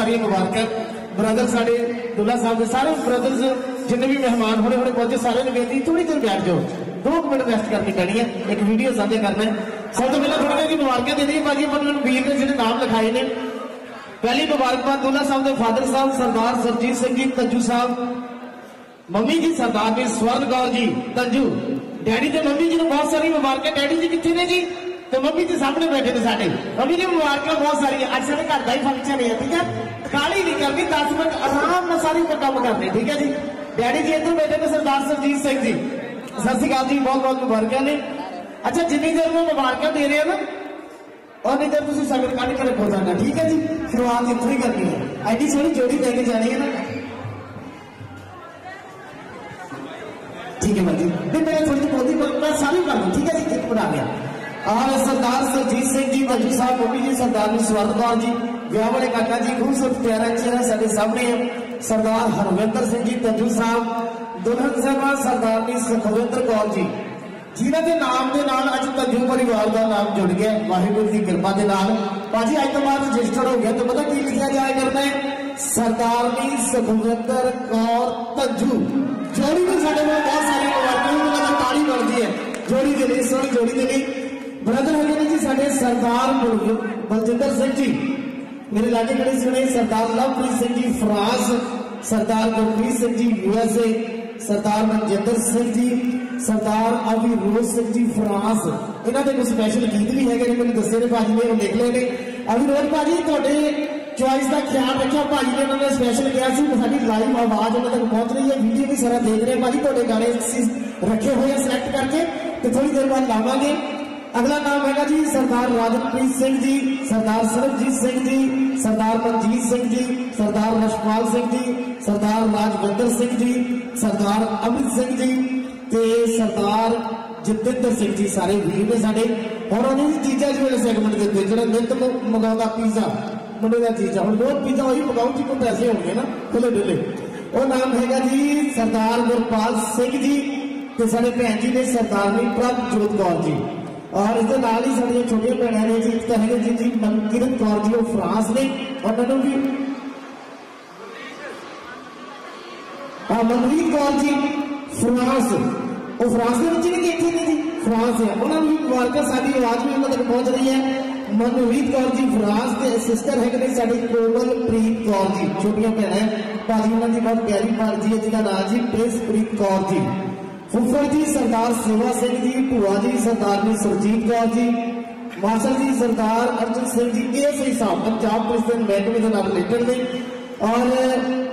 सारिया मुबारक ब्रदर साढ़े दुला साहब के सारे ब्रदर जिन्हें भी मेहमान होने होने पहुँचे, सारे ने बेनती, थोड़ी देर बैठ जाओ। दो मिनट रेस्ट करके कहनी है। एक वीडियो साझे करना है। सब तो पहले थोड़ा जी मुबारक दे दी भाजी अपन वीर ने जिन्हें नाम लिखाए ने। पहली मुबारकबाद दुला साहब के फादर साहब, सरदार सरजीत सिंह जी, तंजू साहब। मम्मी जी, सरदार जी स्वर्ण कौर जी, तंजू। डैडी तो मम्मी जी ने बहुत सारी मुबारक डैडी जी कितने जी तो मम्मी जी सामने बैठे थे साढ़े। मम्मी जी मुबारक बहुत सारी अच्छा घर का ही फ़ंक्शन है, ठीक है? ਘਰ ਦਾ ਹੀ ਫੰਕਸ਼ਨ ਹੈ ਠੀਕ ਹੈ ਕਾਲੀ ਨਹੀਂ ਕਰਨੀ 10 ਮਿੰਟ ਆਰਾਮ ਨਾਲ ਸਾਰੀ ਉੱਪਰ ਕੰਮ ਕਰਨੇ ਠੀਕ ਹੈ ਜੀ ਡੈਡੀ ਜੀ ਇੱਧਰ ਬੈਠੇ ਨੇ ਸਰਦਾਰ ਸਰਜੀਤ ਸਿੰਘ ਜੀ ਸਤਿ ਸ਼੍ਰੀ ਅਕਾਲ ਜੀ ਬਹੁਤ ਬਹੁਤ ਮੁਬਾਰਕਾਂ ਨੇ ਅੱਛਾ ਜਿੰਨੀ ਦੇਰ ਮੈਂ ਮੁਬਾਰਕਾਂ ਦੇ ਰਿਹਾ ਨਾ ਔਰ ਇਧਰ ਤੁਸੀਂ ਸਗਰ ਕੱਢ ਕੇ ਰੱਖੋ ਸਾਡਾ ਠੀਕ ਹੈ ਜੀ ਸ਼ੁਰੂਆਤ ਇੱਥੋਂ ਹੀ ਕਰਨੀ ਹੈ ਐਡੀ ਸੋਹਣੀ ਜੋੜੀ ਲੈ ਕੇ ਜਾਣੀ ਹੈ ਨਾ ठीक है भाई नहीं मैंने थोड़ी सी बोलती मैं सारी कर दूं ठीक है जी एक बना गया और सरदार सरजीत सिंह जी मंजू साहब मम्मी जी सरदार स्वर्ण कौर जी ਵਿਆਹ ਵਾਲੇ ਕਾਕਾ ਜੀ ਖੂਬਸੂਰਤ ਪਿਆਰਾ ਚਿਹਰਾ ਸਾਡੇ ਸਾਹਮਣੇ ਹੈ ਸਰਦਾਰ ਹਰਵਿੰਦਰ ਸਿੰਘ ਜੀ ਤੰਜੂ ਸਾਹਿਬ ਦੁਲਹਨ ਸਾਹਿਬਾ ਸਰਦਾਰਨੀ ਸੁਖਵਿੰਦਰ ਕੌਰ ਜੀ ਜਿਨ੍ਹਾਂ ਦੇ ਨਾਮ ਦੇ ਨਾਲ ਅੱਜ ਤੰਜੂ ਪਰਿਵਾਰ ਦਾ ਨਾਮ ਜੁੜ ਗਿਆ ਵਾਹਿਗੁਰੂ ਦੀ ਕਿਰਪਾ ਦੇ ਨਾਲ ਭਾਜੀ ਅੱਜ ਤੋਂ ਬਾਅਦ ਰਜਿਸਟਰ ਹੋ ਗਿਆ ਤਾਂ ਪਤਾ ਕੀ ਲਿਖਿਆ ਜਾਇਆ ਕਰਦਾ ਹੈ ਸਰਦਾਰਨੀ ਸੁਖਵਿੰਦਰ ਕੌਰ ਤੰਜੂ ਜੋੜੀ ਵੀ ਸਾਡੇ ਕੋਲ ਬਹੁਤ ਸਾਰੀ ਮੁਬਾਰਕਾਂ ਨੇ ਉਹਨਾਂ ਦੀ ਤਾੜੀ ਬਣਦੀ ਹੈ ਜੋੜੀ ਦੇ ਲਈ ਸੋਹਣੀ ਜੋੜੀ ਦੇ ਲਈ ਬ੍ਰਦਰ ਹੈਗੇ ਨੇ ਜੀ ਸਾਡੇ ਸਰਦਾਰ ਬਲ- ਬਲਜਿੰਦਰ ਸਿੰਘ ਜੀ ਮੇਰੇ ਲਾਗੇ ਖੜੇ ਸੁਣੇ ਸਰਦਾਰ ਲਵਪ੍ਰੀਤ ਸਿੰਘ ਜੀ ਫਰਾਂਸ ਸਰਦਾਰ ਗੁਰਪ੍ਰੀਤ ਸਿੰਘ ਜੀ ਯੂਐਸਏ ਸਰਦਾਰ ਮਨਜਿੰਦਰ ਸਿੰਘ ਜੀ ਸਰਦਾਰ ਅਭੀ ਰੋਜ਼ ਸਿੰਘ ਜੀ ਫਰਾਂਸ ਇਹਨਾਂ ਦੇ ਕੁਝ ਸਪੈਸ਼ਲ ਗੀਤ ਵੀ ਹੈਗੇ ਨੇ ਮੈਨੂੰ ਦੱਸੇ ਨੇ ਭਾਜੀ ਨੇ ਉਹ ਲਿਖ ਲਏ ਨੇ ਅਭੀ ਰੋਜ਼ ਭਾਜੀ ਤੁਹਾਡੇ ਚੁਆਇਸ ਦਾ ਖਿਆਲ ਰੱਖਿਆ ਭਾਜੀ ਨੇ ਉਹਨਾਂ ਨੇ ਸਪੈਸ਼ਲ ਕਿਹਾ ਸੀ ਕਿ ਸਾਡੀ ਲਾਈਵ ਆਵਾਜ਼ ਉਹਨਾਂ ਤੱਕ ਪਹੁੰਚ ਰਹੀ ਹੈ ਵੀਡੀਓ ਵੀ ਸਾਰਾ ਦੇਖ ਰਹੇ ਭਾਜੀ ਤੁਹਾਡੇ ਗਾਣੇ ਅਸੀਂ ਰੱਖੇ ਹੋਏ ਆ ਸਿਲੈਕਟ ਕਰਕੇ ਤੇ ਥੋੜੀ ਦੇਰ ਬਾਅਦ ਲਾਵਾਂਗੇ ਅਗਲਾ ਨਾਮ ਹੈਗਾ ਜੀ ਸਰਦਾਰ ਰਾਜਪ੍ਰੀਤ ਸਿੰਘ ਜੀ ਸਰਦਾਰ ਸਰਬਜੀਤ ਸਿੰਘ ਜੀ ਸਰਦਾਰ ਮਨਜੀਤ ਸਿੰਘ ਜੀ ਸਰਦਾਰ ਰਸ਼ਪਾਲ ਸਿੰਘ ਜੀ ਸਰਦਾਰ ਰਾਜਵਿੰਦਰ ਸਿੰਘ ਜੀ ਸਰਦਾਰ ਅਮਿਤ ਸਿੰਘ ਜੀ ਤੇ ਸਰਦਾਰ ਜਤਿੰਦਰ ਸਿੰਘ ਜੀ ਸਾਰੇ ਵੀਰ ਨੇ ਸਾਡੇ ਹੁਣ ਉਹਨਾਂ ਦੀ ਤੀਜਾ ਜਿਹੜੇ ਸੈਗਮੈਂਟ ਦੇ ਉੱਤੇ ਜਿਹੜਾ ਨਿਤ ਮ- ਮੰਗਾਉਂਦਾ ਪੀਜ਼ਾ ਮੁੰਡੇ ਦਾ ਤੀਜਾ ਹੁਣ ਰੋਜ਼ ਪੀਜ਼ਾ ਉਹੀ ਮੰਗਾਉ ਜੀ ਕੋ ਪੈਸੇ ਹੋਣਗੇ ਨਾ ਖੁੱਲੇ ਡੁੱਲੇ ਉਹ ਨਾਮ ਹੈਗਾ ਜੀ ਸਰਦਾਰ ਗੁਰਪਾਲ ਸਿੰਘ ਜੀ ਤੇ ਸਾਡੇ ਭੈਣ ਜੀ ਨੇ ਸਰਦਾਰਨੀ ਪ੍ਰਭਜੋਤ ਕੌਰ ਜੀ ਔਰ ਇਸ ਦੇ ਨਾਲ ਹੀ ਸਾਡੀਆਂ ਛੋਟੀਆਂ ਭੈਣਾਂ ਨੇ ਜੀ ਇੱਕ ਤਾਂ ਹੈਗੇ ਜੀ ਜੀ ਮਨਕਿਰਤ ਕੌਰ ਜੀ ਉਹ ਫਰਾਂਸ ਨੇ ਉਹਨਾਂ ਨੂੰ ਵੀ ਆ ਮਨਵੀਰ ਕੌਰ ਜੀ ਫਰਾਂਸ ਉਹ ਫਰਾਂਸ ਦੇ ਵਿੱਚ ਵੀ ਕਿੱਥੇ ਨੇ ਜੀ ਫਰਾਂਸ ਹੈ ਉਹਨਾਂ ਨੂੰ ਵੀ ਮੁਬਾਰਕਾਂ ਸਾਡੀ ਆਵਾਜ਼ ਵੀ ਉਹਨਾਂ ਤੱਕ ਪਹੁੰਚ ਰਹੀ ਹੈ ਮਨਵੀਰ ਕੌਰ ਜੀ ਫਰਾਂਸ ਦੇ ਸਿਸਟਰ ਹੈਗੇ ਨੇ ਸਾਡੀ ਕੋਮਲਪ੍ਰੀਤ ਕੌਰ ਜੀ ਛੋਟੀਆਂ ਭੈਣਾਂ ਭਾਜੀ ਉਹਨਾਂ ਦੀ ਬਹੁਤ ਪਿਆਰੀ ਭਾਜੀ ਹੈ ਜਿਹਦਾ ਨਾਮ ਜੀ ਪ੍ਰਿੰਸਪ੍ਰੀਤ ਕੌਰ ਜੀ ਫੁੱਫੜ ਜੀ ਸਰਦਾਰ ਸੇਵਾ ਸਿੰਘ ਜੀ ਭੂਆ ਜੀ ਸਰਦਾਰਨੀ ਸੁਰਜੀਤ ਕੌਰ ਜੀ ਮਾਸਟਰ ਜੀ ਸਰਦਾਰ ਅਰਜਨ ਸਿੰਘ ਜੀ ਇਹ ਸਹੀ ਸਾਹਿਬ ਪੰਜਾਬ ਪੁਲਿਸ ਦੇ ਮਹਿਕਮੇ ਦੇ ਨਾਲ ਰਿਲੇਟਡ ਨੇ ਔਰ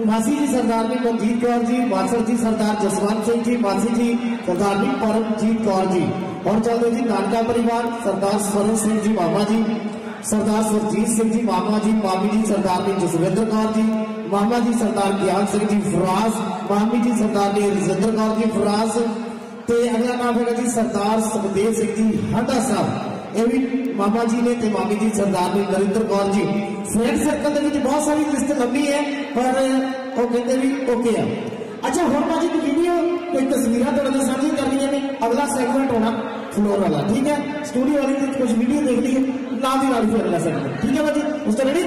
ਮਾਸੀ ਜੀ ਸਰਦਾਰਨੀ ਮਨਜੀਤ ਕੌਰ ਜੀ ਮਾਸਟਰ ਜੀ ਸਰਦਾਰ ਜਸਵੰਤ ਸਿੰਘ ਜੀ ਮਾਸੀ ਜੀ ਸਰਦਾਰਨੀ ਪਰਮਜੀਤ ਕੌਰ ਜੀ ਔਰ ਚੱਲਦੇ ਜੀ ਨਾਨਕਾ ਪਰਿਵਾਰ ਸਰਦਾਰ ਸਵਰਨ ਸਿੰਘ ਜੀ ਮਾਮਾ ਜੀ ਸਰਦਾਰ ਸੁਰਜੀਤ ਸਿੰਘ ਜੀ ਮਾਮਾ ਜੀ ਮਾਮੀ ਜੀ ਸਰਦਾਰਨੀ ਜਸਵਿੰਦਰ ਕੌਰ ਜੀ ਮਾਮਾ ਜੀ ਸਰਦਾਰ ਗਿਆਨ ਸਿੰਘ ਜੀ ਫਰਾਸ ਮਾਮੀ ਜੀ ਸਰਦਾਰਨੀ ਰਜਿੰਦਰ ਕੌਰ ਜੀ ਫਰਾਸ ਤੇ ਅਗਲਾ ਨਾਮ ਹੈਗਾ ਜੀ ਸਰਦਾਰ ਸੁਖਦੇਵ ਸਿੰਘ ਜੀ ਹੰਡਾ ਸਾਹਿਬ ਇਹ ਵੀ ਮਾਮਾ ਜੀ ਨੇ ਤੇ ਮਾਮੀ ਜੀ ਸਰਦਾਰਨੀ ਨਰਿੰਦਰ ਕੌਰ ਜੀ ਫਰੈਂਡ ਸਰਕਲ ਦੇ ਵਿੱਚ ਬਹੁਤ ਸਾਰੀ ਲਿਸਟ ਲੰਬੀ ਹੈ ਪਰ ਉਹ ਕਹਿੰਦੇ ਵੀ ਓਕੇ ਆ ਅੱਛਾ ਹੁਣ ਬਾਜੀ ਕੋਈ ਵੀਡੀਓ ਕੋਈ ਤਸਵੀਰਾਂ ਤੁਹਾਡੇ ਨਾਲ ਸਾਂਝੀ ਕਰਨੀਆਂ ਨੇ ਅਗਲਾ ਸੈਗਮੈਂਟ ਹੋਣਾ फ्लोर वाला। ठीक है? स्टूडियो वाले कुछ वीडियो देख ली है। भी ही फिर अगला सेट ठीक है बच्चे उसका रेडी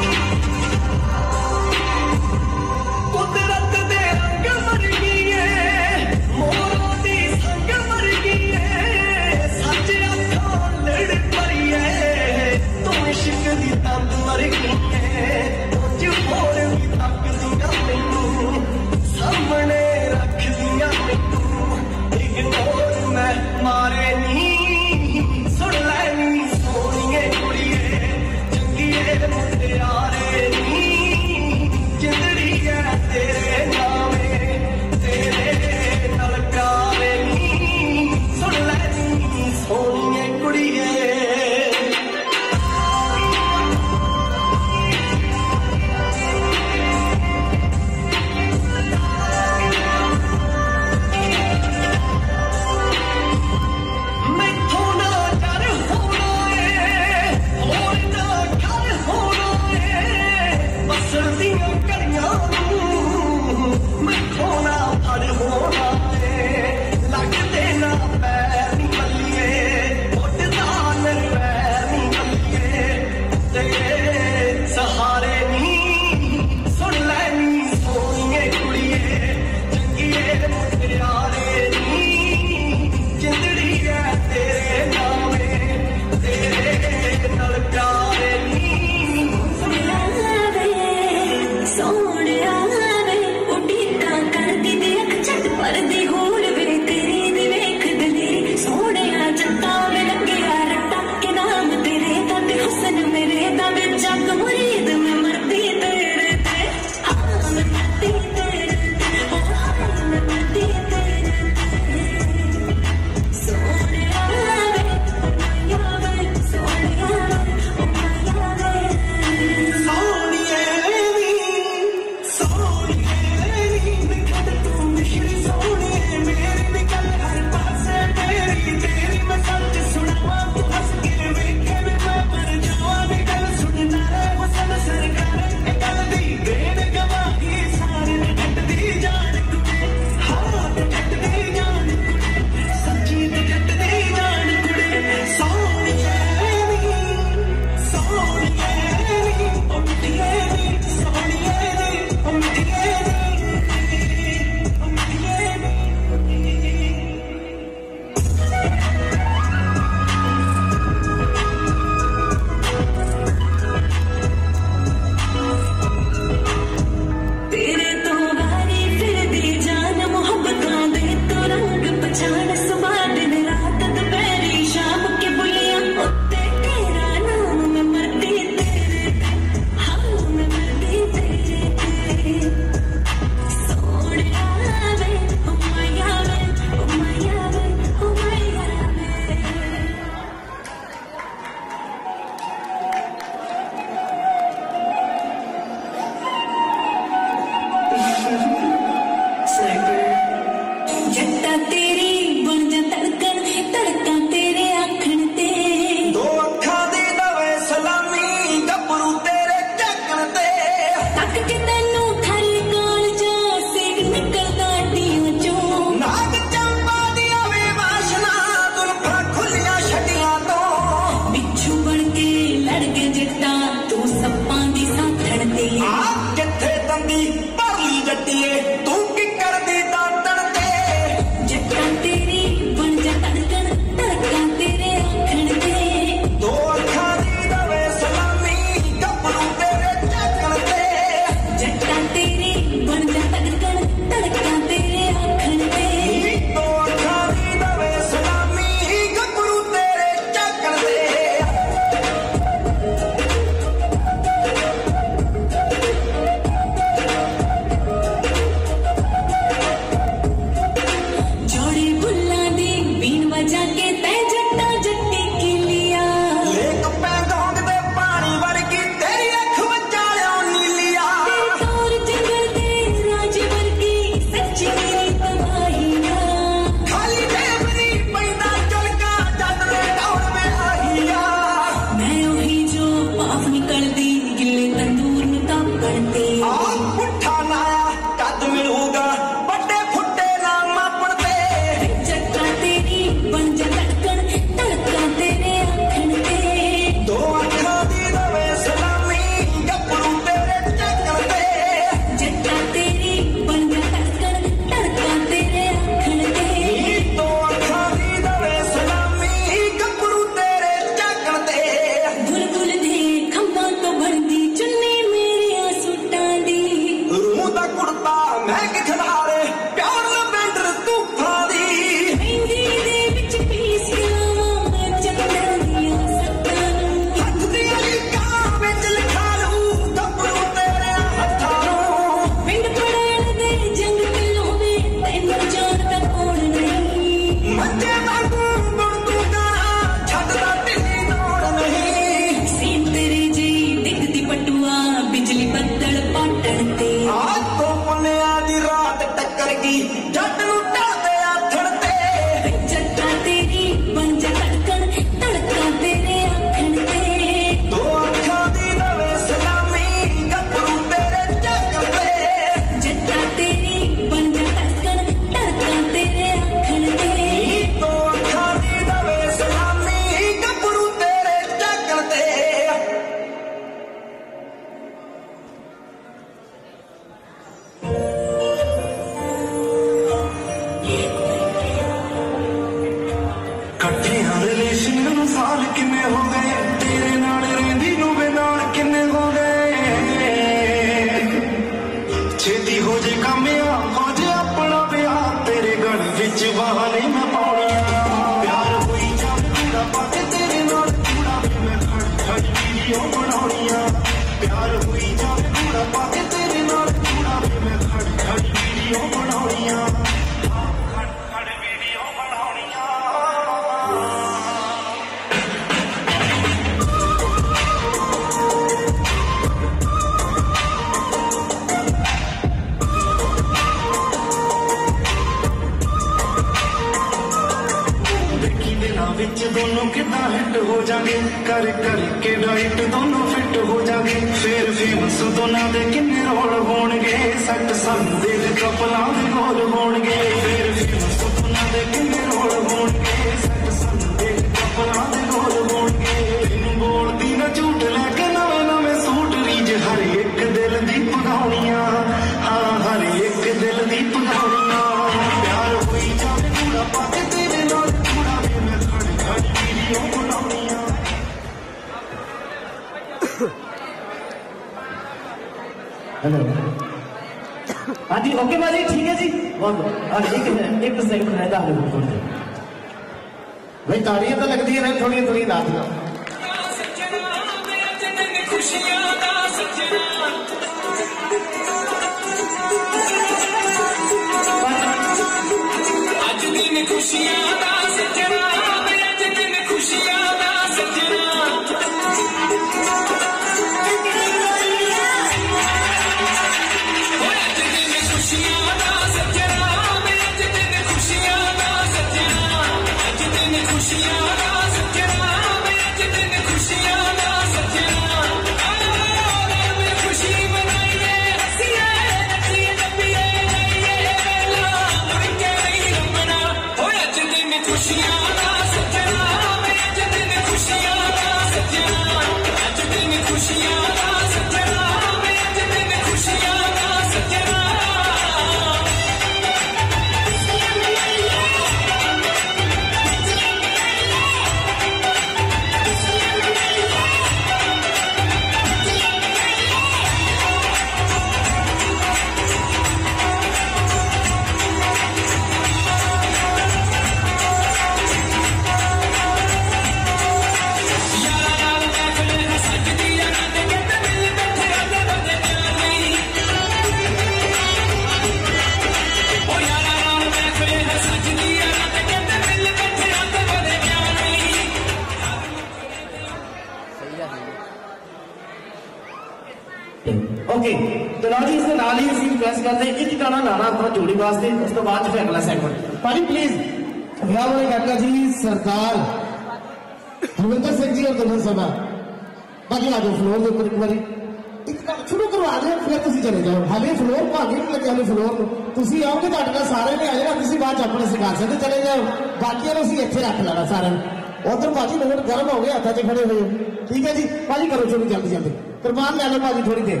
সামনে আলো ধরিতেন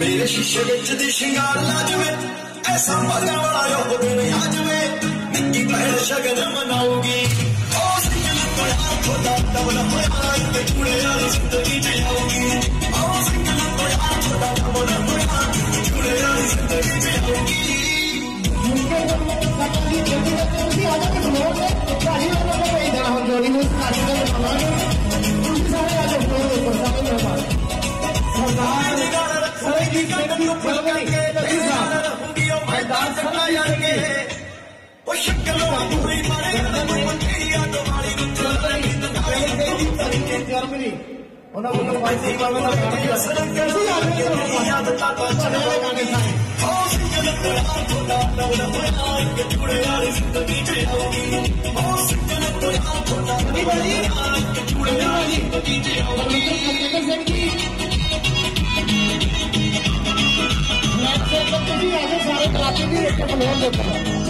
ਮੇਰੇ ਸ਼ੀਸ਼ੇ ਵਿੱਚ ਦੀ ਸ਼ਿੰਗਾਰ ਲਾ ਜਵੇ ਐਸਾ ਭਾਗਾ ਵਾਲਾ ਉਹ ਦਿਨ ਆ ਜਵੇ ਨਿੱਕੀ ਭੈਣ ਸ਼ਗਨ ਮਨਾਉਗੀ ਉਹ ਸਿੱਕਲ ਪੜਾ ਖੋਦਾ ਤਵਲ ਹੋਇਆ ਤੇ ਜੁੜੇ ਵਾਲੀ ਜ਼ਿੰਦਗੀ ਜਿਉਗੀ ਉਹ ਸਿੱਕਲ ਪੜਾ ਖੋਦਾ ਤਵਲ ਹੋਇਆ ਤੇ ਜੁੜੇ ਵਾਲੀ ਜ਼ਿੰਦਗੀ ਜਿਉਗੀ ਮੁੰਡੇ ਜਦ ਮੈਂ ਸਾਡੀ ਜਿੰਦਗੀ ਦਾ ਤੁਸੀਂ ਆ ਜਾ ਕੇ ਸੁਣੋ ਤੇ ਚਾਹੀ ਵਾਲਾ ਕੋਈ ਦੇਣਾ ਹੁਣ ਜੋੜੀ ਨੂੰ ਸਾਡੀ ਦਾ ਬਣਾਵਾਂਗੇ ਤੁਸੀਂ ਸਾਰੇ ਆ ਜਾਓ ਸਰਦਾर सभी जगन फल करके ਉਹ ਸ਼ਕਲ ਵਾਂਗੂਰੀ ਮਾਰੇ ਤੈਨੂੰ ਮੰਤਰੀ ਆ ਦੁਆਲੀ ਨੂੰ ਚੱਲਣੀ ਤਕਾਈ ਤਰੀਕੇ ਜਰਮਨੀ ਉਹਨਾਂ ਵੱਲੋਂ ਵਾਇਸੀ ਬਾਬਾ ਦਾ ਗਾਣਾ ਅਸਰ ਕਰ ਯਾਦ ਤਾਂ ਚੜੇ ਗਾਣੇ ਸਾਈ ਉਹ ਸ਼ਕਲ ਤੇਰਾ ਖੁਦਾ ਨਾ ਹੋਇਆ ਇੱਕ ਜੁੜੇ ਵਾਲੀ ਜ਼ਿੰਦਗੀ ਚ ਆਉਗੀ ਉਹ ਸ਼ਕਲ ਤੇਰਾ ਖੁਦਾ ਨਾ ਹੋਇਆ ਇੱਕ ਜੁੜੇ ਵਾਲੀ ਜ਼ਿੰਦਗੀ ਚ ਆਉਗੀ ਦੇਖ ਲਓ ਤੁਸੀਂ ਐਸੇ ਸਾਰੇ ਕਾਪੀ ਵੀ ਇੱਕ ਫਲੋਰ ਦੇ ਉੱਪਰ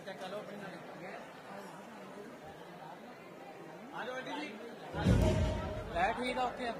अच्छा चलो आ जाओ बैठ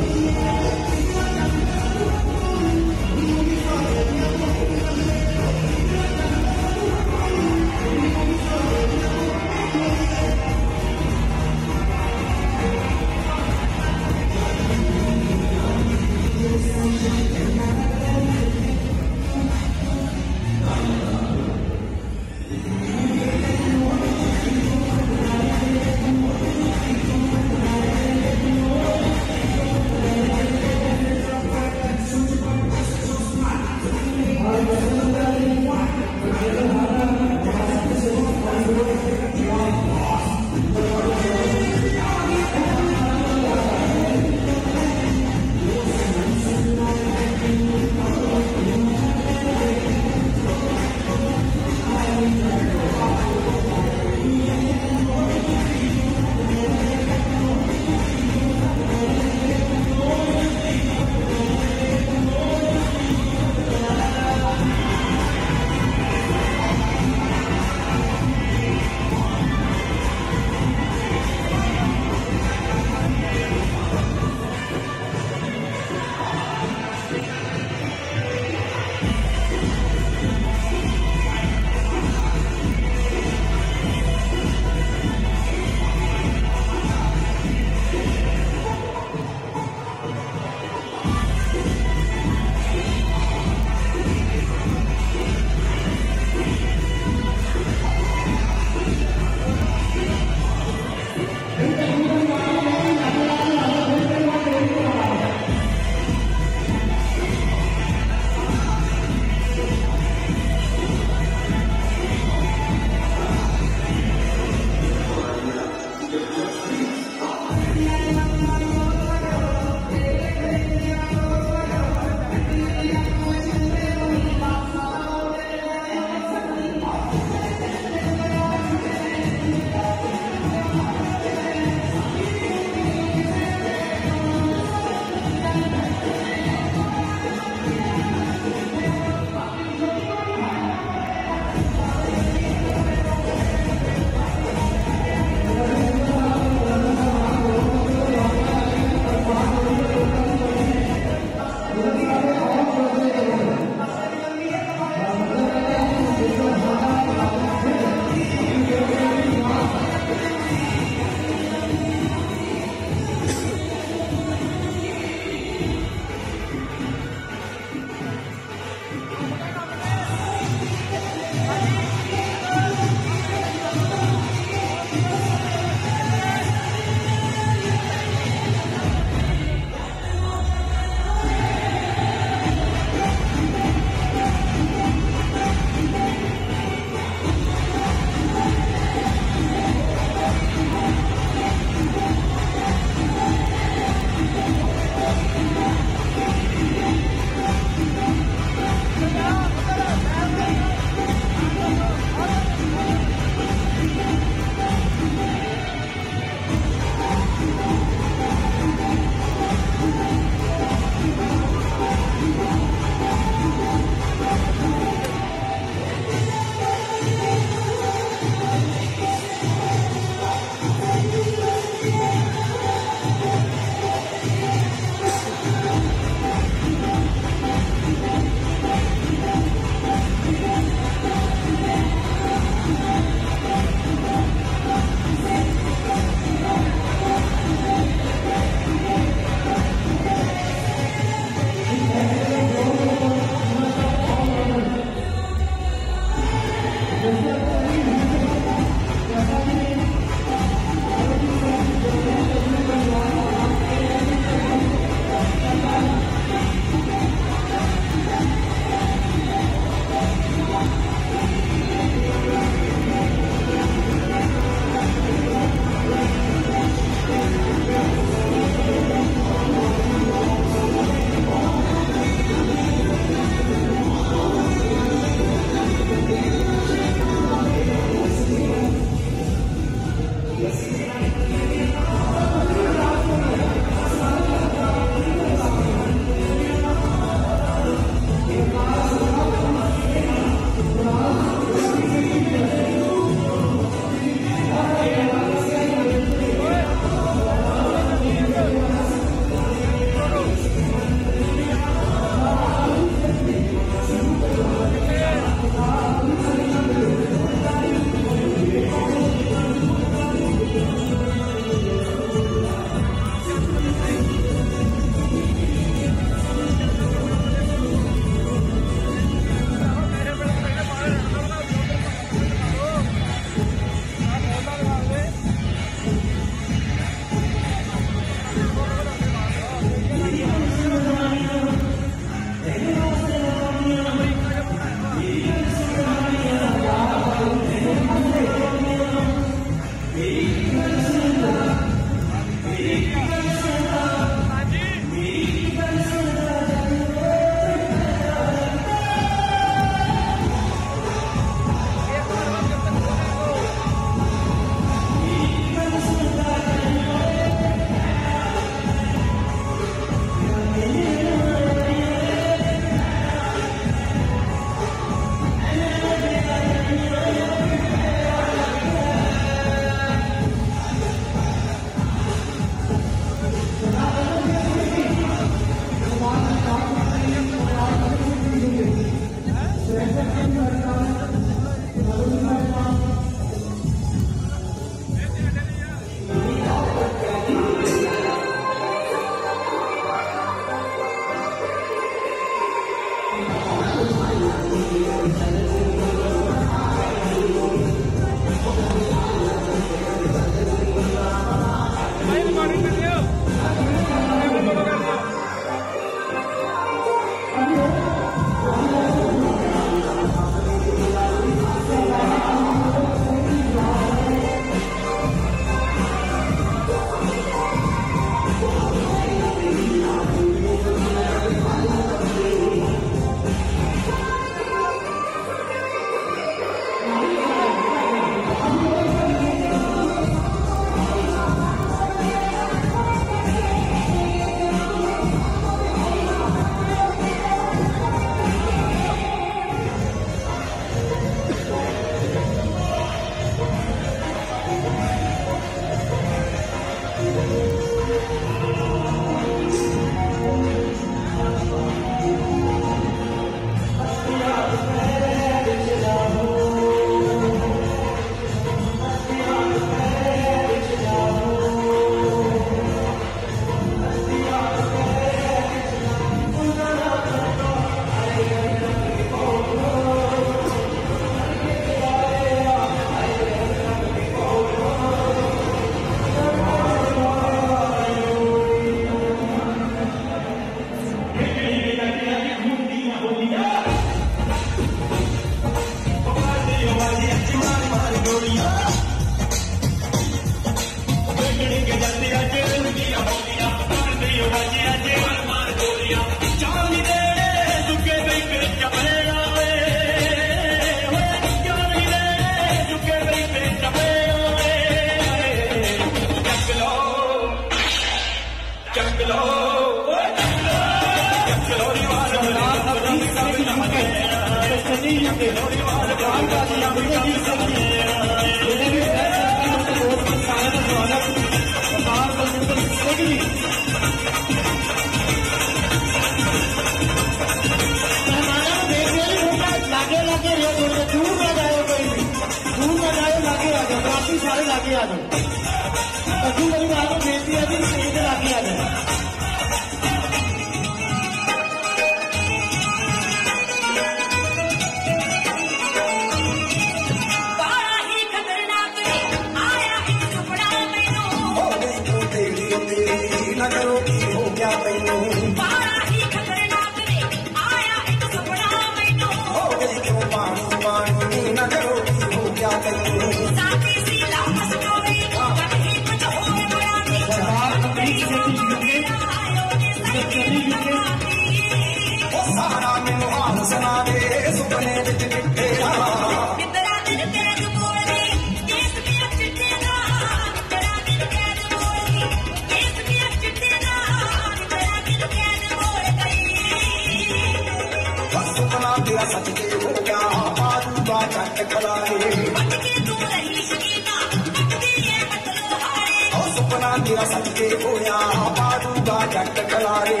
सपना मेरा सत्य होया मारूँगा जट कलारे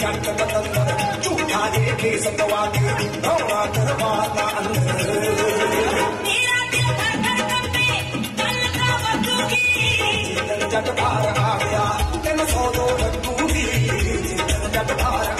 जट बदल झूठा दे केस गवा दे गौरा दरबार का अंदर जट बाहर आ गया तेन सौ दो लगू Hare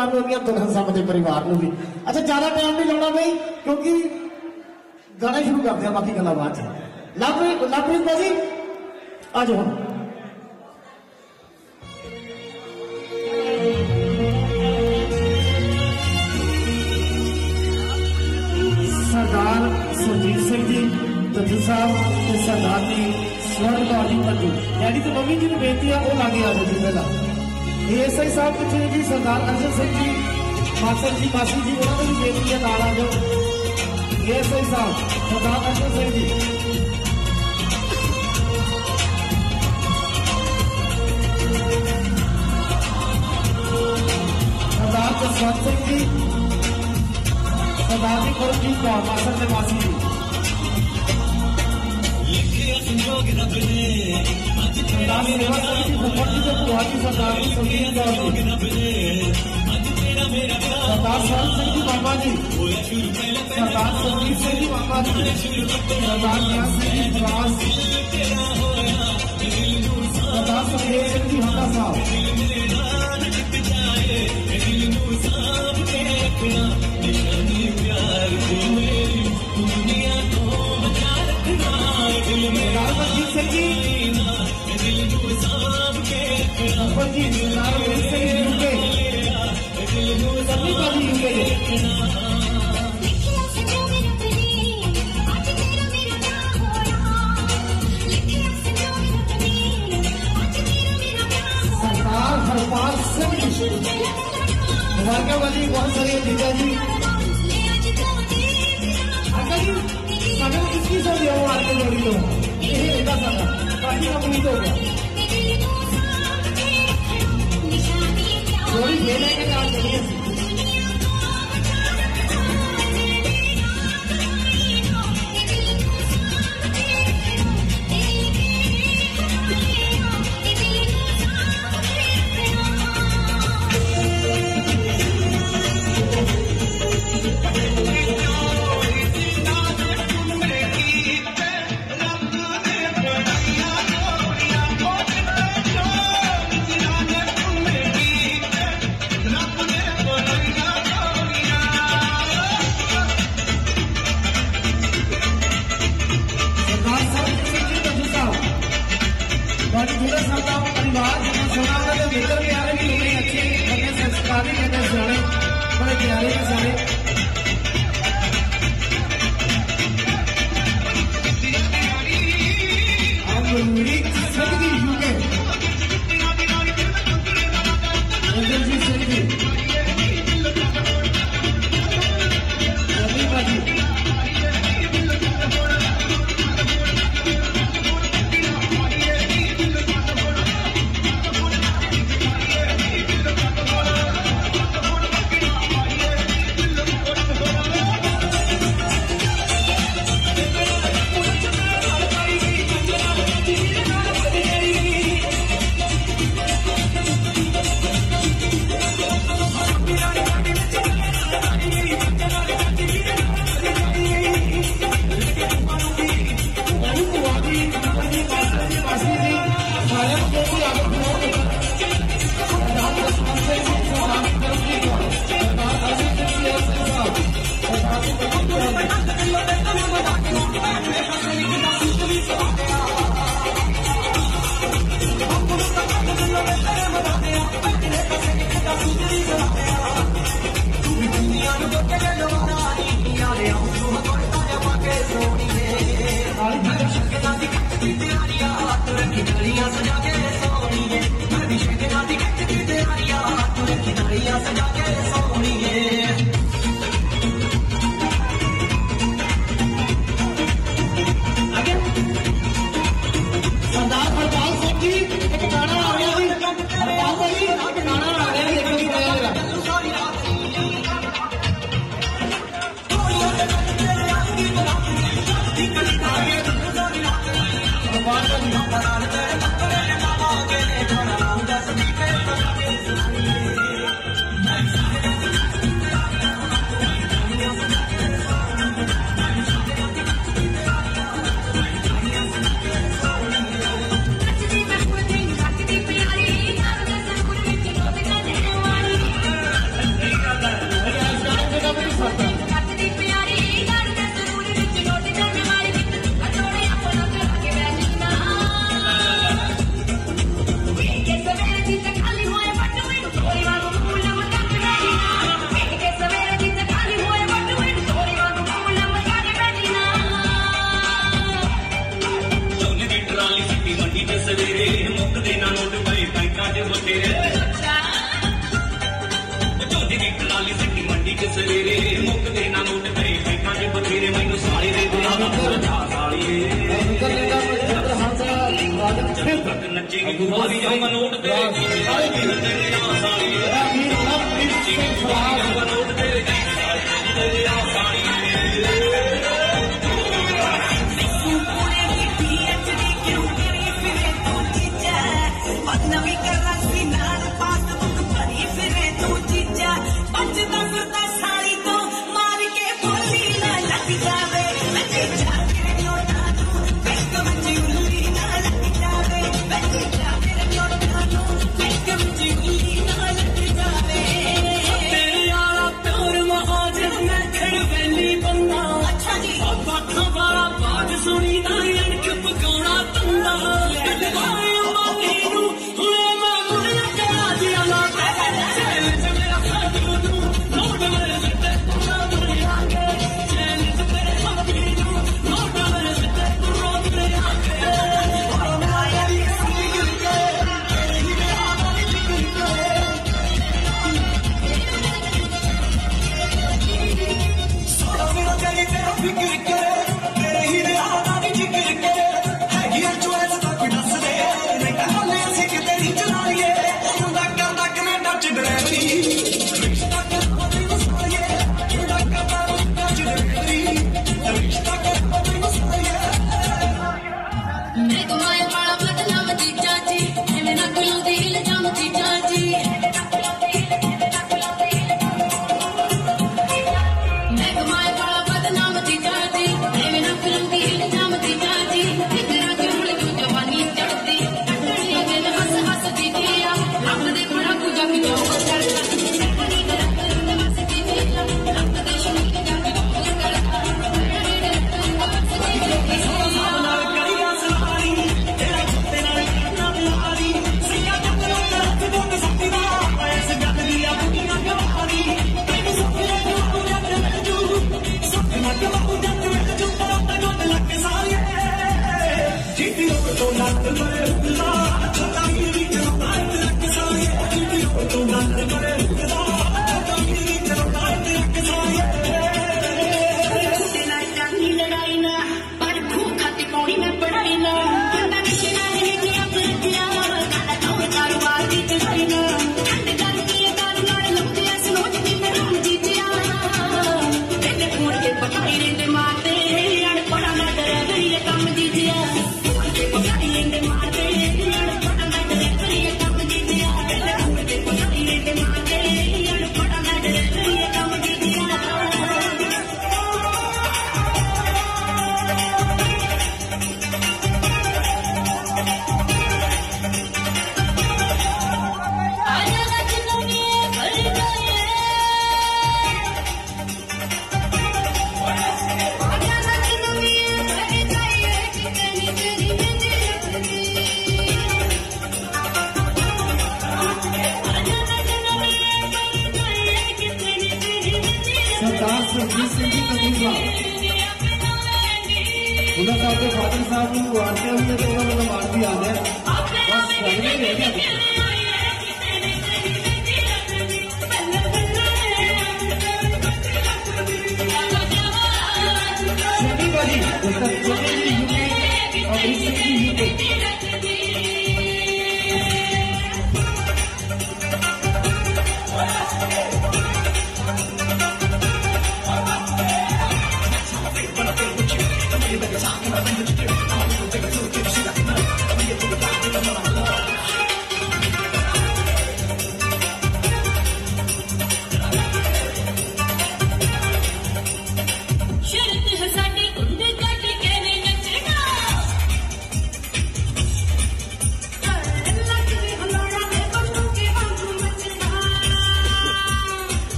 ਪਰਿਵਾਰ ਨੂੰ ਉਹਦੀਆਂ ਦੁੱਖ ਸਮਝੇ ਪਰਿਵਾਰ ਨੂੰ ਵੀ। ਅੱਛਾ ਜ਼ਿਆਦਾ ਟਾਈਮ ਨਹੀਂ ਲਾਉਣਾ ਬਈ।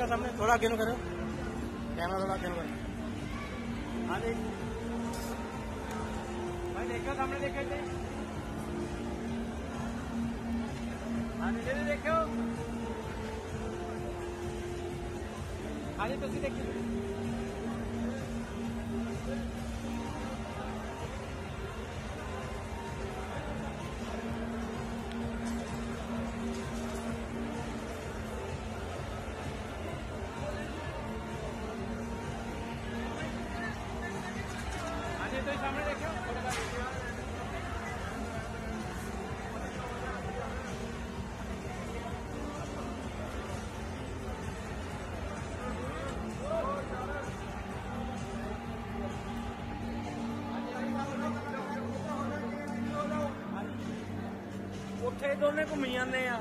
देखो सामने? थोड़ा आगे नु करो। कैमरा थोड़ा आगे नु करो। हाँ देख भाई, देखो सामने देखो इधर। हाँ। नीचे भी देखो हाँ जी, तुसी देखो ਉੱਥੇ ਦੋਨੇ ਘੁੰਮੀ ਜਾਂਦੇ ਆ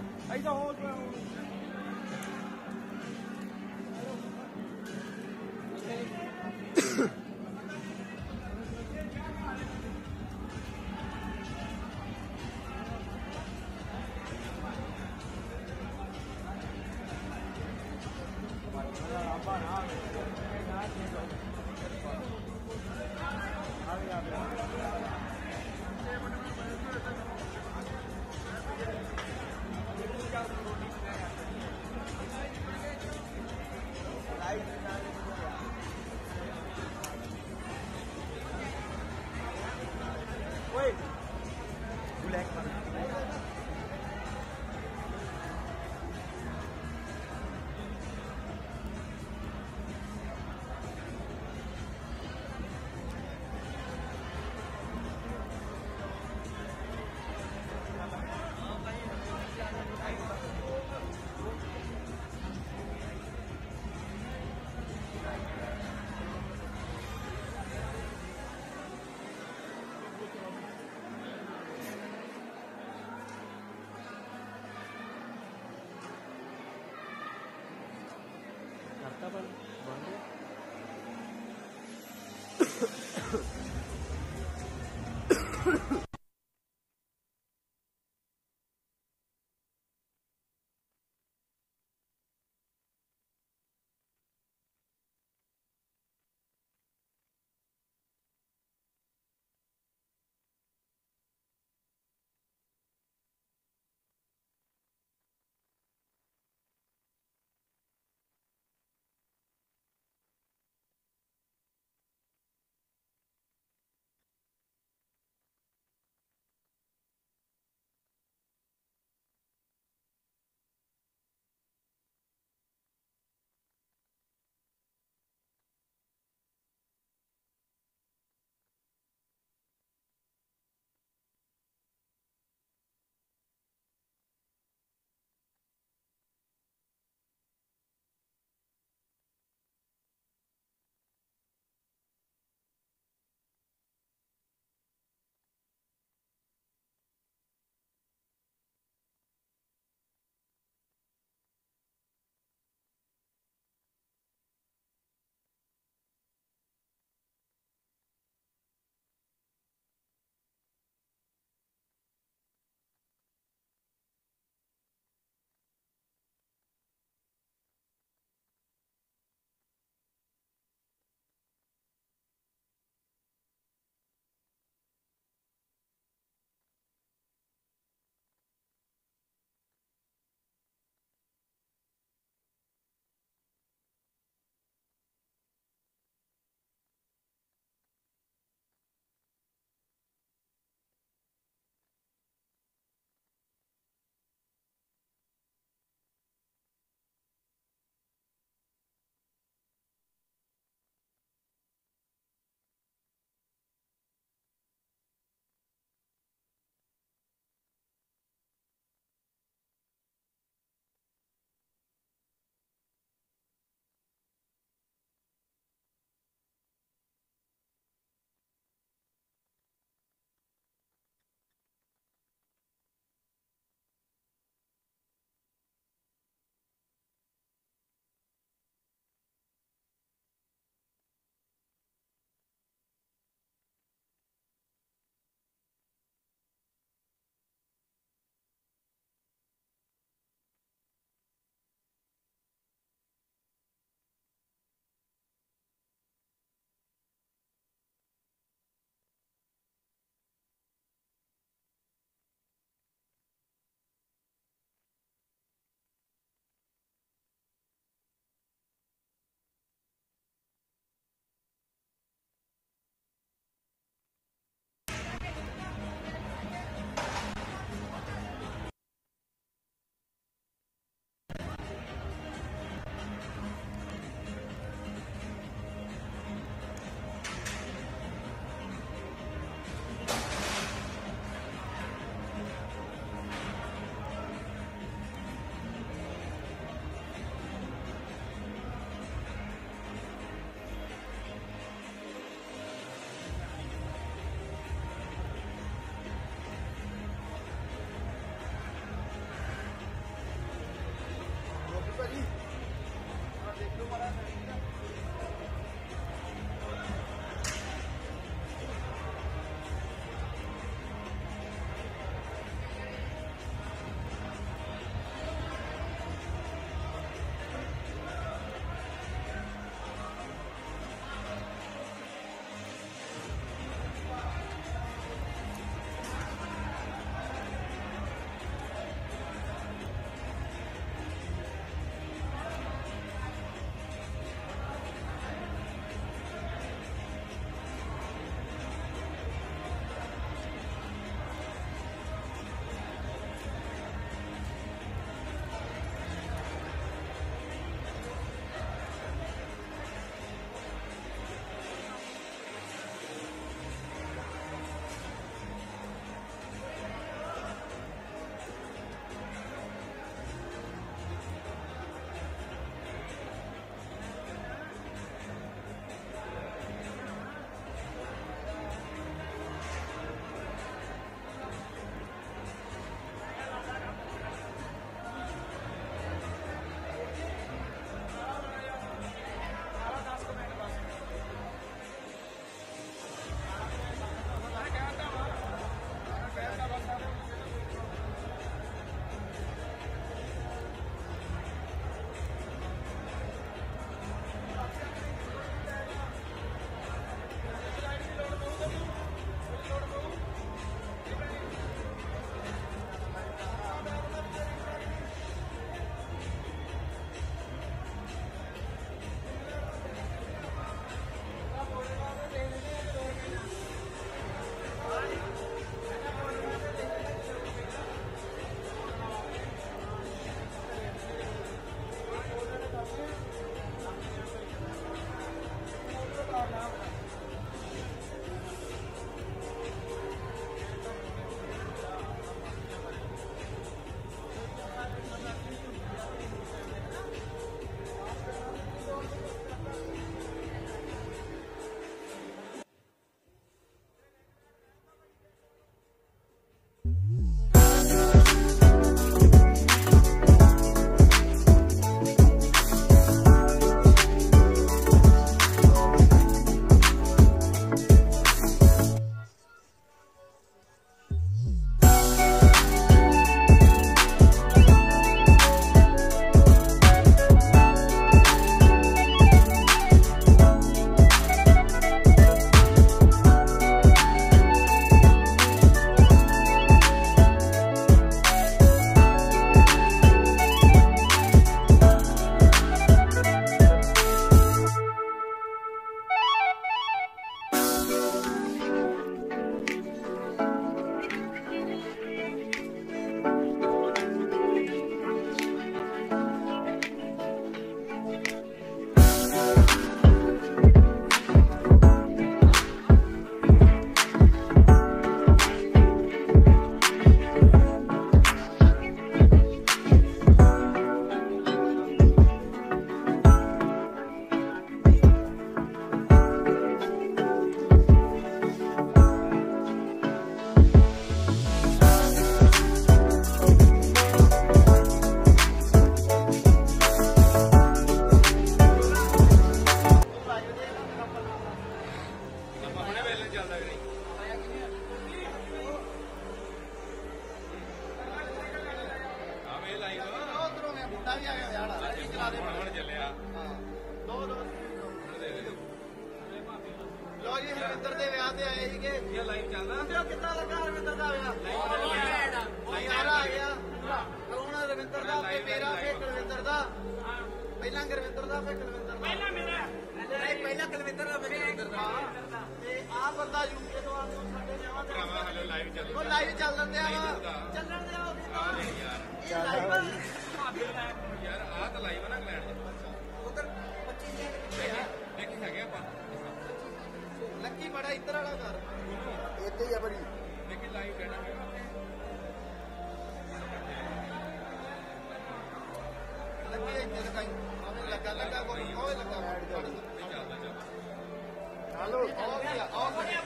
ਹਲੋ ਆਓ ਗਿਆ ਆਓ ਗਿਆ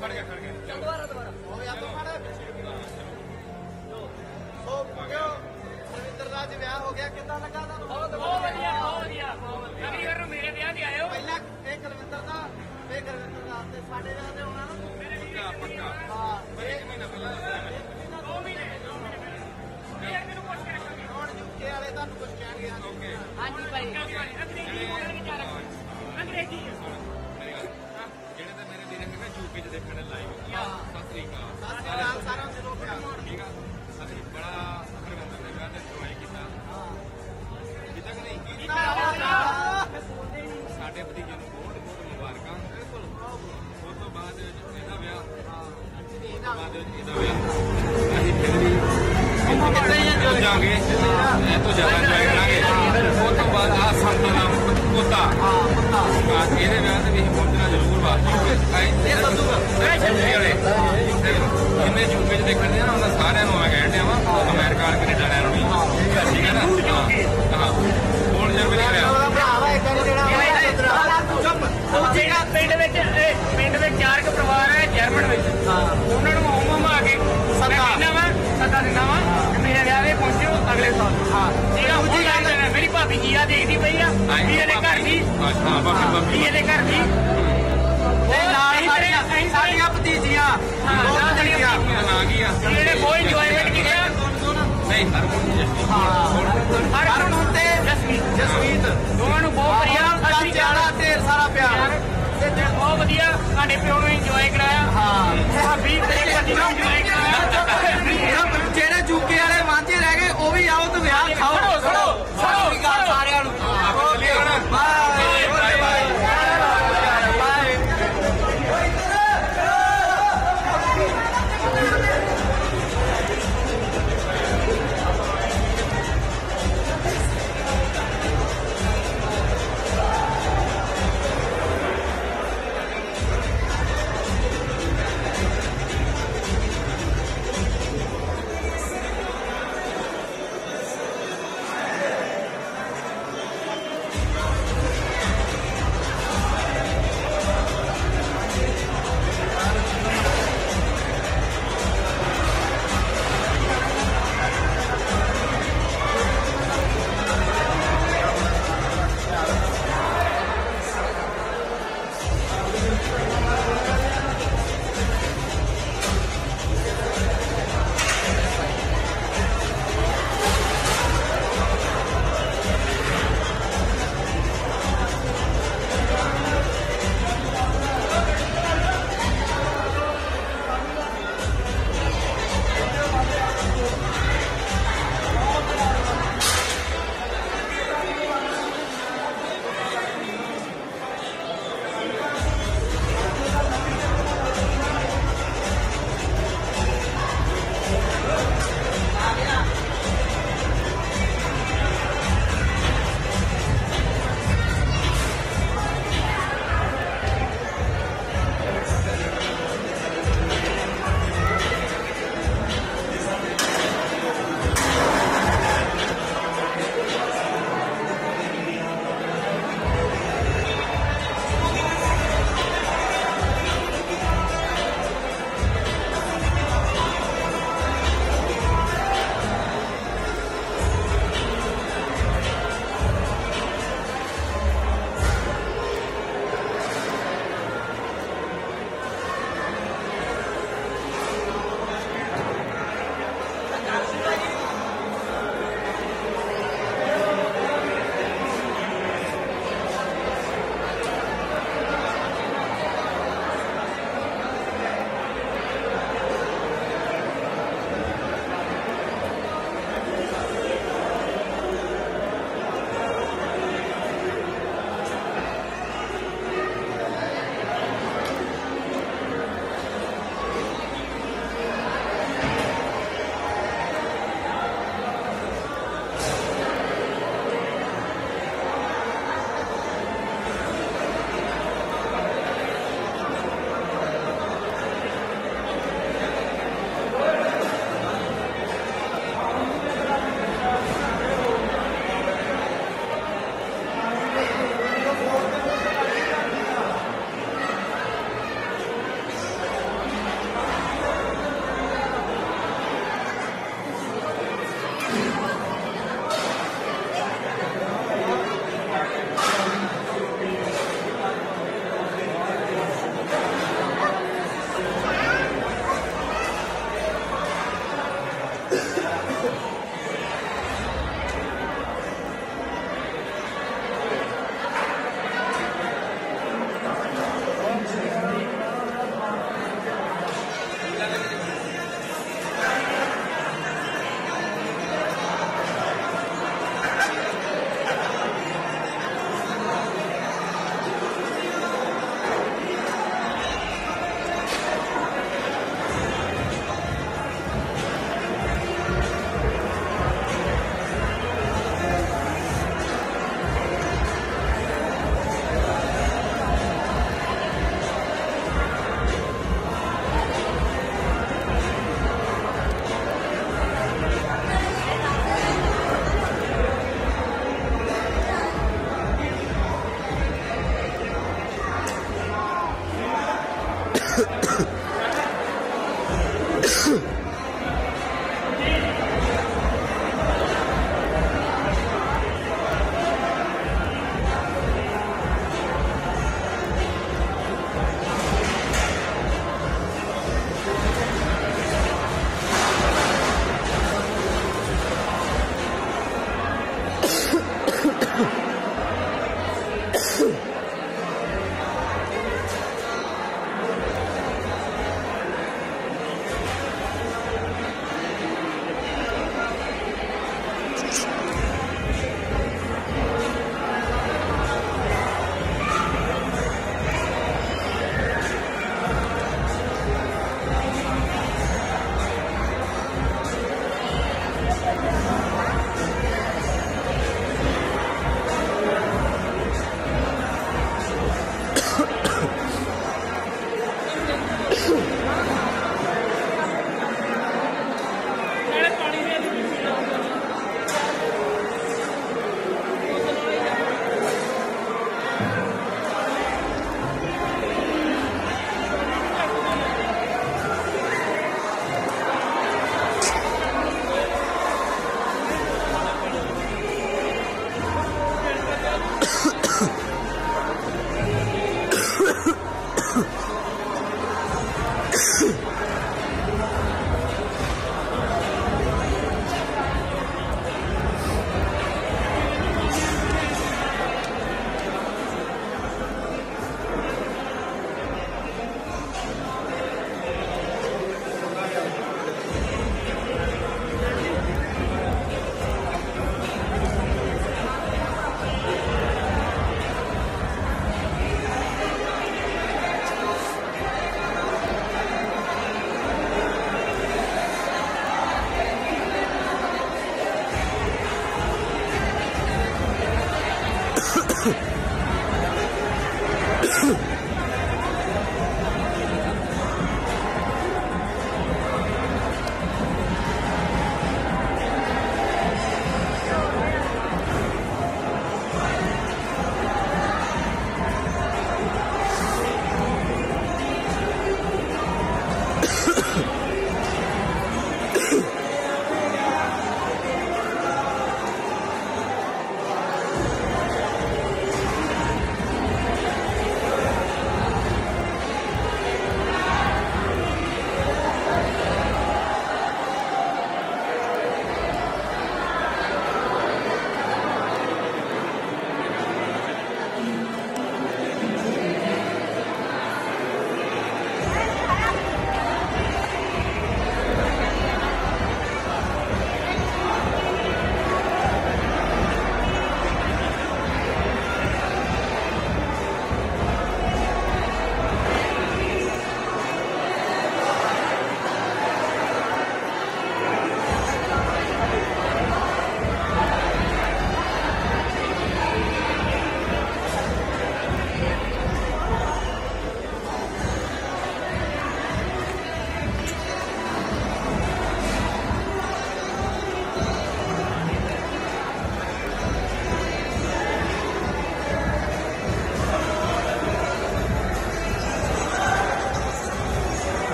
ਖੜ ਗਿਆ ਖੜ ਗਿਆ ਦੁਬਾਰਾ ਦੁਬਾਰਾ ਹੋ ਗਿਆ ਤੂੰ ਖੜਾ ਸੋ ਕਿਉਂ ਰਵਿੰਦਰ ਦਾ ਜੀ ਵਿਆਹ ਹੋ ਗਿਆ ਕਿੱਦਾਂ ਲੱਗਾ ਤੁਹਾਨੂੰ ਬਹੁਤ ਵਧੀਆ ਬਹੁਤ ਵਧੀਆ ਰਵੀ ਵੀਰ ਨੂੰ ਮੇਰੇ ਵਿਆਹ ਤੇ ਆਇਓ ਪਹਿਲਾਂ ਇਹ ਕੁਲਵਿੰਦਰ ਦਾ ਇਹ ਗੁਰਵਿੰਦਰ ਦਾ ਤੇ ਸਾਡੇ ਵਿਆਹ ਤੇ ਹੋਣਾ ਨਾ ਮੇਰੇ ਵੀਰ ਪੱਕਾ ਹਾਂ ਮੇਰੇ ਮਹੀਨਾ ਪਹਿਲਾਂ ਹਾਂਜੀ ਭਾਈ। ਅੰਗਰੇਜ਼ੀ ਜਿਹੜੇ ਤਾਂ ਮੇਰੇ ਵੀਰੇ ਨੇ ਯੂਕੇ ਚ ਦੇਖਣ ਲਾਈਵ ਸਤਿ ਸ੍ਰੀ ਅਕਾਲ। ਸਤਿ ਸ੍ਰੀ ਅਕਾਲ ਸਾਰਿਆਂ ਨੂੰ ਠੀਕ ਆ। ਅਸੀਂ ਬੜਾ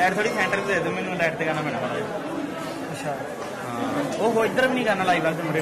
ਲਾਈਟ ਥੋੜੀ ਸੈਂਟਰ ਤੇ ਦੇ ਦਿਓ ਮੈਨੂੰ ਲਾਈਟ ਤੇ ਕਰਨਾ ਪੈਣਾ। ਅੱਛਾ। ਹਾਂ ਉਹ ਇੱਧਰ ਵੀ ਨਹੀਂ ਕਰਨਾ ਲਾਈਵ ਵਾਲੇ ਮੁੰਡੇ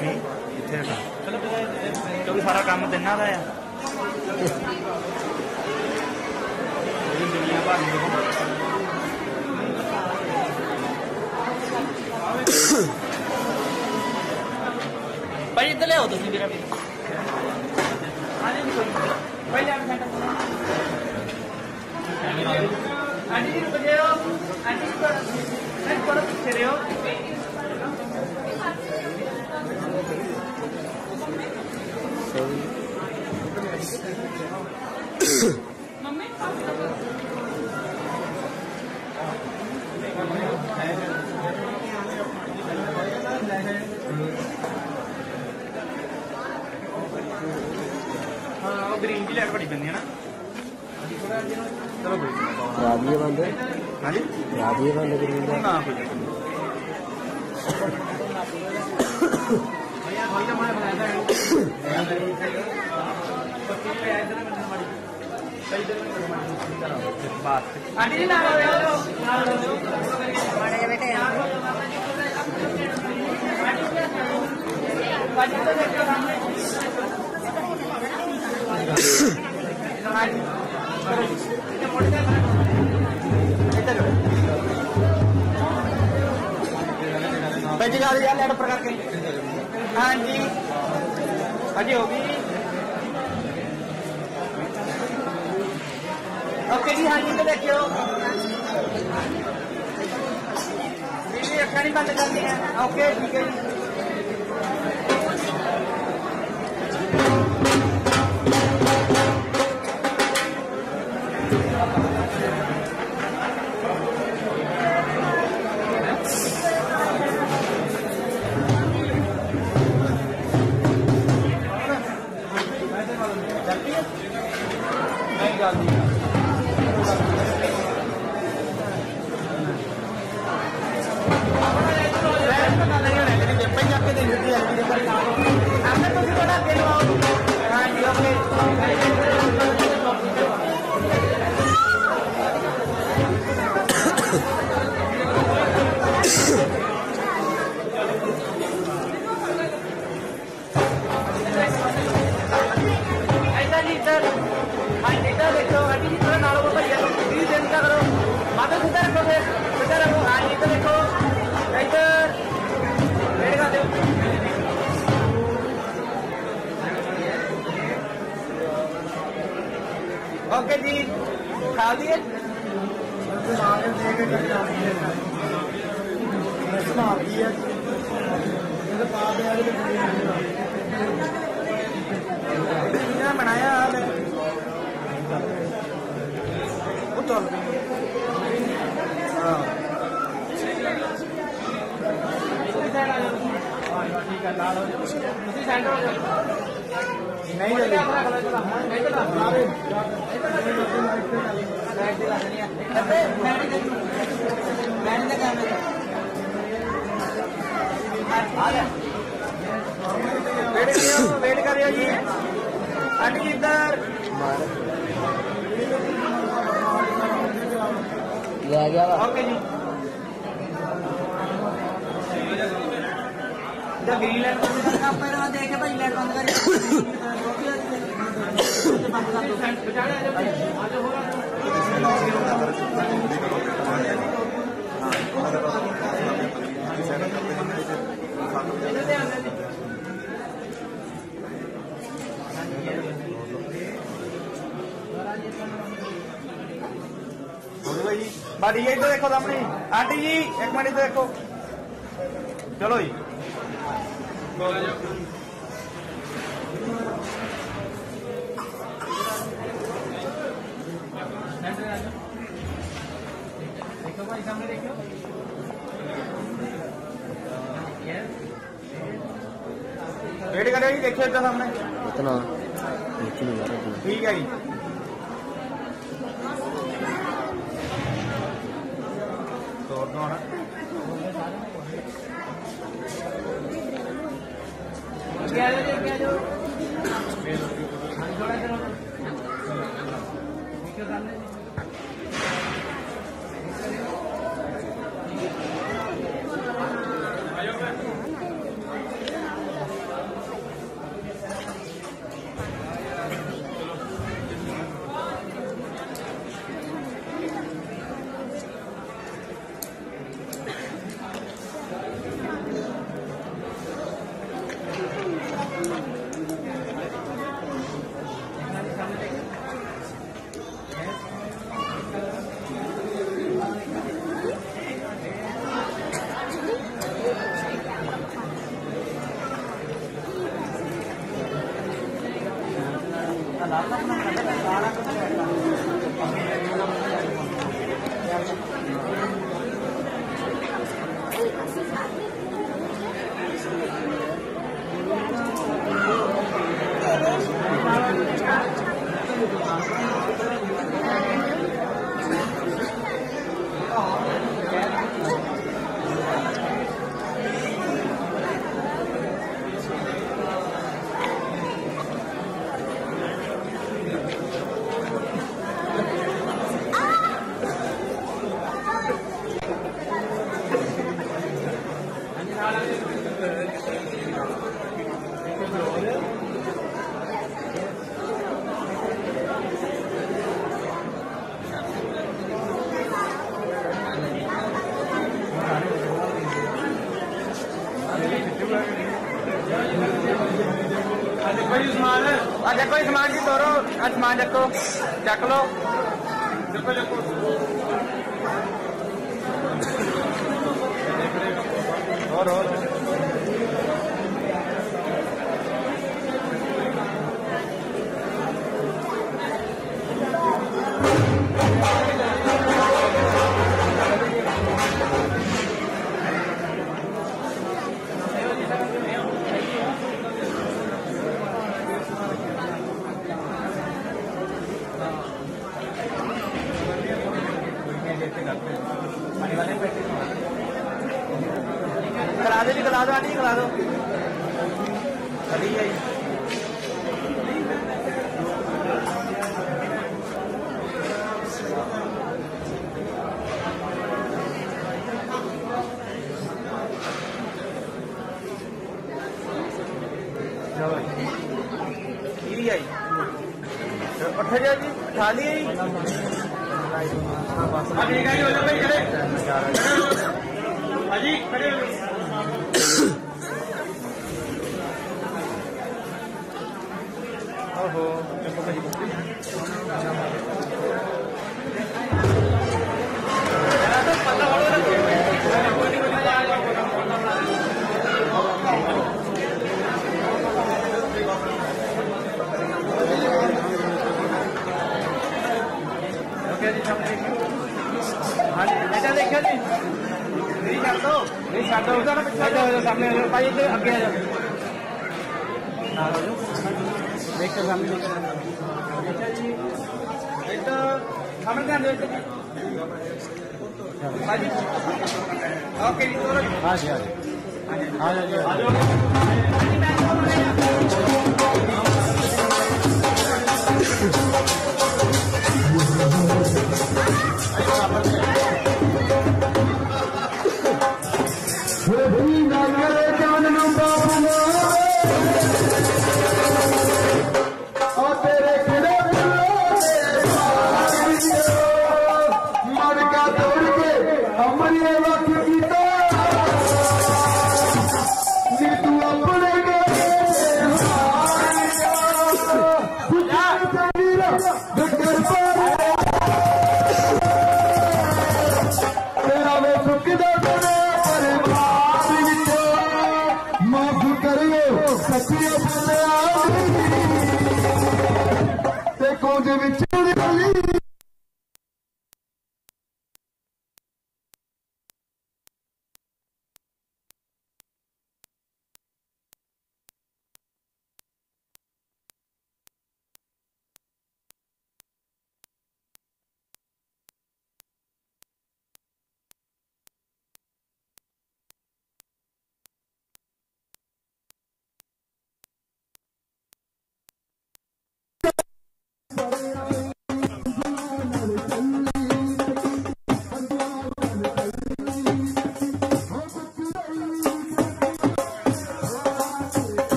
ਅੱਜ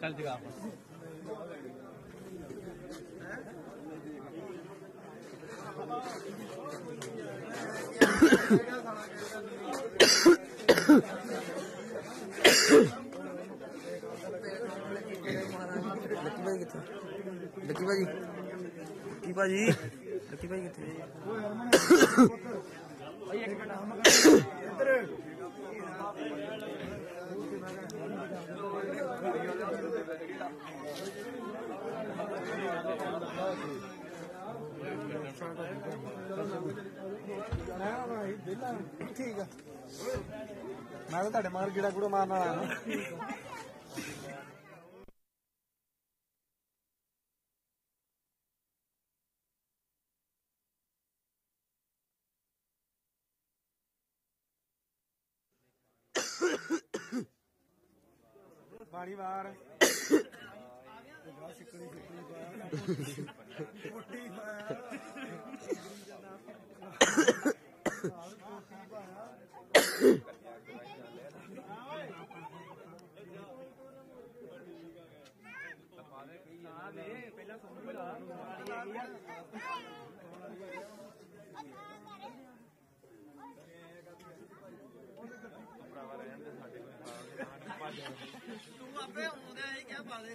चल दिखा लकी भाई कितने लकी भाई लकी भाई लकी भाई कितने ਠੀਕ ਆ ਮੈਂ ਤਾਂ ਤੁਹਾਡੇ ਮਗਰ ਗੀੜਾ ਗੁੜਾ ਮਾਰਨ ਵਾਲਾ ਨਾ ਬਾਣੀ ਵਾਰ ਆ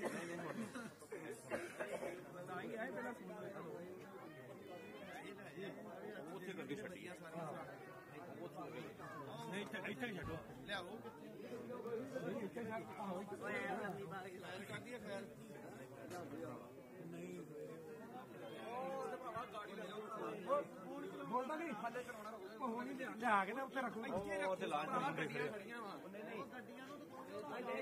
ਨਹੀਂ ਬੋਲਦਾ ਨਹੀਂ ਲਿਆ। ਕੇ ਨਾ ਉੱਥੇ ਰੱਖ। ਲੈ ਇੱਥੇ ਰੱਖ ਲਾਜ ਨਹੀਂ ਗੱਡੀਆਂ ਵਾ। ਨਹੀਂ ਨਹੀਂ। ਗੱਡੀਆਂ ਇੱਥੇ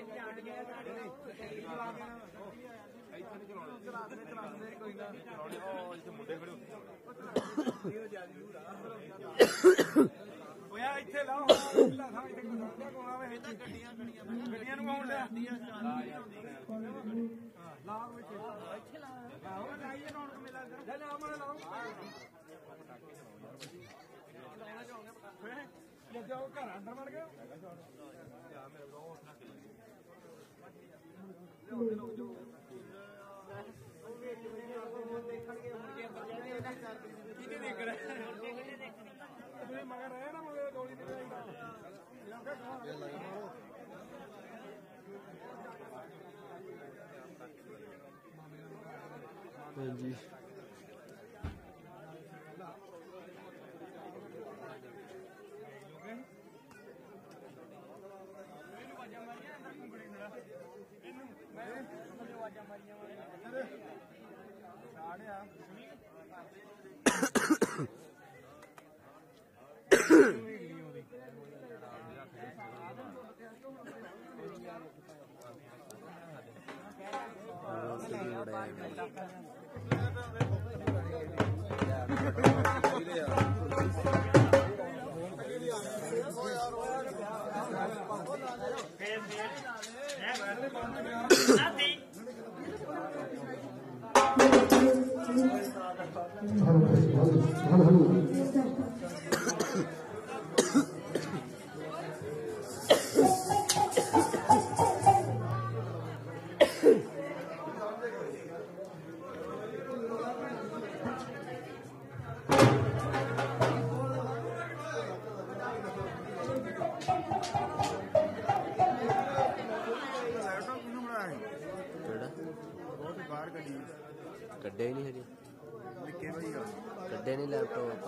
ਨਹੀਂ ਚਲਾਉਣਾ ਚਲਾਉਂਦੇ ਚਲਾਉਂਦੇ ਕੋਈ ਨਾ ਚਲਾਉਣੇ ਉਹ ਇੱਥੇ ਮੁੰਡੇ ਖੜੇ ਓਏ ਇੱਥੇ ਲਾਓ ਪਹਿਲਾਂ ਥਾਂ ਇੱਥੇ ਕੋਈ ਕੋਣਾ ਵੇ ਇੱਥੇ ਗੱਡੀਆਂ ਗੱਡੀਆਂ ਗੱਡੀਆਂ ਨੂੰ ਆਉਣ ਲਿਆ ਲਾ ਵਿੱਚ। ਇੱਥੇ ਲਾ ਆਓ ਲਾਈਏ ਰੌਣਕ ਮੇਲਾ ਕਰ ਲੈ ਲਾ ਮੈਂ ਲਾਓ ਜੇ ਜਾਓ ਘਰ ਅੰਦਰ ਵੜ ਗਏ। ਕਿਹਨੇ ਦੇਖਣਾ ਤੁਸੀਂ ਮਗਰ ਰਹੇ ਨਾ Nothing. Hallo, hallo. डेनी लैपटॉप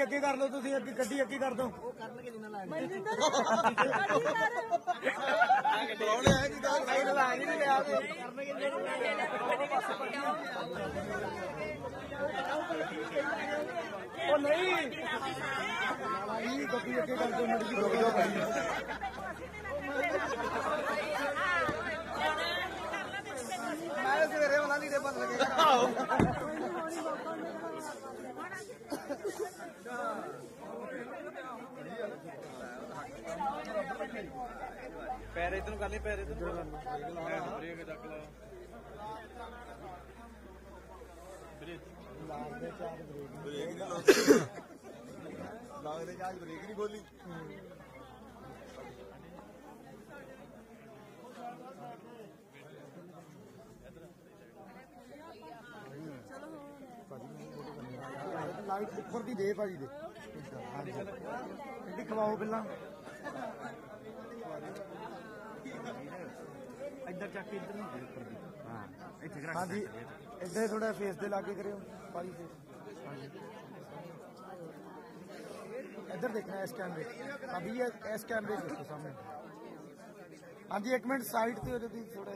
ਗੱਡੀ ਅੱਗੇ ਕਰ ਲਓ ਤੁਸੀਂ ਅੱਗੇ ਗੱਡੀ ਅੱਗੇ ਕਰ ਦਿਓ। ਉਹ ਕਰਨਗੇ ਜਿੰਨਾ ਲਾਇਆ। ਬਰੌਣੇ ਹੈ ਕਿ ਗੱਲ ਸਾਈਡ ਲਾ ਨਹੀਂ ਲਿਆ ਤੇ ਕਰਨਗੇ ਉਹ ਨਹੀਂ ਇਹ ਗੱਡੀ ਅੱਗੇ ਕਰ ਦਿਓ ਮੜੀ ਜੀ ਰੁਕ ਜਾਓ ਭਾਈ ਮੈਂ ਸਵੇਰੇ ਉਹਨਾਂ ਦੀ ਦੇ ਬੰਦ ਲਗੇ ਪੈਰ ਇਧਰ ਨੂੰ ਕਰ ਲਈ, ਪੈਰ ਇਧਰ ਨੂੰ ਬ੍ਰੇਕ ਚੱਕ ਲਾ ਲਾਗਦੇ ਚਾਰ ਬ੍ਰੇਕ ਬ੍ਰੇਕ ਨਹੀਂ ਲਾਗਦੇ ਚਾਰ ਬ੍ਰੇਕ ਨਹੀਂ ਖੋਲੀ ਲਾਈਟ ਉੱਪਰ ਦੀ ਦੇ ਭਾਜੀ ਦੇ। ਹਾਂਜੀ। ਇਹਦੀ ਖਵਾਓ ਪਹਿਲਾਂ। ਇੱਧਰ ਚੱਕ ਕੇ ਇੱਧਰ ਨੂੰ ਦੇ ਉੱਪਰ ਦੀ ਹਾਂ ਇੱਥੇ ਰੱਖ ਹਾਂਜੀ ਇੱਧਰ ਥੋੜਾ ਫੇਸ ਦੇ ਲਾਗੇ ਕਰਿਓ ਭਾਜੀ ਫੇਸ ਹਾਂਜੀ ਇੱਧਰ ਦੇਖਣਾ ਇਸ ਕੈਮਰੇ ਅਭੀ ਇਹ ਇਸ ਕੈਮਰੇ ਦੇਖੋ ਸਾਹਮਣੇ ਹਾਂਜੀ ਇੱਕ ਮਿੰਟ ਸਾਈਡ ਤੇ ਹੋ ਜਾਓ ਤੁਸੀਂ ਥੋੜਾ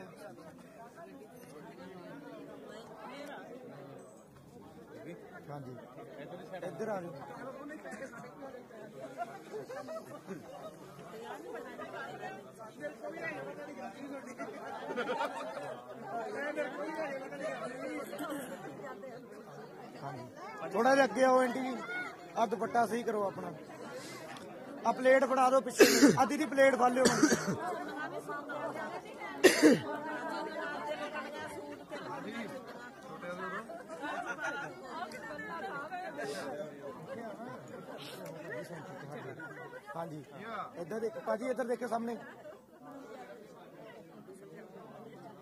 ਹਾਂਜੀ ਇੱਧਰ ਆ ਜਾਓ ਥੋੜਾ ਜਿਹਾ ਅੱਗੇ ਆਓ ਆਂਟੀ ਜੀ। ਆ ਦੁਪੱਟਾ ਸਹੀ ਕਰੋ ਆਪਣਾ। ਆ ਪਲੇਟ ਫੜਾ ਦਿਓ ਪਿੱਛੇ। ਨੂੰ। ਆ ਦੀਦੀ ਪਲੇਟ ਫੜ ਲਿਓ। ਹਾਂਜੀ। ਇੱਧਰ ਦੇਖ ਭਾਜੀ ਇੱਧਰ ਦੇਖੋ ਸਾਹਮਣੇ।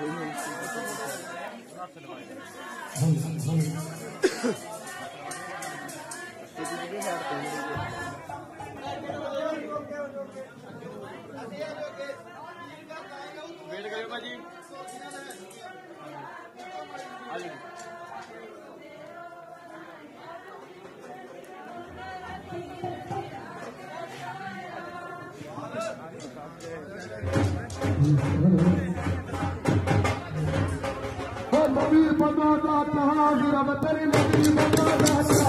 ਵੇਟ का कहा गिरा तेरी नबी बना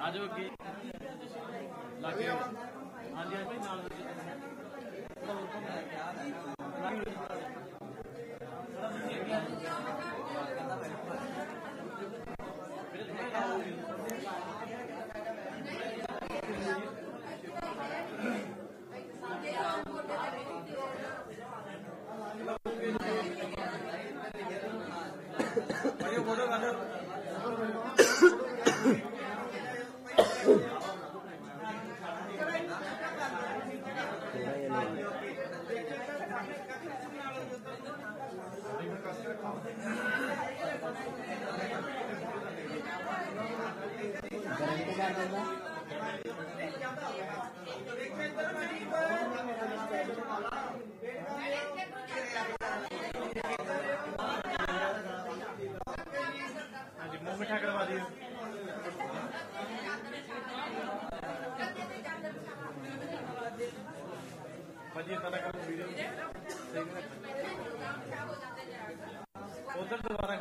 ਆ ਜਾਓ ਅੱਗੇ ਲਾਗੇ ਹਾਂਜੀ ਹਾਂਜੀ ਨਾਲ Thank you. बोलो बोलो उधर दोबारा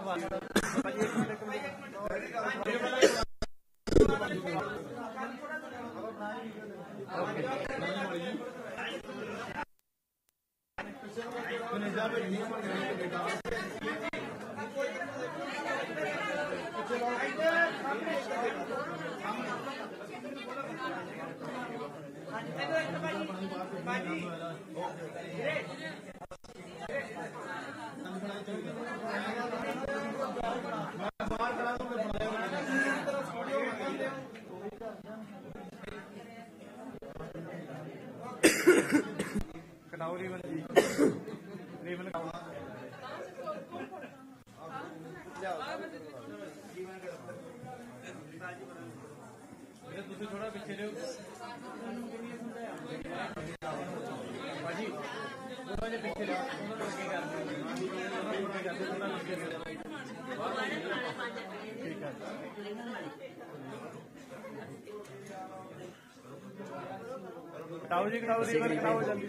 खिलाओ जी खिलाओ जी खिलाओ जल्दी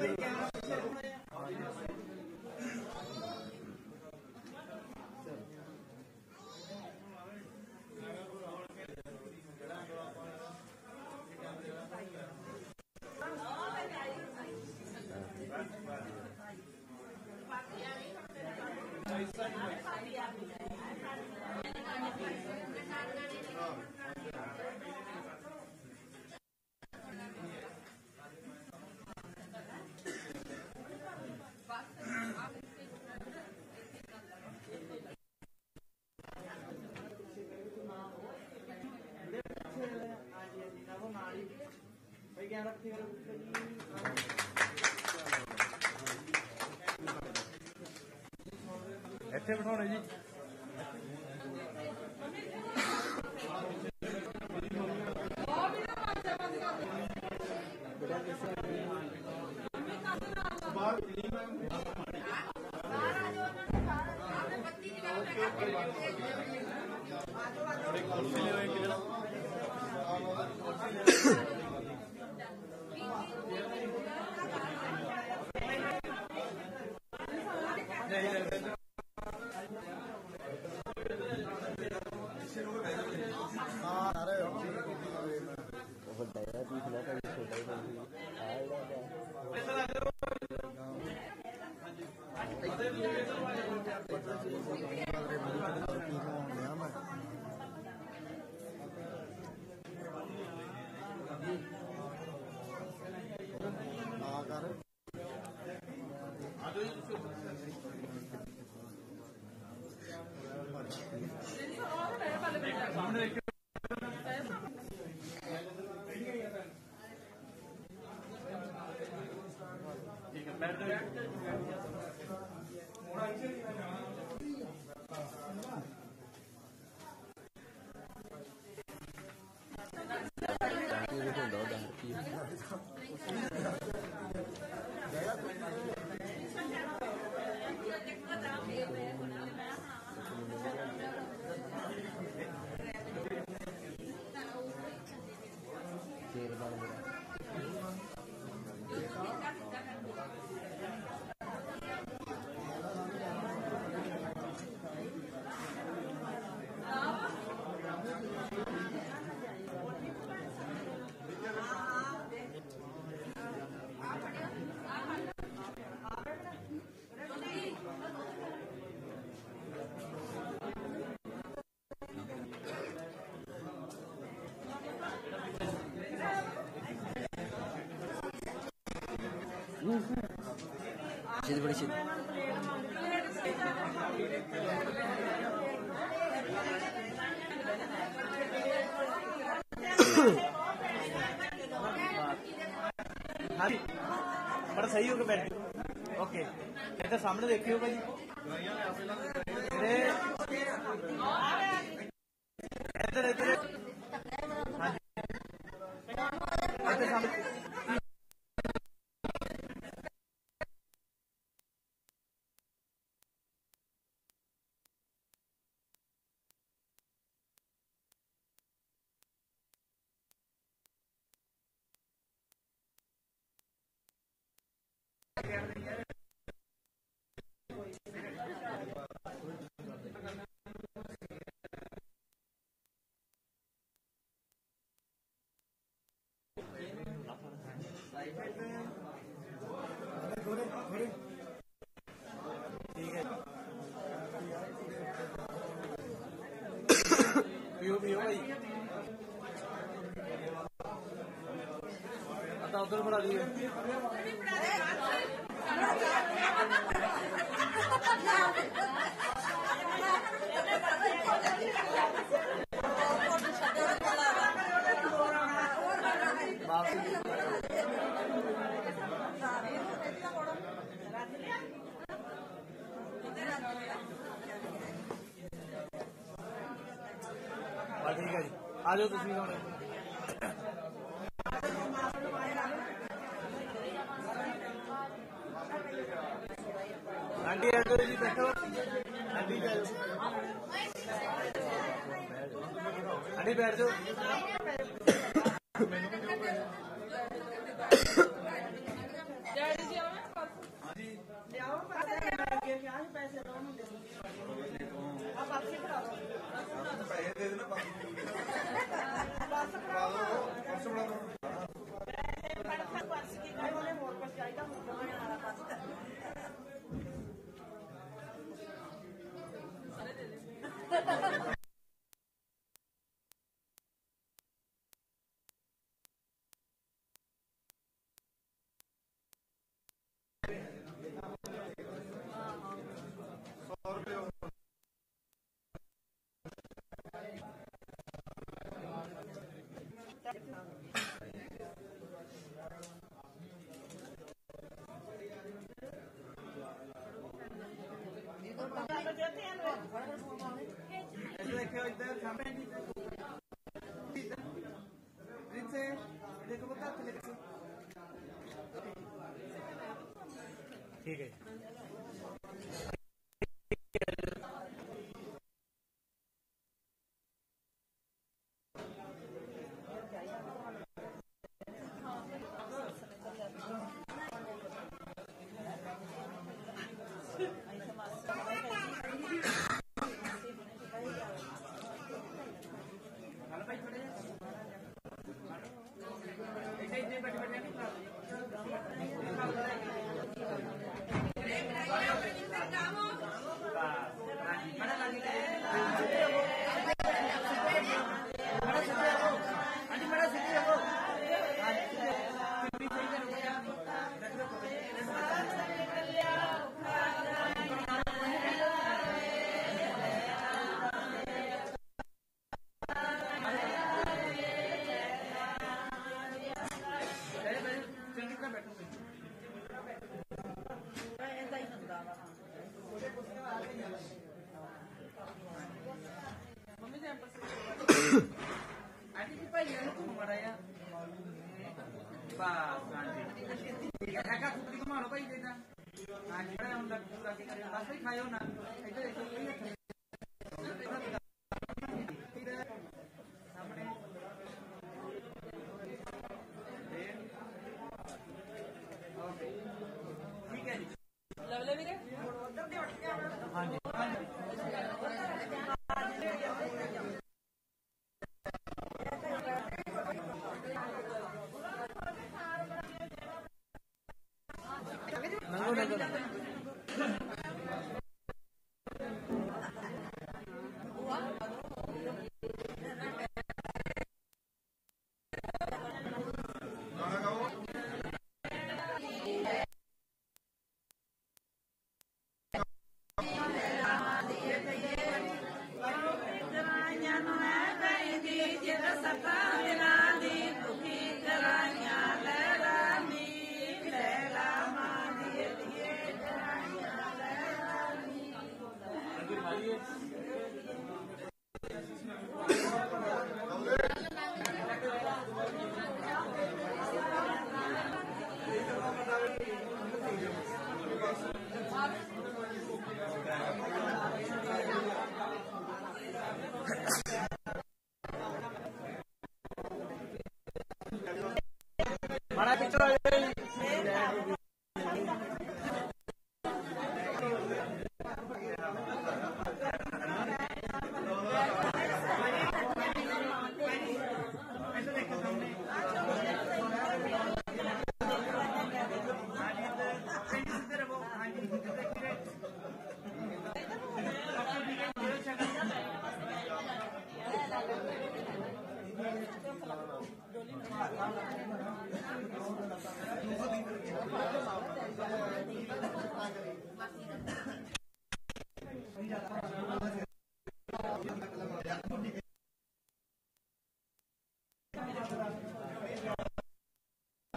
ਇੱਥੇ ਬਿਠਾਉਣੇ ਜੀ। सीधी बड़ी सीधी हाँ बड़ा सही होगा बैठ ओके। कहते सामने देखी होगा जी ਪੀਓ ਪੀਓ ਭਾਈ। ਅਤਾ ਉਧਰ ਫੜਾ ਦੀ आ जाओ आंटी आ जाओ जी बैठो। आंटी बैठ जाओ। आंटी बैठ जाओ।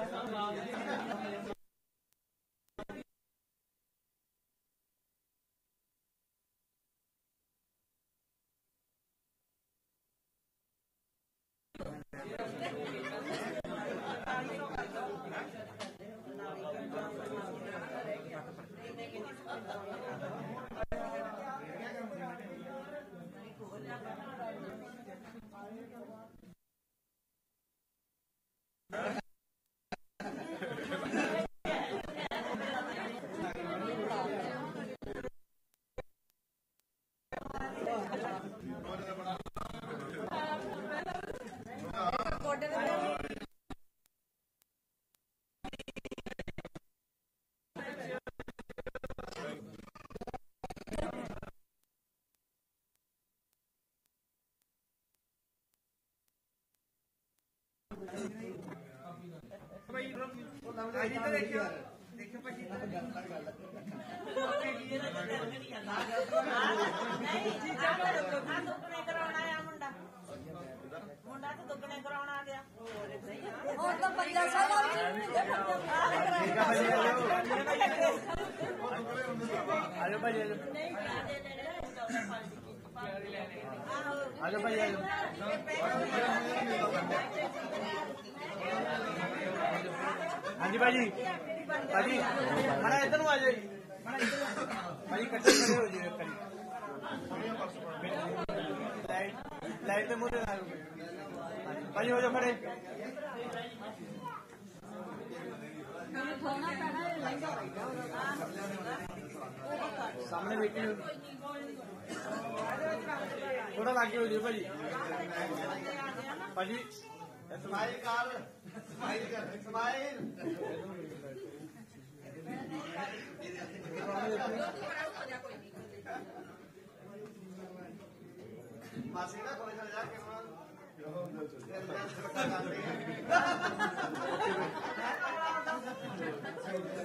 Yeah. ਤਾਂ ਅੱਗੇ ਹੋ ਜੀ ਭਾਜੀ ਭਾਜੀ ਸਮਾਈਲ ਕਰ ਸਮਾਈਲ ਕਰ ਸਮਾਈਲ ਮਾਸੀ ਦਾ ਕੋਲੇ ਚਲ ਜਾ ਕੇ ਹੁਣ ਚਲੋ ਚਲੋ